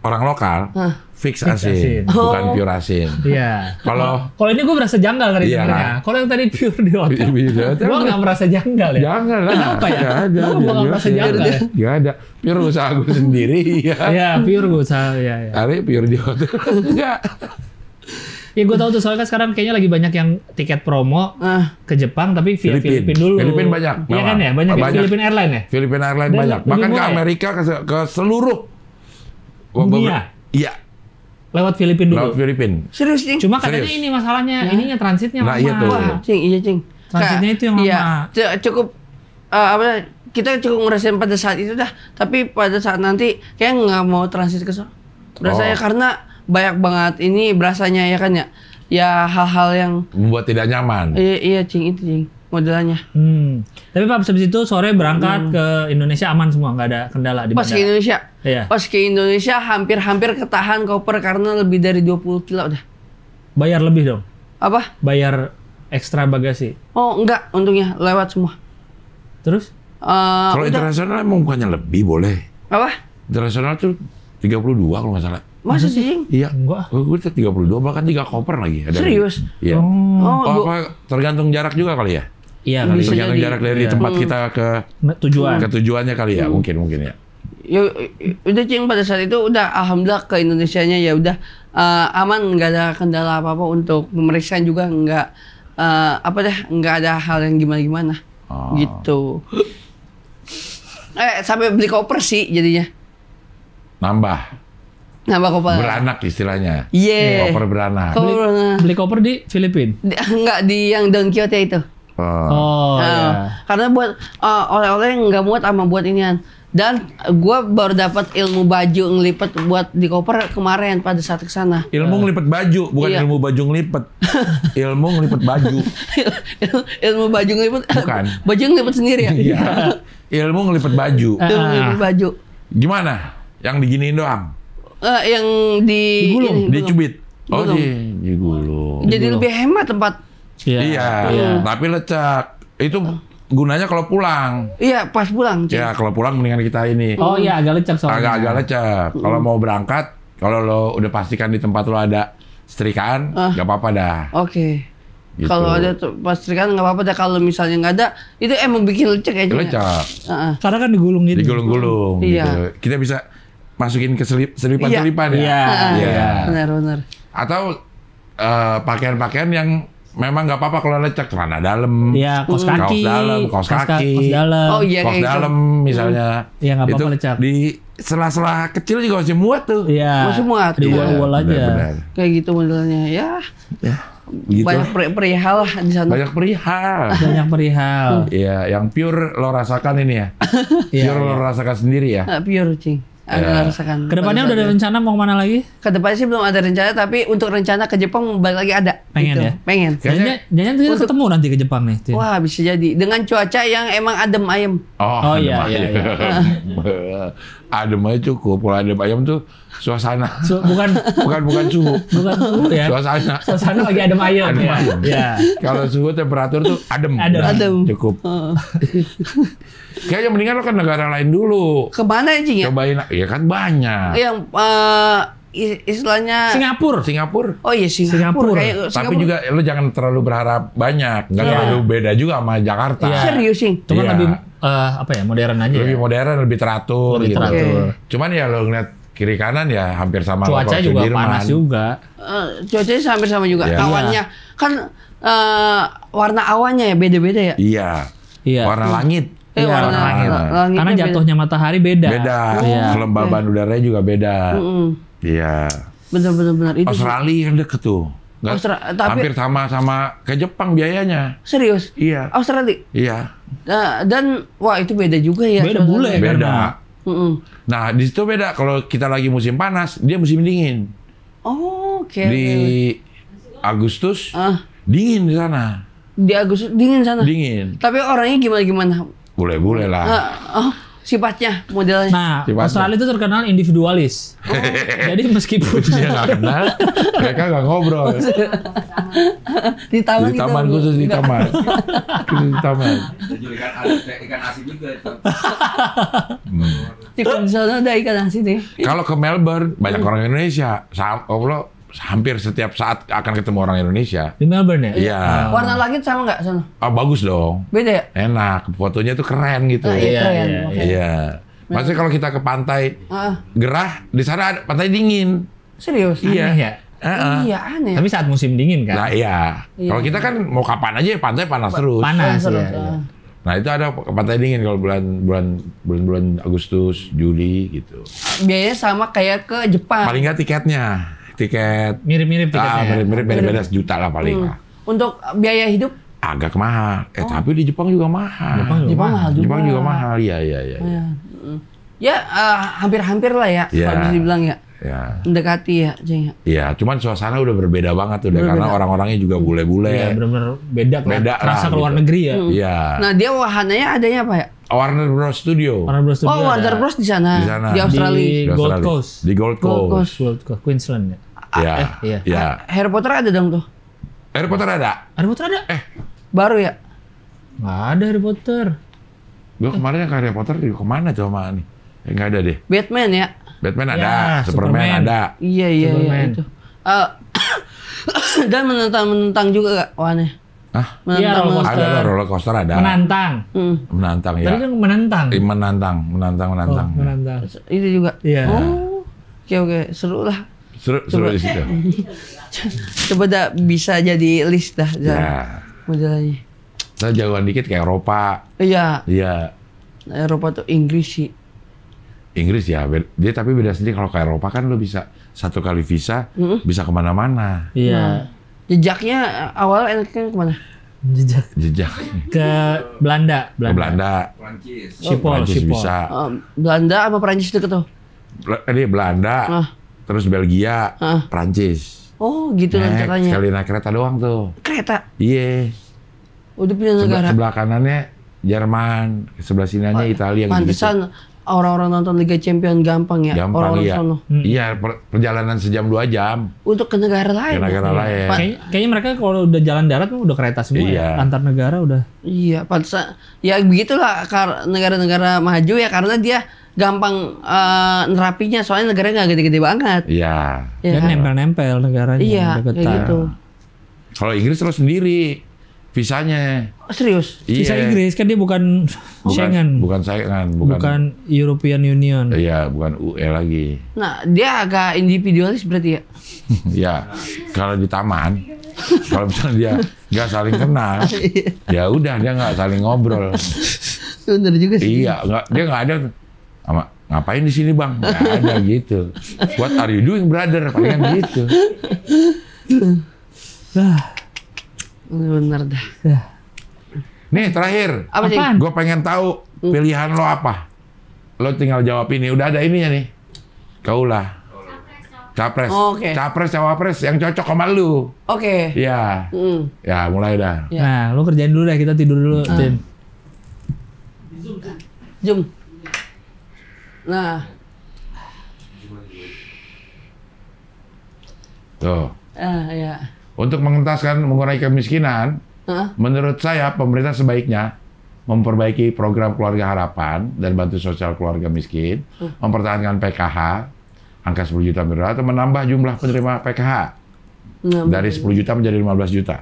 orang lokal Hah. Fix, asin, asin. bukan Oh. pure asin. Iya. Kalau Kalau ini gue merasa janggal tadi Iya. sebenarnya. Kalau yang tadi pure di hotel, Iya, gue nggak merasa janggal ya. jangan lah. Kenapa ya? Ada. Gua nggak merasa janggal ya? Gak ada. Pure usaha gue sendiri ya. Iya, pure gue usah ya ya. Tapi pure di hotel enggak. Ya gue tahu tuh soalnya kan sekarang kayaknya lagi banyak yang tiket promo Ah, ke Jepang tapi via Filipin. Filipin dulu. Filipin banyak, Iya kan ya, banyak, ya? Banyak. Filipin Airline ya. Filipina Airlines Dan banyak. Bahkan ke ya? Amerika ke, ke seluruh Dunia? Iya, Lewat Filipin dulu. laut Filipin. serius cing. Cuma katanya Serius. ini masalahnya, ininya transitnya Nah, lama. iya tuh. Wah, cing, iya cing. Transitnya itu yang iya, lama. cu- cukup eh, apa? Kita cukup ngerasain pada saat itu dah. Tapi pada saat nanti kayak nggak mau transit ke sana. Berasanya Oh. karena banyak banget ini berasanya ya kan ya. Ya hal-hal yang Membuat tidak nyaman. iya, iya cing itu cing modelnya. Hmm. Tapi Pak habis itu sore berangkat ke Indonesia aman semua, nggak ada kendala di Pas ke. Indonesia, Iya. pas ke Indonesia hampir-hampir ketahan koper karena lebih dari 20 kilo udah. Bayar lebih dong. Apa? Bayar ekstra bagasi. Oh enggak, untungnya lewat semua. Terus? Eh, Kalau internasional emang bukannya lebih boleh. apa? Internasional tuh 32 kalau nggak salah. Masa sih? Iya. Enggak. Oh, gue 32 bahkan tiga koper lagi. Ada Serius? Iya. Oh. Oh, Oh, gua- apa tergantung jarak juga kali ya? Iya kali. Bisa tergantung jadi. jarak dari Iya. tempat kita ke Nah, Tujuan. ke tujuannya kali ya, mungkin mungkin ya. ya udah cing pada saat itu udah alhamdulillah ke Indonesianya ya udah eh, aman nggak ada kendala apa apa untuk pemeriksaan juga nggak eh, apa deh nggak ada hal yang gimana gimana Oh. gitu eh sampai beli koper sih jadinya Nambah, nambah koper beranak istilahnya. iya Koper beranak. Koper beranak. Beli koper di Filipin. Di- nggak di yang Don Quixote itu Oh. Oh, Eh, iya. karena buat eh, oleh-oleh nggak muat sama buat inian dan gue baru dapat ilmu baju ngelipet buat di koper kemarin pada saat ke sana Ilmu ngelipet baju, bukan Iya. ilmu baju ngelipet. ilmu ngelipet baju. ilmu baju ngelipet Bukan. baju ngelipet sendiri ya Iya. Ilmu ngelipet baju. Ah. ilmu ngelipet baju Gimana? Yang diginiin doang? Eh, yang di Digulung, gulung. Dicubit. Oh, Gulung. di digulung. jadi lebih hemat tempat Iya. Iya, tapi lecak. Itu gunanya kalau pulang. iya pas pulang Cing. Ya, kalau pulang mendingan kita ini. Oh iya agak lecak soalnya. Agak-agak lecak. Kalau mau berangkat, kalau lo udah pastikan di tempat lo ada setrikaan, Ah. nggak apa-apa dah. oke Gitu. kalau ada tuh pastikan nggak apa-apa dah kalau misalnya nggak ada itu emang bikin lecek aja Lecak. Heeh. Karena kan digulung gitu. Digulung-gulung Iya. gitu. Kita bisa masukin ke selip, selipan-selipan ya. Iya. Heeh. Iya. benar benar Atau eh, pakaian-pakaian yang memang nggak apa-apa kalau lecak celana dalam, Iya, kaos kaos kaki. dalam, kaos ka- kaki, Kaos dalam. oh iya kaos kayak gitu. dalam misalnya. Iya, nggak apa-apa Itu lecak. Di sela-sela kecil juga masih muat tuh. Iya. Masih muat. Di Iya, wall-wall aja. benar-benar. kayak gitu modelnya ya Gitu. banyak peri- perihal lah di sana Banyak perihal. Banyak perihal. Iya, yang pure lo rasakan ini ya. Iya, pure lo rasakan sendiri ya. Nggak pure cing ada Ya. rasakan Ke depannya udah ada rencana mau ke mana lagi? ke depannya sih belum ada rencana tapi untuk rencana ke Jepang balik lagi ada Pengen Gitu. ya? pengen Kayaknya- Jangan kita ketemu nanti ke Jepang nih. Wah bisa jadi dengan cuaca yang emang adem ayem Oh, Oh, adem iya, ayam. iya, adem aja cukup. Kalau adem ayam tuh suasana. Su- bukan bukan bukan suhu. bukan suhu ya. Suasana. Suasana lagi adem ayem Adem ya. ayem. Iya. Kalau suhu temperatur tuh adem. Adem. Udah, Adem. Cukup. Kayaknya mendingan lo ke negara lain dulu. ke mana ya cing ya Cobain, ya kan banyak. yang eh, is- istilahnya Singapura. Singapura. oh iya Singapura, Singapura. kayak Tapi Singapura. juga lo jangan terlalu berharap banyak. Nggak Iya. terlalu beda juga sama Jakarta. Iya. serius sing Cuma Iya. lebih eh, apa ya modern aja. Lebih ya. modern, lebih teratur Lebih gitu. teratur. Cuman ya lo ngeliat kiri kanan ya hampir sama Cuaca juga Sudirman. panas juga. Eh, cuacanya hampir sama juga Iya. awannya kan eh, warna awannya ya beda-beda ya Iya. Iya. Warna langit. eh, Iya, warna, langit. la- langitnya Karena beda. jatuhnya matahari beda. Beda. Iya. Kelembaban udaranya juga beda. Mm-mm. Iya. bener bener itu Australia yang deket tuh. Nggak- Austra- tapi- hampir sama sama ke Jepang biayanya. serius Iya. Australia Iya. Nah, dan wah itu beda juga ya Beda bule. Beda. Nah, di situ beda. Kalau kita lagi musim panas, dia musim dingin. oh oke Di Agustus Ah, dingin di sana. di Agustus dingin sana Dingin. tapi orangnya gimana gimana Boleh-boleh lah. Ah, oh sifatnya modelnya Nah, Sifatnya. Australia itu terkenal individualis. Jadi meskipun Dia nggak kenal, mereka nggak ngobrol. di taman di kita taman Bu. khusus di taman. Khusus di taman. Ikan asin, ikan asin juga itu. Hmm. Kalau di sana ada ikan asin deh Kalau ke Melbourne banyak orang Indonesia. Sa- oh, hampir setiap saat akan ketemu orang Indonesia. di Melbourne ya. Iya. warna langit sama nggak sana Ah, bagus dong. beda ya Enak. Fotonya tuh keren gitu. Ah, Iya, iya, keren. iya, Oke. Iya. Maksudnya kalau kita ke pantai Ah, gerah, di sana ada pantai dingin. serius Iya. Aneh ya. Heeh. Iya aneh. Tapi saat musim dingin kan. Nah iya. Iya. Kalau kita kan mau kapan aja pantai panas terus. Panas Terus, ya. ah. Nah itu ada pantai dingin kalau bulan bulan bulan bulan Agustus, Juli gitu. Biayanya sama kayak ke Jepang. Paling nggak tiketnya, tiket Mirip-mirip ah tiketnya. ya. mirip-mirip beda-beda sejuta lah paling Hmm. lah. Untuk biaya hidup Agak mahal. Eh tapi di Jepang juga mahal. Jepang juga Jepang mahal. juga. Jepang juga mahal. Iya iya iya. Ya, mm. ya eh, hampir-hampir lah ya, Iya. kalau bisa dibilang ya. Ya. Mendekati ya, Ceng. ya. Iya, cuman suasana udah berbeda banget udah karena orang-orangnya juga bule-bule. Iya, benar-benar beda, kan. Beda lah, ke luar gitu. negeri ya. Iya. Nah, dia wahananya adanya apa ya? Warner Bros Studio Warner Bros Studio oh, Warner. Bros di sana, Di sana. di Australia. Di Di Gold. Coast. Di Gold Gold Coast. Coast. Gold Coast, Queensland ya. Iya. eh, iya. Iya. Harry Potter ada dong tuh. Harry Potter ada? Harry Potter ada? Eh, Baru ya. Nggak ada Harry Potter. gua kemarin yang ke Harry Potter di ke mana tuh sama nih? Eh, nggak ada deh. Batman ya. Batman ada, Ya, Superman, Superman. ada. Iya, iya, iya Superman. itu. Eh, dan menentang-menentang juga gak wahannya? Hah? Iya, roller Menentang. coaster. Ada roller coaster ada. Menantang. Hmm, Menantang ya. Tadi kan menantang. Eh, Menantang, menantang, Oh, menantang. menantang. itu juga. Iya. Oh, oke oke, seru lah. Seru, seru di situ. Coba dah bisa jadi list dah Ya. modelannya. Saya jauhan dikit kayak Eropa. Iya, Iya. Eropa tuh Inggris sih. Inggris ya, dia tapi beda sendiri kalau ke Eropa kan lo bisa satu kali visa bisa ke mana-mana Iya. Jejaknya eh, awal enaknya ke mana? Jejak jejak ke Belanda, ke Belanda, Prancis. Schiphol, Prancis bisa, Eh, Belanda apa Perancis deket tuh? Bel- ini Belanda, Ah. Terus Belgia, Ah. Prancis. Oh gitu Naik, rencananya. sekali naik kereta doang tuh. Kereta. Iya. Udah pindah Sebelah, negara. sebelah kanannya Jerman, sebelah sininya Italia yang gitu. Pantesan orang-orang nonton Liga Champion gampang ya. Gampang orang-orang iya. sono. Iya, per- perjalanan sejam dua jam Untuk ke negara lain. ke negara lain. Pak- Kayaknya, kayaknya mereka kalau udah jalan darat kan udah kereta semua Iya. ya. Antar negara udah. Iya, pantesan. Ya begitulah negara-negara maju ya karena dia gampang eh, nerapinya soalnya negaranya nggak gede-gede banget. Iya. Ya Dan kan? nempel-nempel negaranya. Iya, kayak gitu. Kalau Inggris terus sendiri visanya. Oh, serius? Visa Iya. Inggris kan dia bukan, Bukan, Schengen, bukan Schengen, bukan, bukan, European Union. Iya, bukan UE lagi. Nah, dia agak individualis berarti ya. ya, kalau di taman, kalau misalnya dia nggak saling kenal, ya udah dia nggak saling ngobrol. Bener juga sih. iya, nggak dia nggak ada. Sama, ngapain di sini bang? Nggak ada gitu. What are you doing, brother? Palingan gitu. Bener dah. Nih terakhir, Apa gue pengen tahu pilihan lo apa. Lo tinggal jawab ini. Udah ada ininya nih. Kaulah. Capres. Oh, oke. Capres, cawapres yang cocok sama lu. Oke. Iya. Hmm. Ya, mulai dah. Iya. Nah, lu kerjain dulu deh, kita tidur dulu, Ah. Tin. Zoom. Nah, Tuh. ah ya. Untuk mengentaskan mengurangi kemiskinan, Hah? menurut saya pemerintah sebaiknya memperbaiki program keluarga harapan dan bantu sosial keluarga miskin, mempertahankan PKH, angka 10 juta per atau menambah jumlah penerima PKH Nah, dari 10 juta menjadi 15 juta.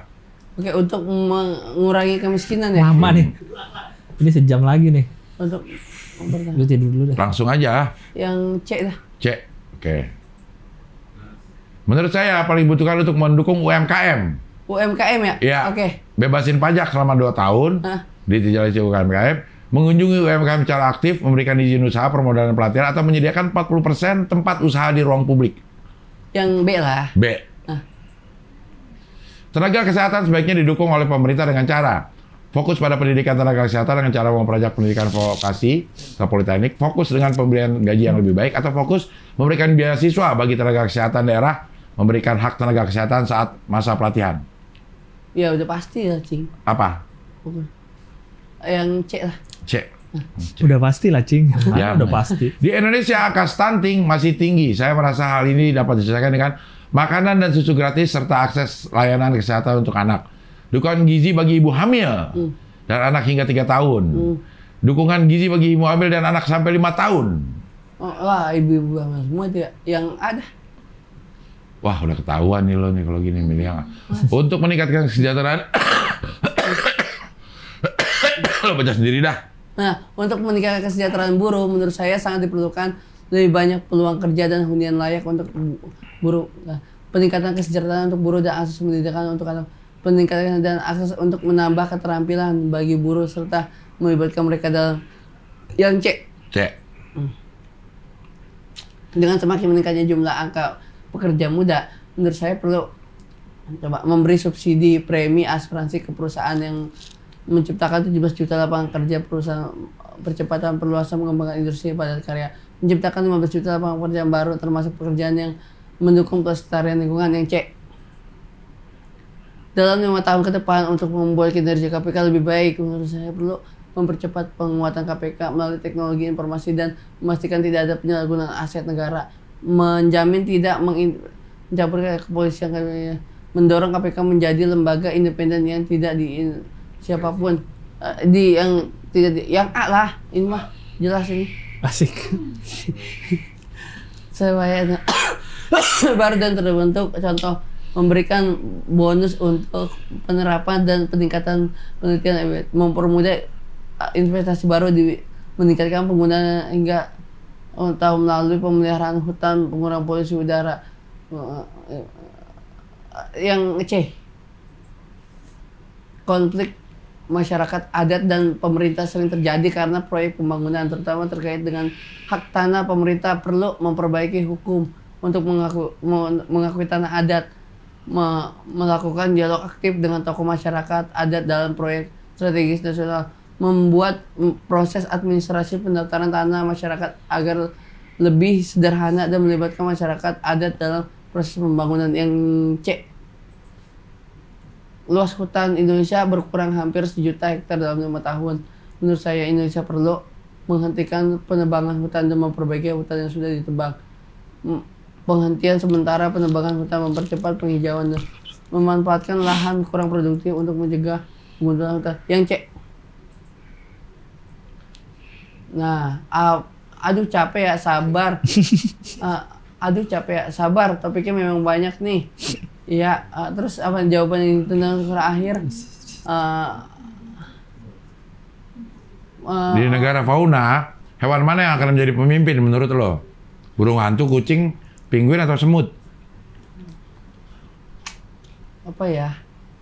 Oke, untuk mengurangi kemiskinan ya. Lama nih. Ini sejam lagi nih. Untuk Lu tidur dulu deh. Langsung aja, yang C dah. cek. Oke. Menurut saya paling dibutuhkan untuk mendukung UMKM. UMKM ya? Iya. Oke. Bebasin pajak selama 2 tahun, Hah? digitalisasi UMKM, mengunjungi UMKM secara aktif, memberikan izin usaha, permodalan pelatihan, atau menyediakan 40% tempat usaha di ruang publik. Yang B lah. B. Ah. Tenaga kesehatan sebaiknya didukung oleh pemerintah dengan cara fokus pada pendidikan tenaga kesehatan dengan cara memperajak pendidikan vokasi ke politeknik, fokus dengan pemberian gaji yang lebih baik, atau fokus memberikan beasiswa bagi tenaga kesehatan daerah, memberikan hak tenaga kesehatan saat masa pelatihan. Ya udah pasti lah, Cing. Apa? Yang C lah. C. Udah pasti lah, Cing. Ya, udah pasti. Di Indonesia angka stunting masih tinggi. Saya merasa hal ini dapat diselesaikan dengan makanan dan susu gratis serta akses layanan kesehatan untuk anak. Dukungan gizi bagi ibu hamil dan anak hingga 3 tahun. Dukungan gizi bagi ibu hamil dan anak sampai lima tahun. Oh, wah, ibu-ibu hamil semua itu ya. Yang ada. Wah, udah ketahuan nih lo nih kalau gini milih yang untuk meningkatkan kesejahteraan. lo baca sendiri dah. Nah, untuk meningkatkan kesejahteraan buruh, menurut saya sangat diperlukan lebih banyak peluang kerja dan hunian layak untuk bu- buruh. Nah, peningkatan kesejahteraan untuk buruh dan akses pendidikan untuk anak peningkatan dan akses untuk menambah keterampilan bagi buruh serta melibatkan mereka dalam yang C C. dengan semakin meningkatnya jumlah angka pekerja muda, menurut saya perlu coba memberi subsidi premi asuransi ke perusahaan yang menciptakan 17 juta lapangan kerja perusahaan percepatan perluasan mengembangkan industri padat karya. Menciptakan 15 juta lapangan pekerjaan baru termasuk pekerjaan yang mendukung pelestarian lingkungan yang C dalam lima tahun ke depan untuk membuat kinerja KPK lebih baik menurut saya perlu mempercepat penguatan KPK melalui teknologi informasi dan memastikan tidak ada penyalahgunaan aset negara menjamin tidak mencampurkan kepolisian KPK, mendorong KPK menjadi lembaga independen yang tidak di siapa pun eh, di yang tidak di, yang A lah ini mah jelas ini Asik. saya baru dan terbentuk contoh memberikan bonus untuk penerapan dan peningkatan penelitian mempermudah uh, investasi baru di meningkatkan penggunaan hingga uh, tahun melalui pemeliharaan hutan pengurangan polusi udara yang C konflik masyarakat adat dan pemerintah sering terjadi karena proyek pembangunan terutama terkait dengan hak tanah pemerintah perlu memperbaiki hukum untuk mengaku, me- mengakui tanah adat me- melakukan dialog aktif dengan tokoh masyarakat adat dalam proyek strategis nasional membuat proses administrasi pendaftaran tanah masyarakat agar lebih sederhana dan melibatkan masyarakat adat dalam proses pembangunan yang C luas hutan Indonesia berkurang hampir sejuta hektar dalam lima tahun. Menurut saya Indonesia perlu menghentikan penebangan hutan dan memperbaiki hutan yang sudah ditebang. Penghentian sementara penebangan hutan mempercepat penghijauan dan memanfaatkan lahan kurang produktif untuk mencegah penggunaan hutan. Yang C. Nah, a- aduh capek ya sabar. Ah, aduh capek ya sabar. Topiknya memang banyak nih. Iya, ah, terus apa jawaban yang tentang terakhir? Ah, ah, Di negara fauna, hewan mana yang akan menjadi pemimpin menurut lo? Burung hantu, kucing, penguin atau semut? apa ya?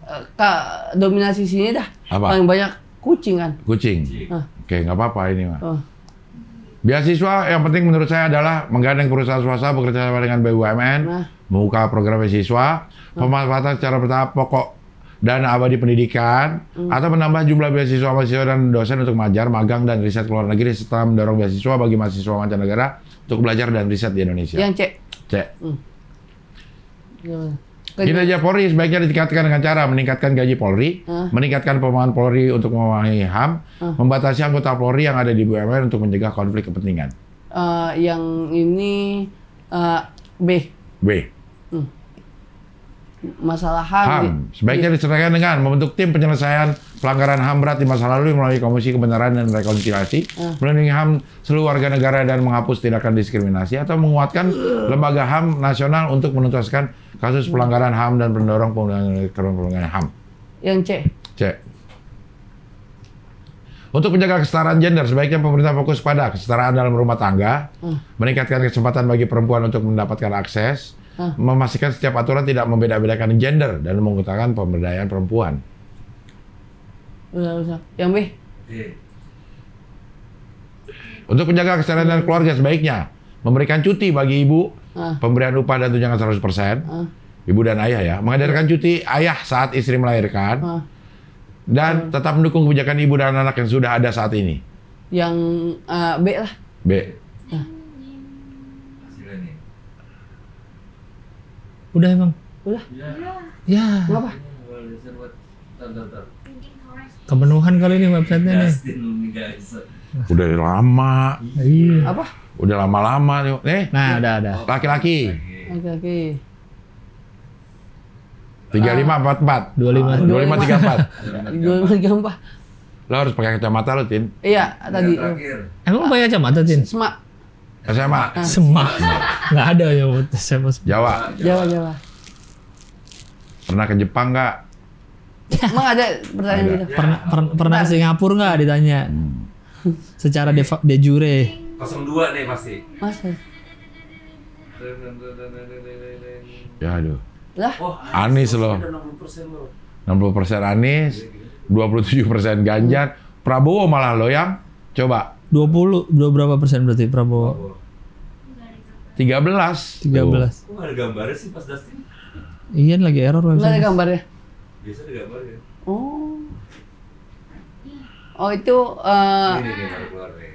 Eh, Kak, dominasi sini dah. Apa? Paling banyak kucing kan. Kucing. Ah. Oke, nggak apa-apa ini mah. Oh. Beasiswa yang penting menurut saya adalah menggandeng perusahaan swasta bekerja sama dengan BUMN, Nah. membuka program beasiswa, pemanfaatan secara bertahap pokok dana abadi pendidikan, atau menambah jumlah beasiswa mahasiswa dan dosen untuk mengajar, magang, dan riset ke luar negeri serta mendorong beasiswa bagi mahasiswa mancanegara untuk belajar dan riset di Indonesia. Yang C. Cek. Gimana? Kinerja Polri sebaiknya ditingkatkan dengan cara meningkatkan gaji Polri, Ah. meningkatkan pemahaman Polri untuk memahami HAM, membatasi anggota Polri yang ada di BUMN untuk mencegah konflik kepentingan. Eh, yang ini eh, B. B. Masalah HAM. HAM sebaiknya diselesaikan dengan membentuk tim penyelesaian pelanggaran HAM berat di masa lalu melalui Komisi Kebenaran dan Rekonsiliasi, melindungi HAM seluruh warga negara dan menghapus tindakan diskriminasi atau menguatkan lembaga HAM nasional untuk menuntaskan kasus pelanggaran HAM dan mendorong pelanggaran HAM. Yang C. C. Untuk menjaga kesetaraan gender, sebaiknya pemerintah fokus pada kesetaraan dalam rumah tangga, meningkatkan kesempatan bagi perempuan untuk mendapatkan akses, memastikan setiap aturan tidak membeda-bedakan gender, dan mengutamakan pemberdayaan perempuan. Udah, udah. Yang B. Untuk menjaga kesehatan keluarga, sebaiknya memberikan cuti bagi ibu, Ah. pemberian upah dan tunjangan 100%, ibu dan ayah ya, menghadirkan cuti ayah saat istri melahirkan, Ah. dan tetap mendukung kebijakan ibu dan anak yang sudah ada saat ini. Yang eh, B lah. B. Hasilnya nih. Udah emang. Udah. Ya, tar tar tar. Thinking Horace. kepenuhan kali ini websitenya nih. Udah lama, Iya. Apa? udah lama-lama. Nih, Nah, udah ada. laki-laki. Oke oke. 3544. 25. 2534. Dua lima tiga empat. Lo harus pakai kacamata lo, Tin. Iya tadi. Terakhir. Emang pakai kacamata, Tin? Semak. SMA, Semak. Nggak ada ya buat SMA. Jawa. Jawa Jawa. Pernah ke Jepang nggak? Emang ada pertanyaan gitu. Pernah per- pernah ke Singapura nggak ditanya? Secara de, de jure. 02 nih pasti. Mas. Ya aduh. Lah, Oh, Anies loh. Ada 60% loh. 60% Anies, 27% Ganjar, Prabowo malah lo yang coba 20 dua berapa persen berarti Prabowo? 13. 13. Kok ada gambarnya sih pas Dustin? Iya lagi error nggak ada website. gambarnya. Biasa ada gambarnya. Oh. Oh itu eh, Ini nih baru keluar nih.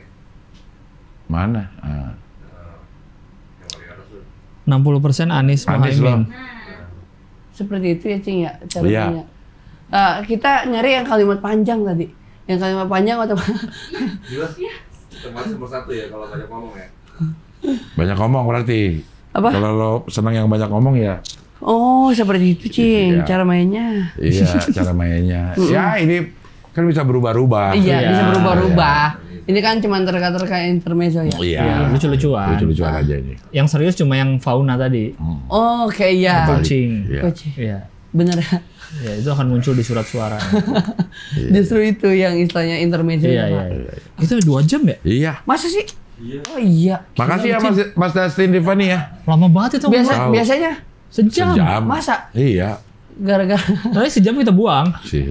Mana? Ah. Nah, tuh. 60 persen Anies. Mohaimin. seperti itu ya Cing ya Iya. caranya. Eh, kita nyari yang kalimat panjang tadi. Yang kalimat panjang atau Gila. Termasuk nomor satu ya kalau banyak ngomong ya. Banyak ngomong berarti. Apa? Kalau lo senang yang banyak ngomong ya, Oh, seperti itu Cing Iya. cara mainnya. iya cara mainnya. ya ini kan bisa berubah-ubah. Iya, Iya. bisa berubah-ubah. Ini kan cuma terka-terka intermezzo ya. Iya. Ya, lucu-lucuan. Lucu-lucuan aja ini. Yang serius cuma yang fauna tadi. Oh, oke iya. Balik. Kucing. Iya. Kucing. Iya. Bener ya. Itu akan muncul di surat suara. Justru itu yang istilahnya intermezzo. iya, itu, iya, Pak. iya. Itu dua jam ya? Iya. Masa sih? Iya. Oh iya. Makasih ya Mas, Mas Dustin Tiffany ya. Lama banget itu. Biasa biasanya Sejam. Sejam. Masa? Iya. gara-gara Tapi sejam kita buang. Sih.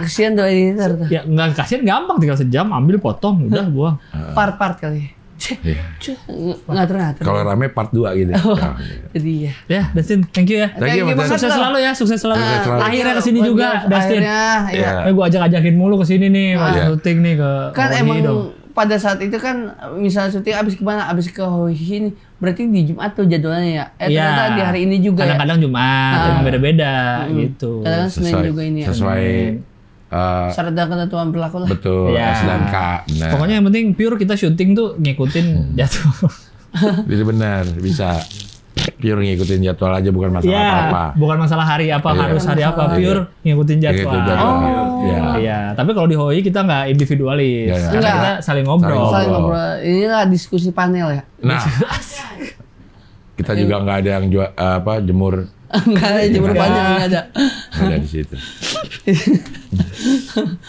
kesian tuh editor tuh. Ya nggak kasihan gampang tinggal sejam ambil potong udah buang. Part-part kali. Iya. cih, ngatur-ngatur. Kalau rame part 2 gitu. Ya. Jadi ya. Ya, Dustin, thank you ya. Thank you, Mas. Sukses selalu ya, sukses selalu. Sukses selalu. Akhirnya ke sini Bagus, juga, Dustin. Akhirnya, ya. Iya. Eh, gua ajak-ajakin mulu ke sini nih, waktu Iya. syuting nih ke Kan emang dong. pada saat itu kan misalnya syuting abis ke mana? Abis ke Hoihi nih. Berarti di Jumat tuh jadwalnya ya? Eh Iya. ternyata di hari ini juga ya? Kadang-kadang Jumat, Ah. emang beda-beda gitu. Kadang Senin Sesuai, juga ini ya. sesuai eh, Syarat dan ketentuan berlaku lah. betul Iya. S dan K. Benar. Pokoknya yang penting pure kita syuting tuh ngikutin Hmm. jadwal. itu benar bisa pure ngikutin jadwal aja bukan masalah Iya, apa-apa. bukan masalah hari apa, Iya. harus hari apa, Masalah. pure ngikutin jadwal. Ngikutin jadwal. Oh. Iya. Iya, tapi kalau di HOI kita nggak individualis, Iya, iya. karena Enggak. kita saling ngobrol. Saling Saling ngobrol. Inilah diskusi panel ya. Nah, kita juga nggak ada yang jual apa jemur Enggak ada jemur Enggak. panjang enggak ada. ada di situ.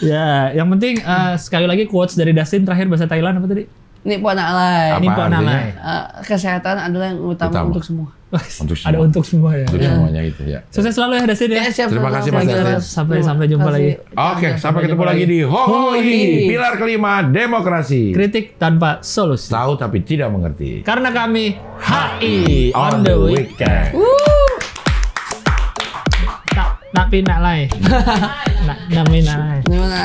Ya, yang penting eh, sekali lagi quotes dari Dustin terakhir bahasa Thailand apa tadi? Ini puan alay. Apa Ini artinya? Nalai. Eh, kesehatan adalah yang utama, Utama. untuk semua. Untuk Ada semua. untuk semua ya. Untuk semuanya itu ya. Sukses selalu ya Dustin ya. Ya, siap, Terima kasih, Mas Dustin. kasih. Sampai- sampai jumpa lagi. Oke, sampai ketemu jumpa lagi di Hoi, Hoi. pilar kelima demokrasi. Kritik tanpa solusi. Tahu tapi tidak mengerti. Karena kami HI on the weekend. นักบินอะไรนักบินอะไร นี่มันไร